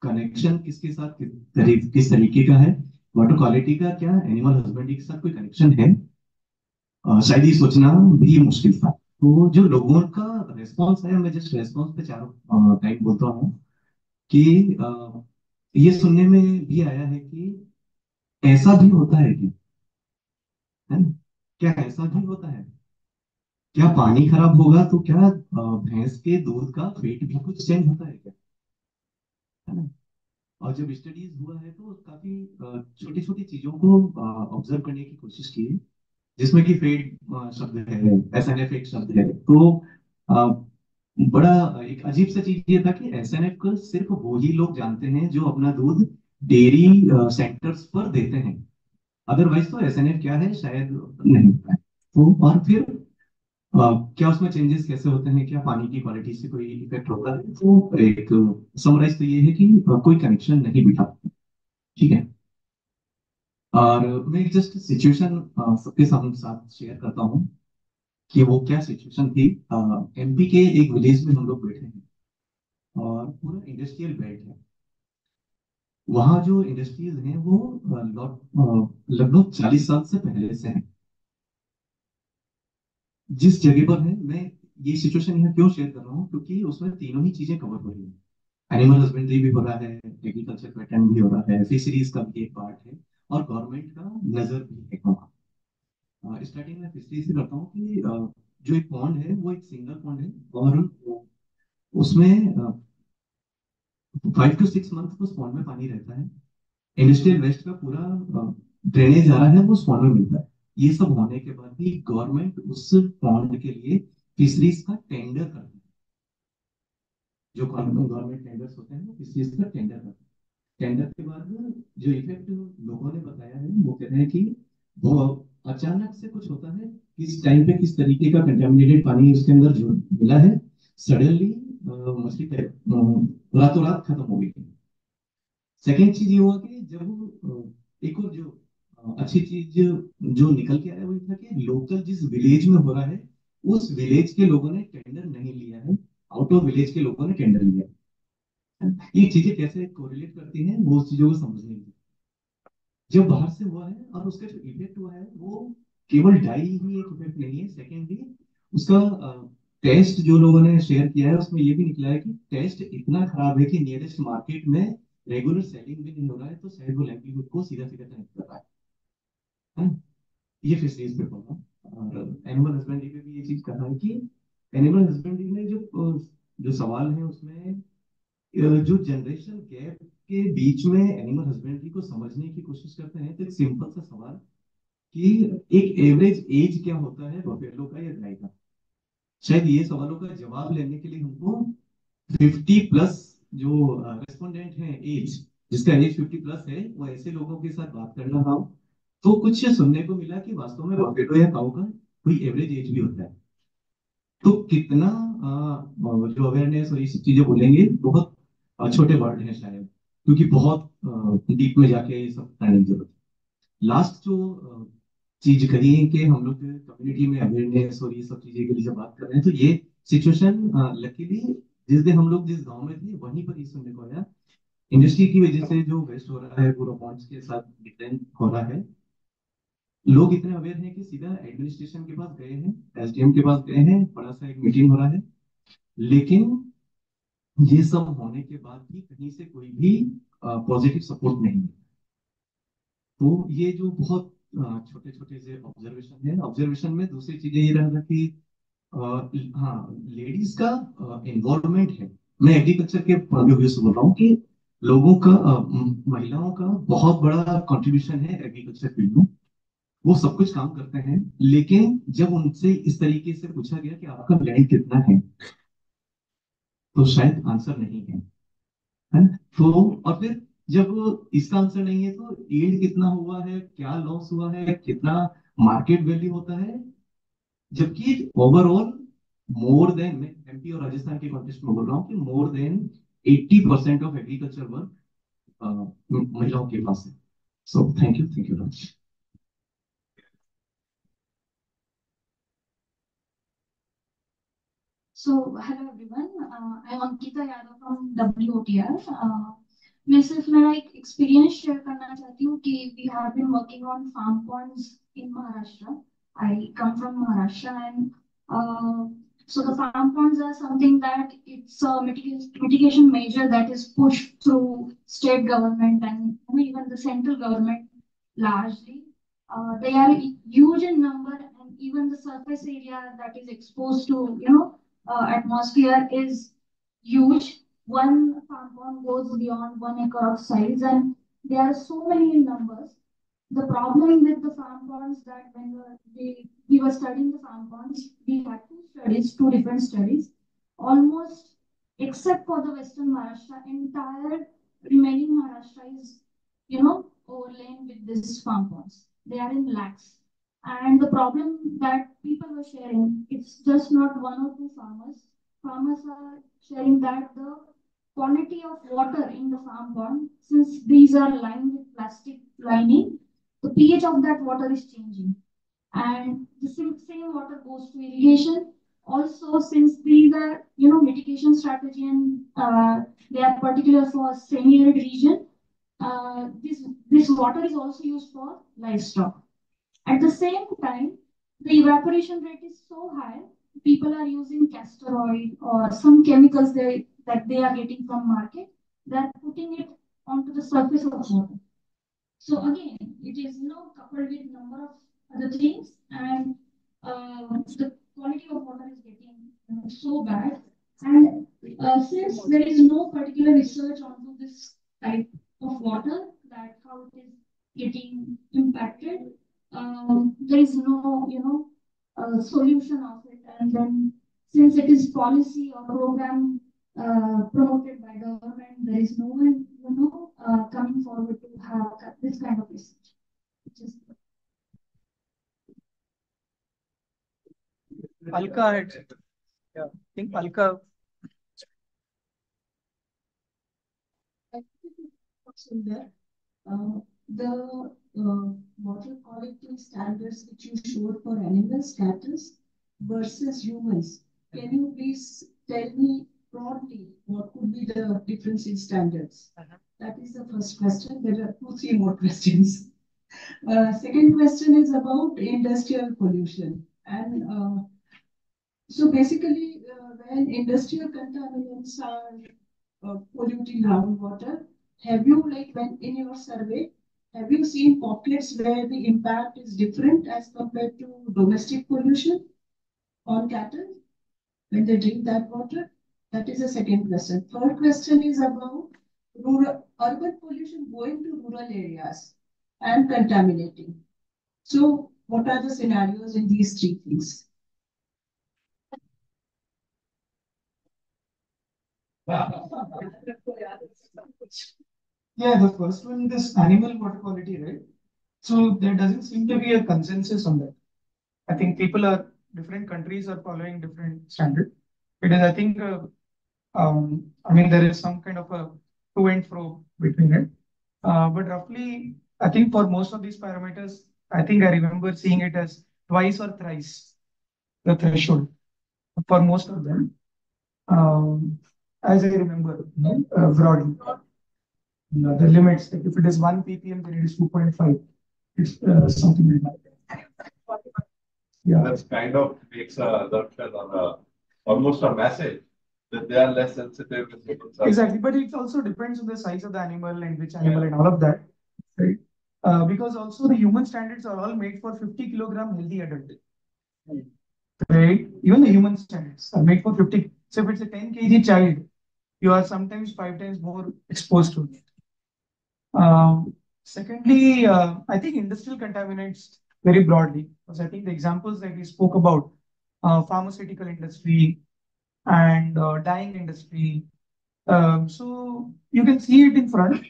कनेक्शन किसके साथ किस किस तरीके का है वाटर क्वालिटी का क्या एनिमल हस्बेंड्री के साथ कोई कनेक्शन है? शायद ये सोचना भी मुश्किल था। तो जो लोगों का रेस्पॉन्स है मैं जस्ट रेस्पॉन्स पे चारों टाइम बोलता हूँ कि अ, ये सुनने में भी आया है कि ऐसा भी होता है क्या? है ना? क्या ऐसा भी होता है? क्या पानी खराब होगा तो क्या भैंस के दूध का वेट भी कुछ चेंज होता है क्या? है ना? और जब स्टडीज़ हुआ है तो काफ़ी छोटी छोटी चीज़ों को ऑब्ज़र्व करने की कोशिश की है। जिसमें कि फेड शब्द है एस एन एफ़ एक शब्द है। तो अ, बड़ा एक अजीब सा चीज़ ये था कि एस एन एफ़ को सिर्फ़ वो ही लोग जानते हैं जो अपना दूध डेयरी सेंटर्स पर देते हैं। अदरवाइज़ तो एस एन एफ़ क्या है? शायद नहीं तो और फिर अ, क्या उसमें चेंजेस कैसे होते हैं? क्या पानी की क्वालिटी से कोई इफ़ेक्ट होता है? तो एक समराइज तो ये है कि कोई कनेक्शन नहीं बिठा। ठीक है? और मैं जस्ट सिचुएशन सबके सामने साथ शेयर करता हूँ कि वो क्या सिचुएशन थी। एमपी के एक विलेज में हम लोग बैठे हैं और पूरा इंडस्ट्रियल बेल्ट है। वहाँ जो इंडस्ट्रीज़ हैं वो लगभग चालीस साल से पहले से हैं। जिस जगह पर है, मैं ये सिचुएशन यहाँ क्यों शेयर कर रहा हूँ? क्योंकि उसमें तीनों ही चीज़ें कवर हो रही है। एनिमल हस्बेंड्री भी हो रहा है एग्रीकल्चर पैटर्न भी हो रहा है फिशरीज का भी एक पार्ट है। और गवर्नमेंट का नज़र भी है। वहाँ स्टार्टिंग में फिशरीज से करता हूँ कि जो एक पॉन्ड है वो एक सिंगल पॉन्ड है और उसमें फाइव टू सिक्स मंथ उस पॉन्ड में पानी रहता है। इंडस्ट्रियल वेस्ट का पूरा ड्रेनेज आ रहा है वो उस पॉन्ड में मिलता है। ये सब होने के बाद भी गवर्नमेंट उस पॉन्ड के लिए फिशरीज का टेंडर करता है। जो गवर्नमेंट टेंडर्स होते हैं वो फिशरीज का टेंडर करता है। टेंडर के बाद जो इफ़ेक्ट लोगों ने बताया है, वो कह रहे हैं कि वो अचानक से कुछ होता है, किस टाइम पे किस तरीके का कंटेमिनेटेड पानी उसके अंदर जो मिला है सडनली मछली रातों रात खत्म हो गई सेकेंड चीज़ ये हुआ कि जब एक और जो अच्छी चीज़ जो निकल के आया वो था कि लोकल जिस विलेज में हो रहा है, उस विलेज के लोगों ने टेंडर नहीं लिया है आउट ऑफ़ विलेज के लोगों ने टेंडर लिया है। ये चीज़ें कैसे कोरिलेट करती हैं, वो चीज़ों को समझने की जब बाहर से हुआ है और उसका जो इफ़ेक्ट हुआ है, वो केवल डाई ही एक इफ़ेक्ट नहीं है सेकेंडली उसका टेस्ट जो लोगों ने शेयर किया है, उसमें ये भी निकला है कि टेस्ट इतना खराब है कि नियरेस्ट मार्केट में रेगुलर सेलिंग भी नहीं हो रहा है तो शायद वो लाइवलीहुड को सीधा सीधा कनेक्ट कर रहा है। ये फिशरीज पे होगा और एनिमल हस्बेंड्री पे भी ये चीज़ कर रहा है कि एनिमल हस्बेंड्री में जो जो सवाल है, उसमें जो जनरेशन गैप के बीच में एनिमल हस्बेंड्री को समझने की कोशिश करते हैं तो एक सिंपल सा सवाल कि एक एवरेज एज क्या होता है बफेलो का या गाय का? शायद ये सवालों का जवाब लेने के लिए हमको 50 प्लस जो रेस्पोंडेंट हैं एज जिसका एज 50 प्लस है वो ऐसे लोगों के साथ बात करना था तो कुछ सुनने को मिला कि वास्तव में बफेलो या काऊ का कोई एवरेज एज भी होता है। तो कितना अ, जो अवेयरनेस और ये सब चीज़ें बोलेंगे बहुत छोटे वर्ड हैं शायद, क्योंकि बहुत डीप में जाके ये सब की ज़रूरत है। लास्ट जो चीज़ करी है कि हम लोग कम्युनिटी में अवेयरनेस और ये सब चीज़ें के लिए जब बात कर रहे हैं तो ये सिचुएशन लकीली जिस दिन हम लोग जिस गाँव में थे, वहीं पर ये सुनने को आया। इंडस्ट्री की वजह से जो वेस्ट हो रहा है पूरा पॉइंट्स के साथ डिटेन हो रहा है। लोग इतने अवेयर हैं कि सीधा एडमिनिस्ट्रेशन के पास गए हैं एसडीएम के पास गए हैं, बड़ा सा एक मीटिंग हो रहा है। लेकिन ये सब होने के बाद भी कहीं से कोई भी पॉजिटिव सपोर्ट नहीं है। तो ये जो बहुत छोटे छोटे से ऑब्जर्वेशन है ऑब्जर्वेशन में दूसरी चीज़ें ये रहा कि हाँ लेडीज़ का इन्वॉल्वमेंट है। मैं एग्रीकल्चर के पॉइंट से बोल रहा हूँ कि लोगों का महिलाओं का बहुत बड़ा कंट्रीब्यूशन है एग्रीकल्चर फ़ील्ड में। वो सब कुछ काम करते हैं, लेकिन जब उनसे इस तरीके से पूछा गया कि आपका लैंड कितना है तो शायद आंसर नहीं है। है? तो और फिर जब इसका आंसर नहीं है तो यील्ड कितना हुआ है, क्या लॉस हुआ है, कितना मार्केट वैल्यू होता है? जबकि ओवरऑल मोर देन मैं एमपी और राजस्थान के कॉन्टेक्स्ट में बोल रहा हूँ कि more than 80 percent of agriculture work महिलाओं के पास है। So thank you thank you Raj So, hello everyone. Uh, I'm Ankita Yadav from WOTR. Uh, मैं सिर्फ मेरा एक एक्सपीरियंस शेयर करना चाहती हूँ कि we have been working on farm ponds in Maharashtra I come from Maharashtra and so the farm ponds are something that it's a mitigation, mitigation measure that is pushed through state government and you know, even the central government largely. Uh, they are huge in number and even the surface area that is exposed to, you know, uh, atmosphere is huge. One farm pond goes beyond one acre of size, and there are so many in numbers. The problem with the farm ponds that when we, we were studying the farm ponds, we had two studies, two different studies. Almost, except for the Western Maharashtra, entire remaining Maharashtra is, you know, overlain with these farm ponds. They are in lakhs. And the problem that people were sharing, it's just not one or two farmers. Farmers are sharing that the quantity of water in the farm pond, since these are lined with plastic lining, the pH of that water is changing. And the same, water goes to irrigation. Also, since these are, you know, mitigation strategy and uh, they are particular for semi-arid region, uh, this, this water is also used for livestock. At the same time, the evaporation rate is so high, people are using castor oil or some chemicals they, that they are getting from market, they're putting it onto the surface of water. So again, it is you know coupled with number of other things, and uh, the quality of water is getting so bad. And uh, since there is no particular research onto this type of water, that how it is getting impacted, um, there is no you know uh, solution of it. And then since it is policy or program uh, promoted by government, there is no one you know uh, coming forward to have this kind of research. Is Alka had, yeah, I think Alka. in there. Uh, the uh, water quality standards which you showed for animals, cattle versus humans. Can you please tell me broadly what could be the difference in standards? That is the first question. There are two, three more questions. Uh, second question is about industrial pollution. And uh, so basically, uh, when industrial contaminants are uh, polluting groundwater, have you, like, when in your survey, have you seen pockets where the impact is different as compared to domestic pollution on cattle? when they drink that water? That is the second question. Third question is about rural, urban pollution going to rural areas and contaminating. So what are the scenarios in these three things? Yeah, the first one, this animal water quality, right? So there doesn't seem to be a consensus on that. I think people are, different countries are following different standard. It is, I think, uh, um, I mean, there is some kind of a to and fro between it. Uh, but roughly, I think for most of these parameters, I think I remember seeing it as twice or thrice the threshold for most of them. Um, as I remember, uh, broadly. Know, the limits, like if it is 1 ppm, then it is 2.5. It's uh, something like that. Yeah. That's kind of makes a assumption on a, almost a message that they are less sensitive. Exactly, but it also depends on the size of the animal and which animal and all of that, right? Uh, because also the human standards are all made for 50 kilogram healthy adult. Right? Even the human standards are made for 50. So if it's a 10 kg child, you are sometimes five times more exposed to it. Um, secondly, uh, I think industrial contaminants very broadly, because I think the examples that we spoke about, uh, pharmaceutical industry and uh, dyeing industry. Um, so you can see it in front.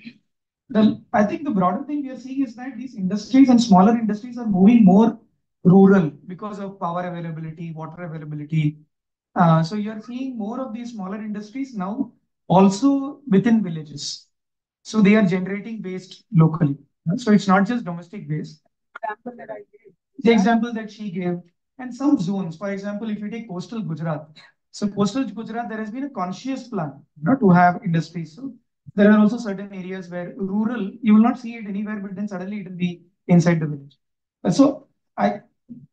The, I think the broader thing we are seeing is that these industries and smaller industries are moving more rural because of power availability, water availability. Uh, so you're seeing more of these smaller industries now also within villages. So they are generating waste locally. So it's not just domestic waste. Example that I gave. The example that she gave, and some zones, for example, if you take coastal Gujarat, so coastal Gujarat, there has been a conscious plan you know, to have industries. So there are also certain areas where rural, you will not see it anywhere, but then suddenly it will be inside the village. So I,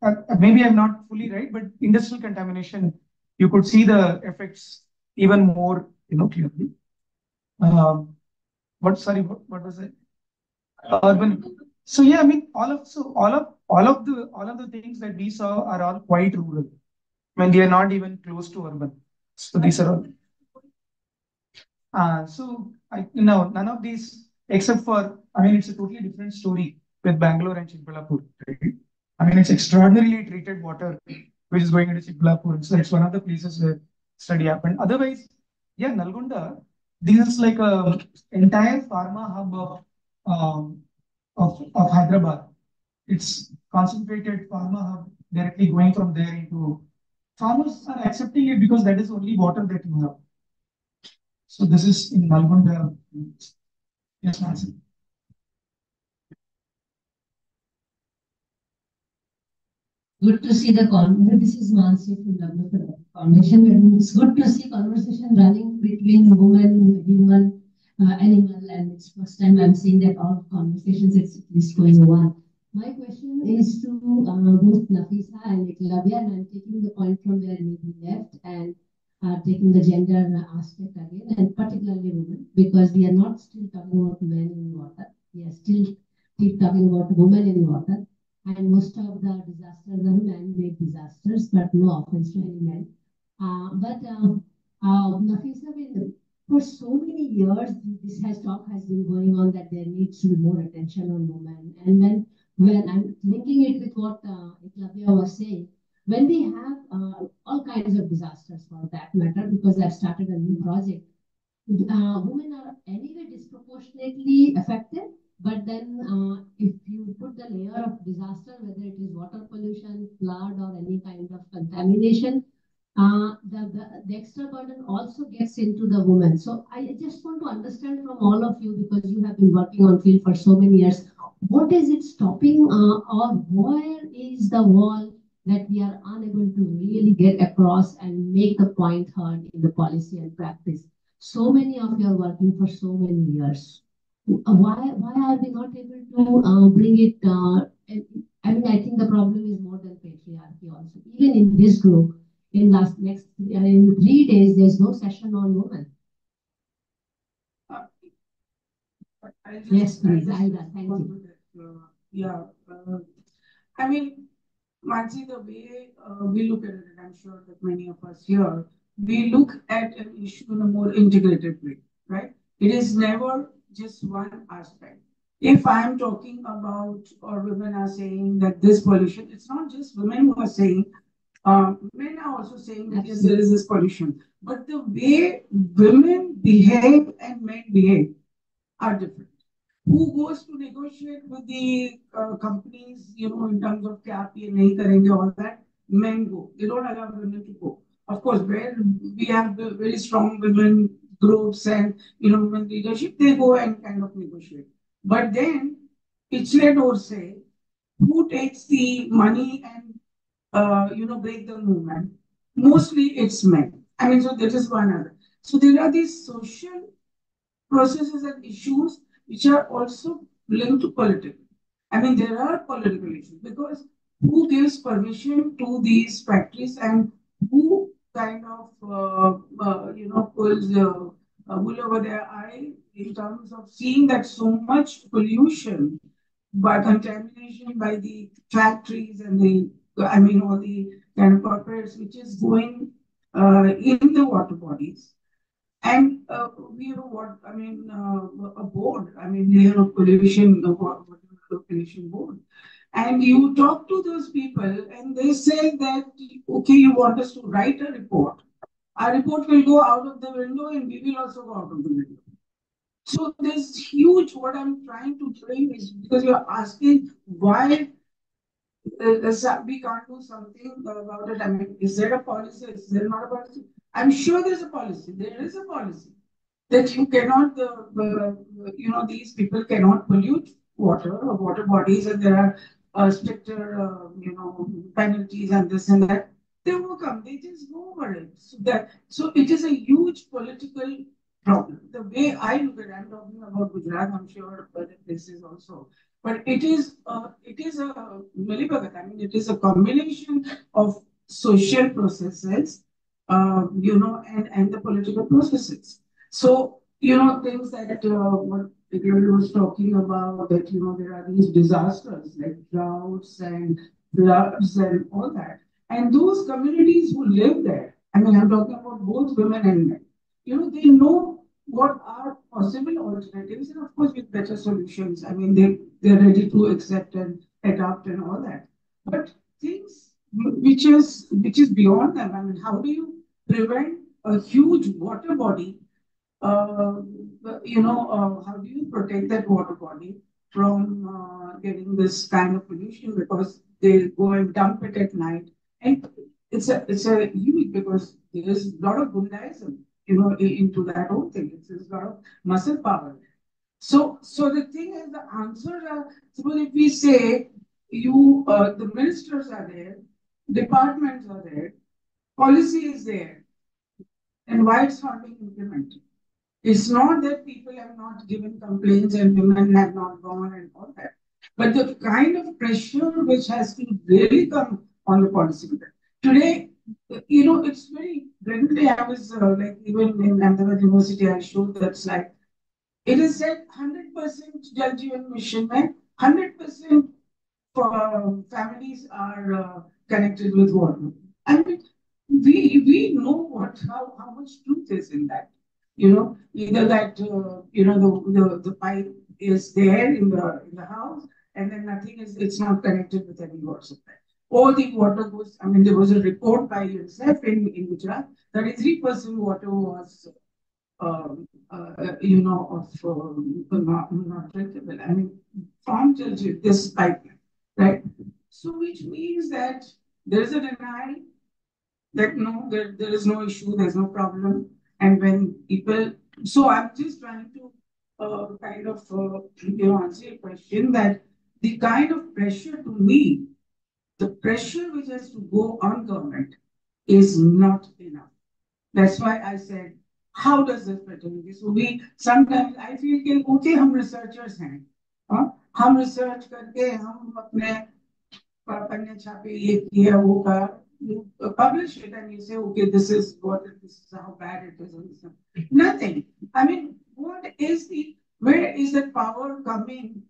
I maybe I'm not fully right, but industrial contamination, you could see the effects even more, you know, clearly. Um, what sorry, what, what was it? Urban. So yeah, I mean all of so all of all of the all of the things that we saw are all quite rural. I mean they are not even close to urban. So these are all. Uh, so I you know none of these except for I mean it's a totally different story with Bangalore and Chikballapur. Right? I mean it's extraordinarily treated water which is going into Chikballapur. So it's one of the places where study happened. Otherwise, yeah, Nalgonda, this is like a entire pharma hub of um, of, of Hyderabad. It's concentrated pharma hub directly going from there into farmers are accepting it because that is only water that you have. So this is in Nalgonda. Yes, Nancy. Good to see the con. This is Mansi from Developer Foundation. And it's good to see conversation running between woman, human, uh, animal, and it's first time I'm seeing that all conversations it's, it's going on. My question is to uh, both Nafisa and Eklavya, and I'm taking the point from where you left and uh, taking the gender aspect again, and particularly women, because we are not still talking about men in water. We are still keep talking about women in water. And most of the disasters are man-made disasters, but no offense to any men. Uh, but um, uh, for so many years, this has talk has been going on that there needs to be more attention on women. And then when I'm linking it with what uh, was saying, when we have uh, all kinds of disasters for that matter, because I've started a new project, uh, women are anyway disproportionately affected. But then, uh, if you put the layer of disaster, whether it is water pollution, flood, or any kind of contamination, uh, the, the, the extra burden also gets into the woman. So I just want to understand from all of you, because you have been working on field for so many years, what is it stopping uh, or where is the wall that we are unable to really get across and make the point heard in the policy and practice? So many of you are working for so many years. Why, why are we not able to uh, bring it? Uh, I mean, I think the problem is more than patriarchy also. Even in this group, in last next in three days, there's no session on women. Yes, please, Aida, thank you. Uh, yeah, uh, I mean, Mansi, the way uh, we look at it, I'm sure that many of us here, we look at an issue in a more integrated way, right? It is never just one aspect. If I'm talking about, or women are saying that this pollution, it's not just women who are saying, um, men are also saying that yes, there is this pollution. But the way women behave and men behave are different. Who goes to negotiate with the uh, companies, you know, in terms of kya nahi karenge, all that? Men go. They don't allow women to go. Of course, where we have very strong women groups and, you know, women leadership, they go and kind of negotiate. But then, pichle door say, who takes the money and, uh, you know, break the movement? Mostly it's men. I mean, so that is one other. So there are these social processes and issues which are also linked to political. I mean, there are political issues because who gives permission to these factories and who kind of, uh, uh, you know, pulls uh, wool over their eye in terms of seeing that so much pollution by contamination by the factories and the, I mean, all the kind of corporates, which is going uh, in the water bodies. And uh, we have what I mean uh, a board. I mean have a pollution a pollution board. And you talk to those people, and they say that okay, you want us to write a report. Our report will go out of the window, and we will also go out of the window. So this huge. What I'm trying to frame is because you're asking why we can't do something about it. I mean, is there a policy? Is there not a policy? I'm sure there's a policy. There is a policy that you cannot, uh, uh, you know, these people cannot pollute water or water bodies, and there are uh, stricter, uh, you know, penalties and this and that. They will come. They just go over it. So that so it is a huge political problem. The way I look at it, I'm talking about Gujarat. I'm sure other places also. But it is uh, it is a milibagat. I mean, it is a combination of social processes uh, you know, and, and the political processes. So, you know, things that uh, what Gary was talking about, that, you know, there are these disasters like droughts and floods and all that. And those communities who live there, I mean, I'm talking about both women and men, you know, they know what are possible alternatives and of course with better solutions. I mean, they, they're ready to accept and adapt and all that. But things which is which is beyond them. I mean, how do you prevent a huge water body, uh, you know, uh, how do you protect that water body from uh, getting this kind of pollution because they go and dump it at night. And it's a it's a huge because there's a lot of Goondaism, you know, into that whole thing. It's, a lot of muscle power. So so the thing is the answers are suppose if we say you uh, the ministers are there, departments are there, policy is there, and why it's not being implemented. It's not that people have not given complaints and women have not gone and all that, but the kind of pressure which has to really come on the policy maker. Today, you know, it's very recently I was uh, like even in Ahmedabad University, I showed that slide. It is said 100% Jal Mission, 100% for uh, families are uh, connected with water. I mean, we we know what how, how much truth is in that. You know, either that uh, you know the, the the pipe is there in the in the house, and then nothing is it's not connected with any water supply. All the water goes. I mean, there was a report by UNICEF in in Gujarat. Thirty-three percent water was. Um, uh, you know, of uh, not, not drinkable. I mean, from this pipeline, right? So, which means that there is a denial that no, there, there is no issue, there's no problem. And when people, so I'm just trying to uh, kind of, uh, you know, answer your question that the kind of pressure to me, the pressure which has to go on government is not enough. That's why I said, how does this fraternity? So we sometimes I feel कि okay हम researchers हैं, हाँ हम research करके हम अपने पन्ने छापे ये किया वो का you publish it and you say, okay, this is what this is how bad it is. Nothing. I mean, what is the where is the power coming?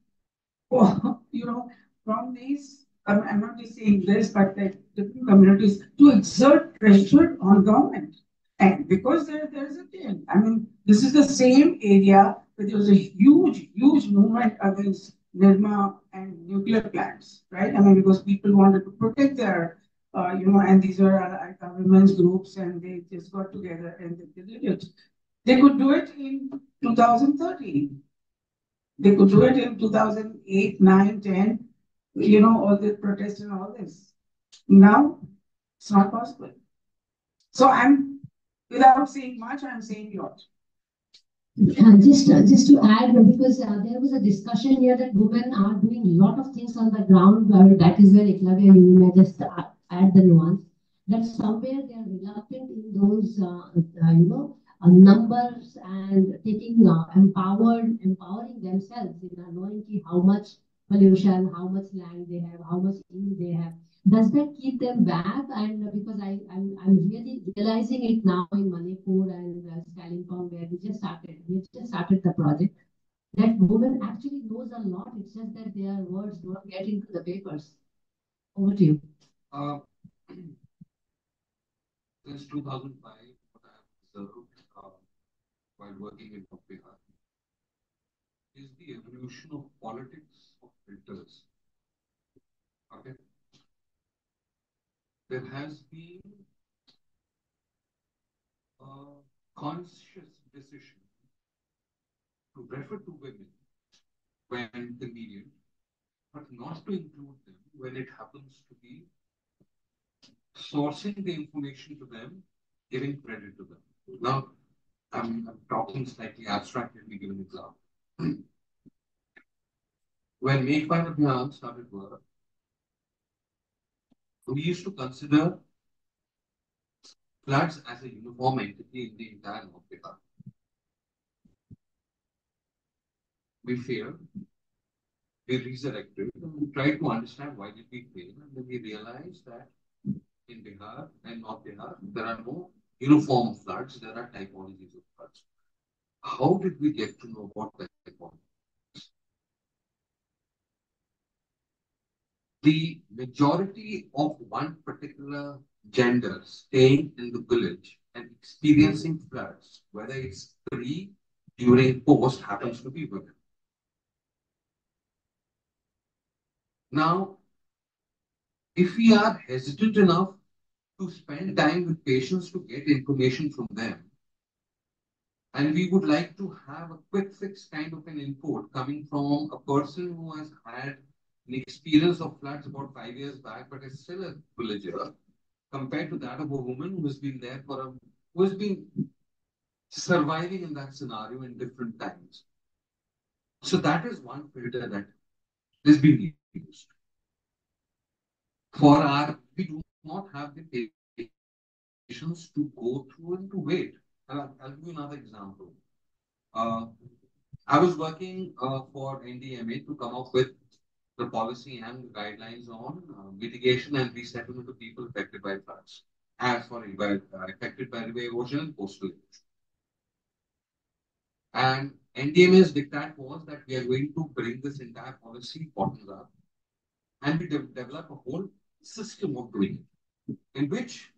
For, you know, from these I'm, not just saying this, but that different communities to exert pressure on government. And because there, there is a thing, I mean, this is the same area where there was a huge, huge movement against Nirma and nuclear plants, right? I mean, because people wanted to protect their, uh, you know, and these are uh, women's groups and they just got together and they did it. They could do it in 2013. They could do it in 2008, 9, 10, you know, all the protests and all this. Now, it's not possible. So I'm, without saying much, I'm saying a lot. Uh, just, uh, just to add, because uh, there was a discussion here that women are doing a lot of things on the ground. that is where Eklavya, you may just add the nuance that somewhere they are reluctant in those, uh, uh, you know, uh, numbers and taking empowered, empowering themselves in knowing how much pollution, how much land they have, how much yield they have does that keep them back? And because I, I'm, I'm really realizing it now in Manipur and uh, Kalimpong, where we just started, we just started the project, that woman actually knows a lot. It's just that their words don't get into the papers. Over to you. Uh, since 2005, what I have observed uh, while working in Bihar is the evolution of politics filters. Okay there has been a conscious decision to refer to women when convenient, but not to include them when it happens to be sourcing the information to them, giving credit to them. Now, I'm, I'm talking slightly abstract. Let me give an example. when Pyne Abhiyan started work, we used to consider floods as a uniform entity in the entire North Bihar. We failed. We resurrected and we tried to understand why did we fail and then we realized that in Bihar and North Bihar there are no uniform floods, there are typologies of floods. How did we get to know what the typology the majority of one particular gender staying in the village and experiencing hmm. floods, whether it's pre, during, post, happens to be women. Now, if we are hesitant enough to spend time with patients to get information from them, and we would like to have a quick fix kind of an input coming from a person who has had an experience of floods about five years back, but is still a villager compared to that of a woman who has been there for a, who has been surviving in that scenario in different times. So that is one filter that is being used. For our, we do not have the patience to go through and to wait. I'll, I'll give you another example. Uh, I was working uh, for NDMA to come up with the policy and guidelines on uh, mitigation and resettlement of people affected by floods. As for uh, affected by river erosion and coastal erosion. And NDMA's diktat was that we are going to bring this entire policy bottoms up and we de develop a whole system of doing it, in which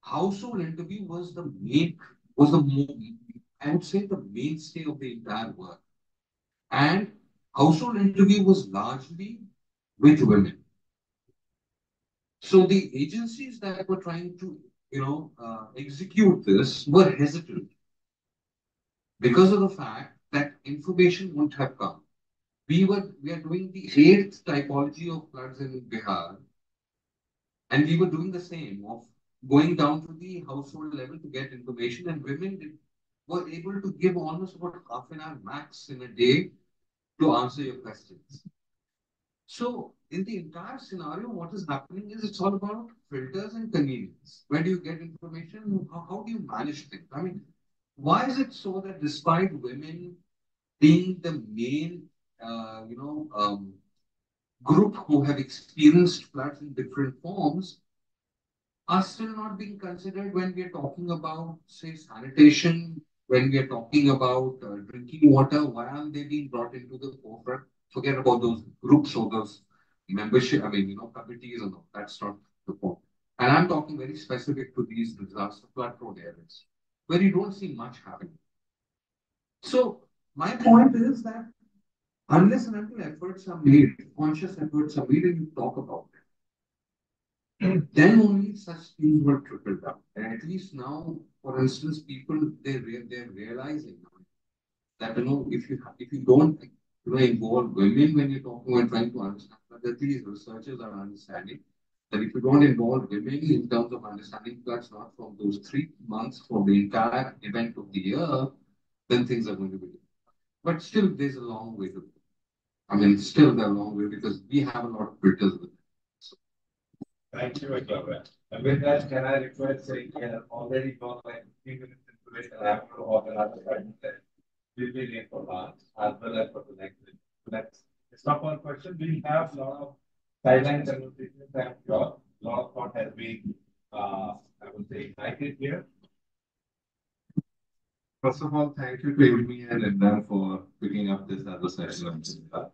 household interview was the main, was the, I would say, the mainstay of the entire work. And household interview was largely with women. So the agencies that were trying to, you know, uh, execute this were hesitant because of the fact that information wouldn't have come. We were we are doing the eighth typology of floods in Bihar, and we were doing the same of going down to the household level to get information, and women did, were able to give almost about half an hour max in a day to answer your questions. So in the entire scenario, what is happening is it's all about filters and convenience. Where do you get information? How, how do you manage things? I mean, why is it so that despite women being the main, uh, you know, um, group who have experienced floods in different forms, are still not being considered when we are talking about, say, sanitation, when we are talking about uh, drinking water, why aren't they being brought into the forefront? Forget about those groups or those membership, I mean, you know, committees and all. That's not the point. And I'm talking very specific to these disaster flood prone areas where you don't see much happening. So my point is that unless and until efforts are made, conscious efforts are made and you talk about it, then only such things will trickle down. And at least now, for instance, people they they're realizing that you know if you if you don't you know involve women when you're talking and trying to understand, but least researchers are understanding that if you don't involve women in terms of understanding floods, not from those three months for the entire event of the year, then things are going to be different. But still, there's a long way to go. I mean, still there a long way because we have a lot of filters with it. So. Thank you, Akbar. And with that, can I request, we have already gone like three minutes into it, and I have to organize a item that will be late for lunch as well as for the next. Let's stop on question. We have a lot of conversations and your lot of thought has been, uh, I would say, ignited here. First of all, thank you to Amy and Linda for picking up this a session.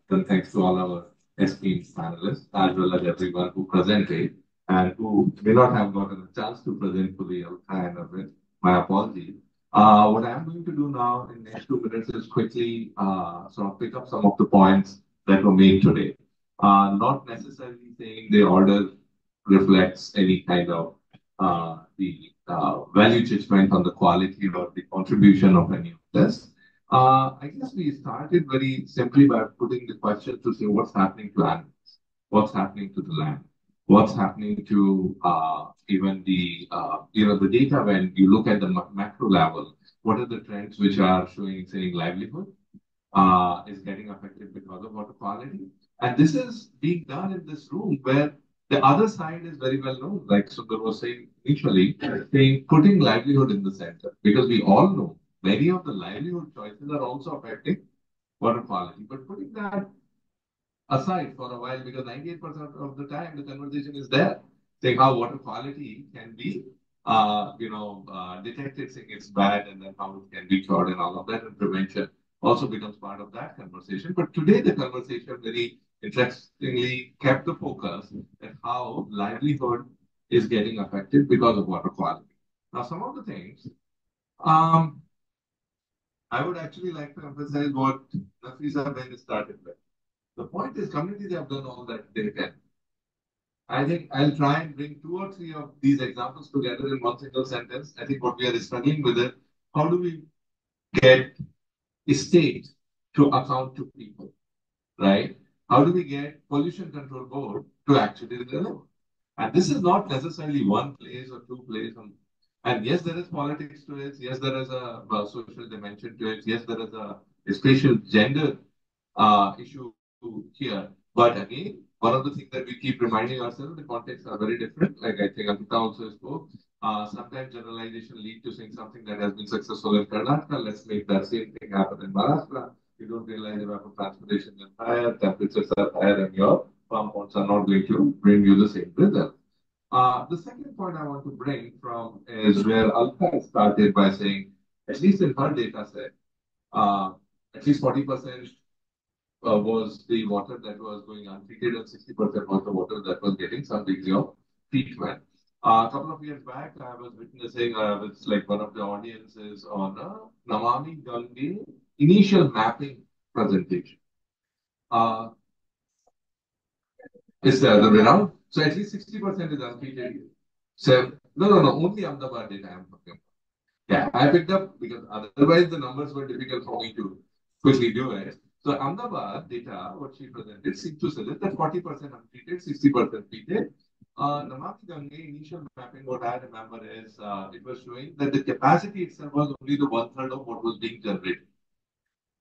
Then thanks to all our esteemed panelists as well as everyone who presented and who may not have gotten a chance to present fully kind of it. My apologies. Uh, what I'm going to do now in the next two minutes is quickly uh, sort of pick up some of the points that were made today. Uh, not necessarily saying the order reflects any kind of uh, the uh, value judgment on the quality or the contribution of any of this. Uh, I guess we started very simply by putting the question to say what's happening to animals, what's happening to the land, what's happening to uh, even the uh, you know the data when you look at the macro level. What are the trends which are showing saying livelihood uh, is getting affected because of water quality, and this is being done in this room where the other side is very well known, like Sundar was saying initially, saying putting livelihood in the center, because we all know many of the livelihood choices are also affecting water quality. But putting that aside for a while, because 98% of the time the conversation is there, saying how water quality can be, uh, you know, uh, detected, saying it's bad, and then how it can be cured and all of that, and prevention also becomes part of that conversation. But today the conversation very interestingly kept the focus at how livelihood is getting affected because of water quality. Now, some of the things, um, I would actually like to emphasize what Nafisa Ben started with. The point is communities have done all that they can. I think I'll try and bring two or three of these examples together in one single sentence. I think what we are struggling with is how do we get state to account to people, right? How do we get pollution control board to actually deliver? And this is not necessarily one place or two places. And yes, there is politics to it. Yes, there is a, social dimension to it. Yes, there is a, a spatial gender uh, issue here. But again, one of the things that we keep reminding ourselves, the contexts are very different. Like I think Ankita also spoke. Uh, sometimes generalization lead to saying something that has been successful in Karnataka. Let's make that same thing happen in Maharashtra you don't realize evapotranspiration is higher, temperatures are higher, and your farm ponds are not going to bring you the same result. Uh, the second point I want to bring from is where Alka started by saying, at least in her data set, uh, at least 40% uh, was the water that was going untreated and 60% was the water that was getting some degree of treatment. Uh, a couple of years back, I was witnessing, uh, with like one of the audiences on uh, Namami Gange initial mapping presentation. Uh, is the other way around. So at least 60% is untreated. So, no, no, no, only Ahmedabad data I'm talking about. Yeah, I picked up because otherwise the numbers were difficult for me to quickly do it. So Ahmedabad data, what she presented, seemed to suggest that 40% untreated, 60% treated. Uh, Namami Gange initial mapping, what I remember is uh, it was showing that the capacity itself was only the one third of what was being generated.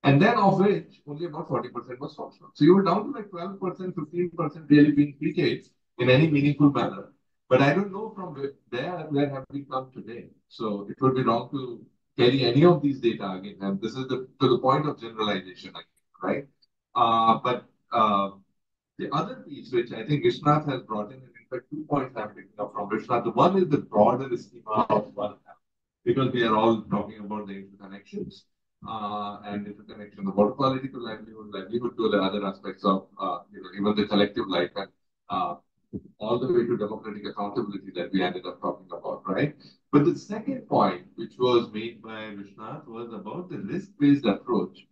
And then of which only about 40% was functional. So you were down to like 12%, 15% really being treated in any meaningful manner. But I don't know from there where have we come today. So it would be wrong to carry any of these data again. And this is the to the point of generalization, right? Uh, but uh, the other piece, which I think Vishwanath has brought in, and in fact, two points I'm picking up from Vishwanath. The one is the broader schema of one, because we are all talking about the interconnections. uh, and interconnection of water quality to livelihood, livelihood to the other aspects of, you know, even the collective life and all the way to democratic accountability that we ended up talking about, right? But the second point, which was made by Vishwanath, was about the risk-based approach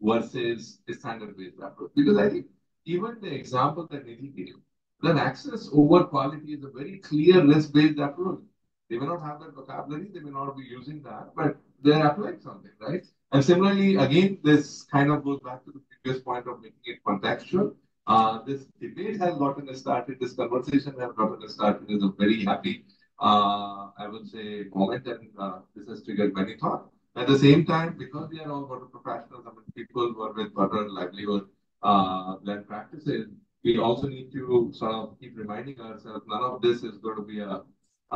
versus a standard-based approach. Because I think even the example that Nidhi gave, that access over quality is a very clear risk-based approach. They may not have that vocabulary, they may not be using that, but they're applying something, right? And similarly, again, this kind of goes back to the previous point of making it contextual. Uh, this debate has gotten started, this conversation has gotten started is a very happy, uh, I would say, moment, and uh, this has triggered many thoughts. At the same time, because we are all water professionals, I mean, people who are with water livelihood uh, practices, we also need to sort of keep reminding ourselves none of this is going to be a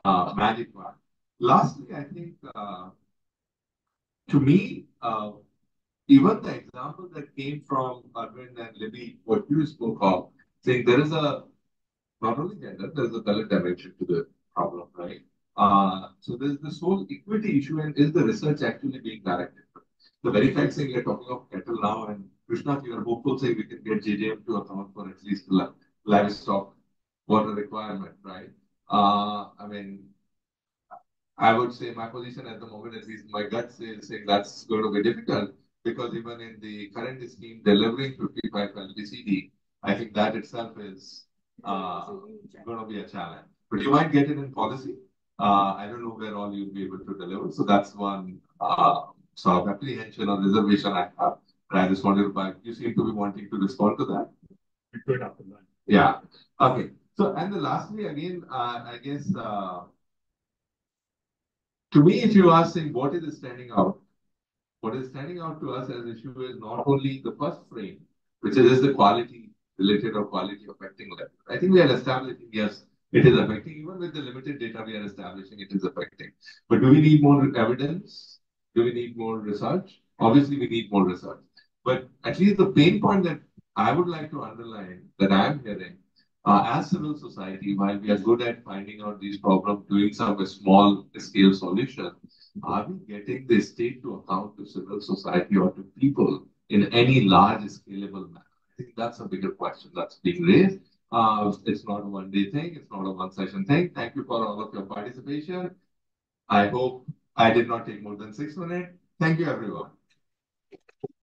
uh, magic wand. Lastly, I think uh, to me, uh, even the example that came from Arvind and Libby, what you spoke of, saying there is a not only gender, there is a color dimension to the problem, right? Uh, so there's this whole equity issue, and is the research actually being directed? The very fact saying we're talking of cattle now, and Krishna, you are hopeful saying we can get JJM to account for at least the livestock water requirement, right? Uh, I mean, I would say my position at the moment, at least my gut says saying that's going to be difficult because even in the current scheme delivering 55 LPCD, I think that itself is uh, going to be a challenge. But you might get it in policy. Uh, I don't know where all you'll be able to deliver. So that's one uh, sort of apprehension or reservation I have. But I just wanted to, you seem to be wanting to respond to that. Good after that. Yeah. Okay. So, and the lastly, again, uh, I guess, to me, if you ask saying what is standing out, what is standing out to us as issue is not only the first frame, which is the quality related or quality affecting level. I think we are establishing, yes, it is affecting, even with the limited data we are establishing, it is affecting. But do we need more evidence? Do we need more research? Obviously, we need more research. But at least the pain point that I would like to underline that I am hearing uh, as civil society, while we are good at finding out these problems, doing some small scale solution, are we getting the state to account to civil society or to people in any large scalable manner? I think that's a bigger question that's being raised. Uh, it's not a one day thing. It's not a one session thing. Thank you for all of your participation. I hope I did not take more than six minutes. Thank you, everyone.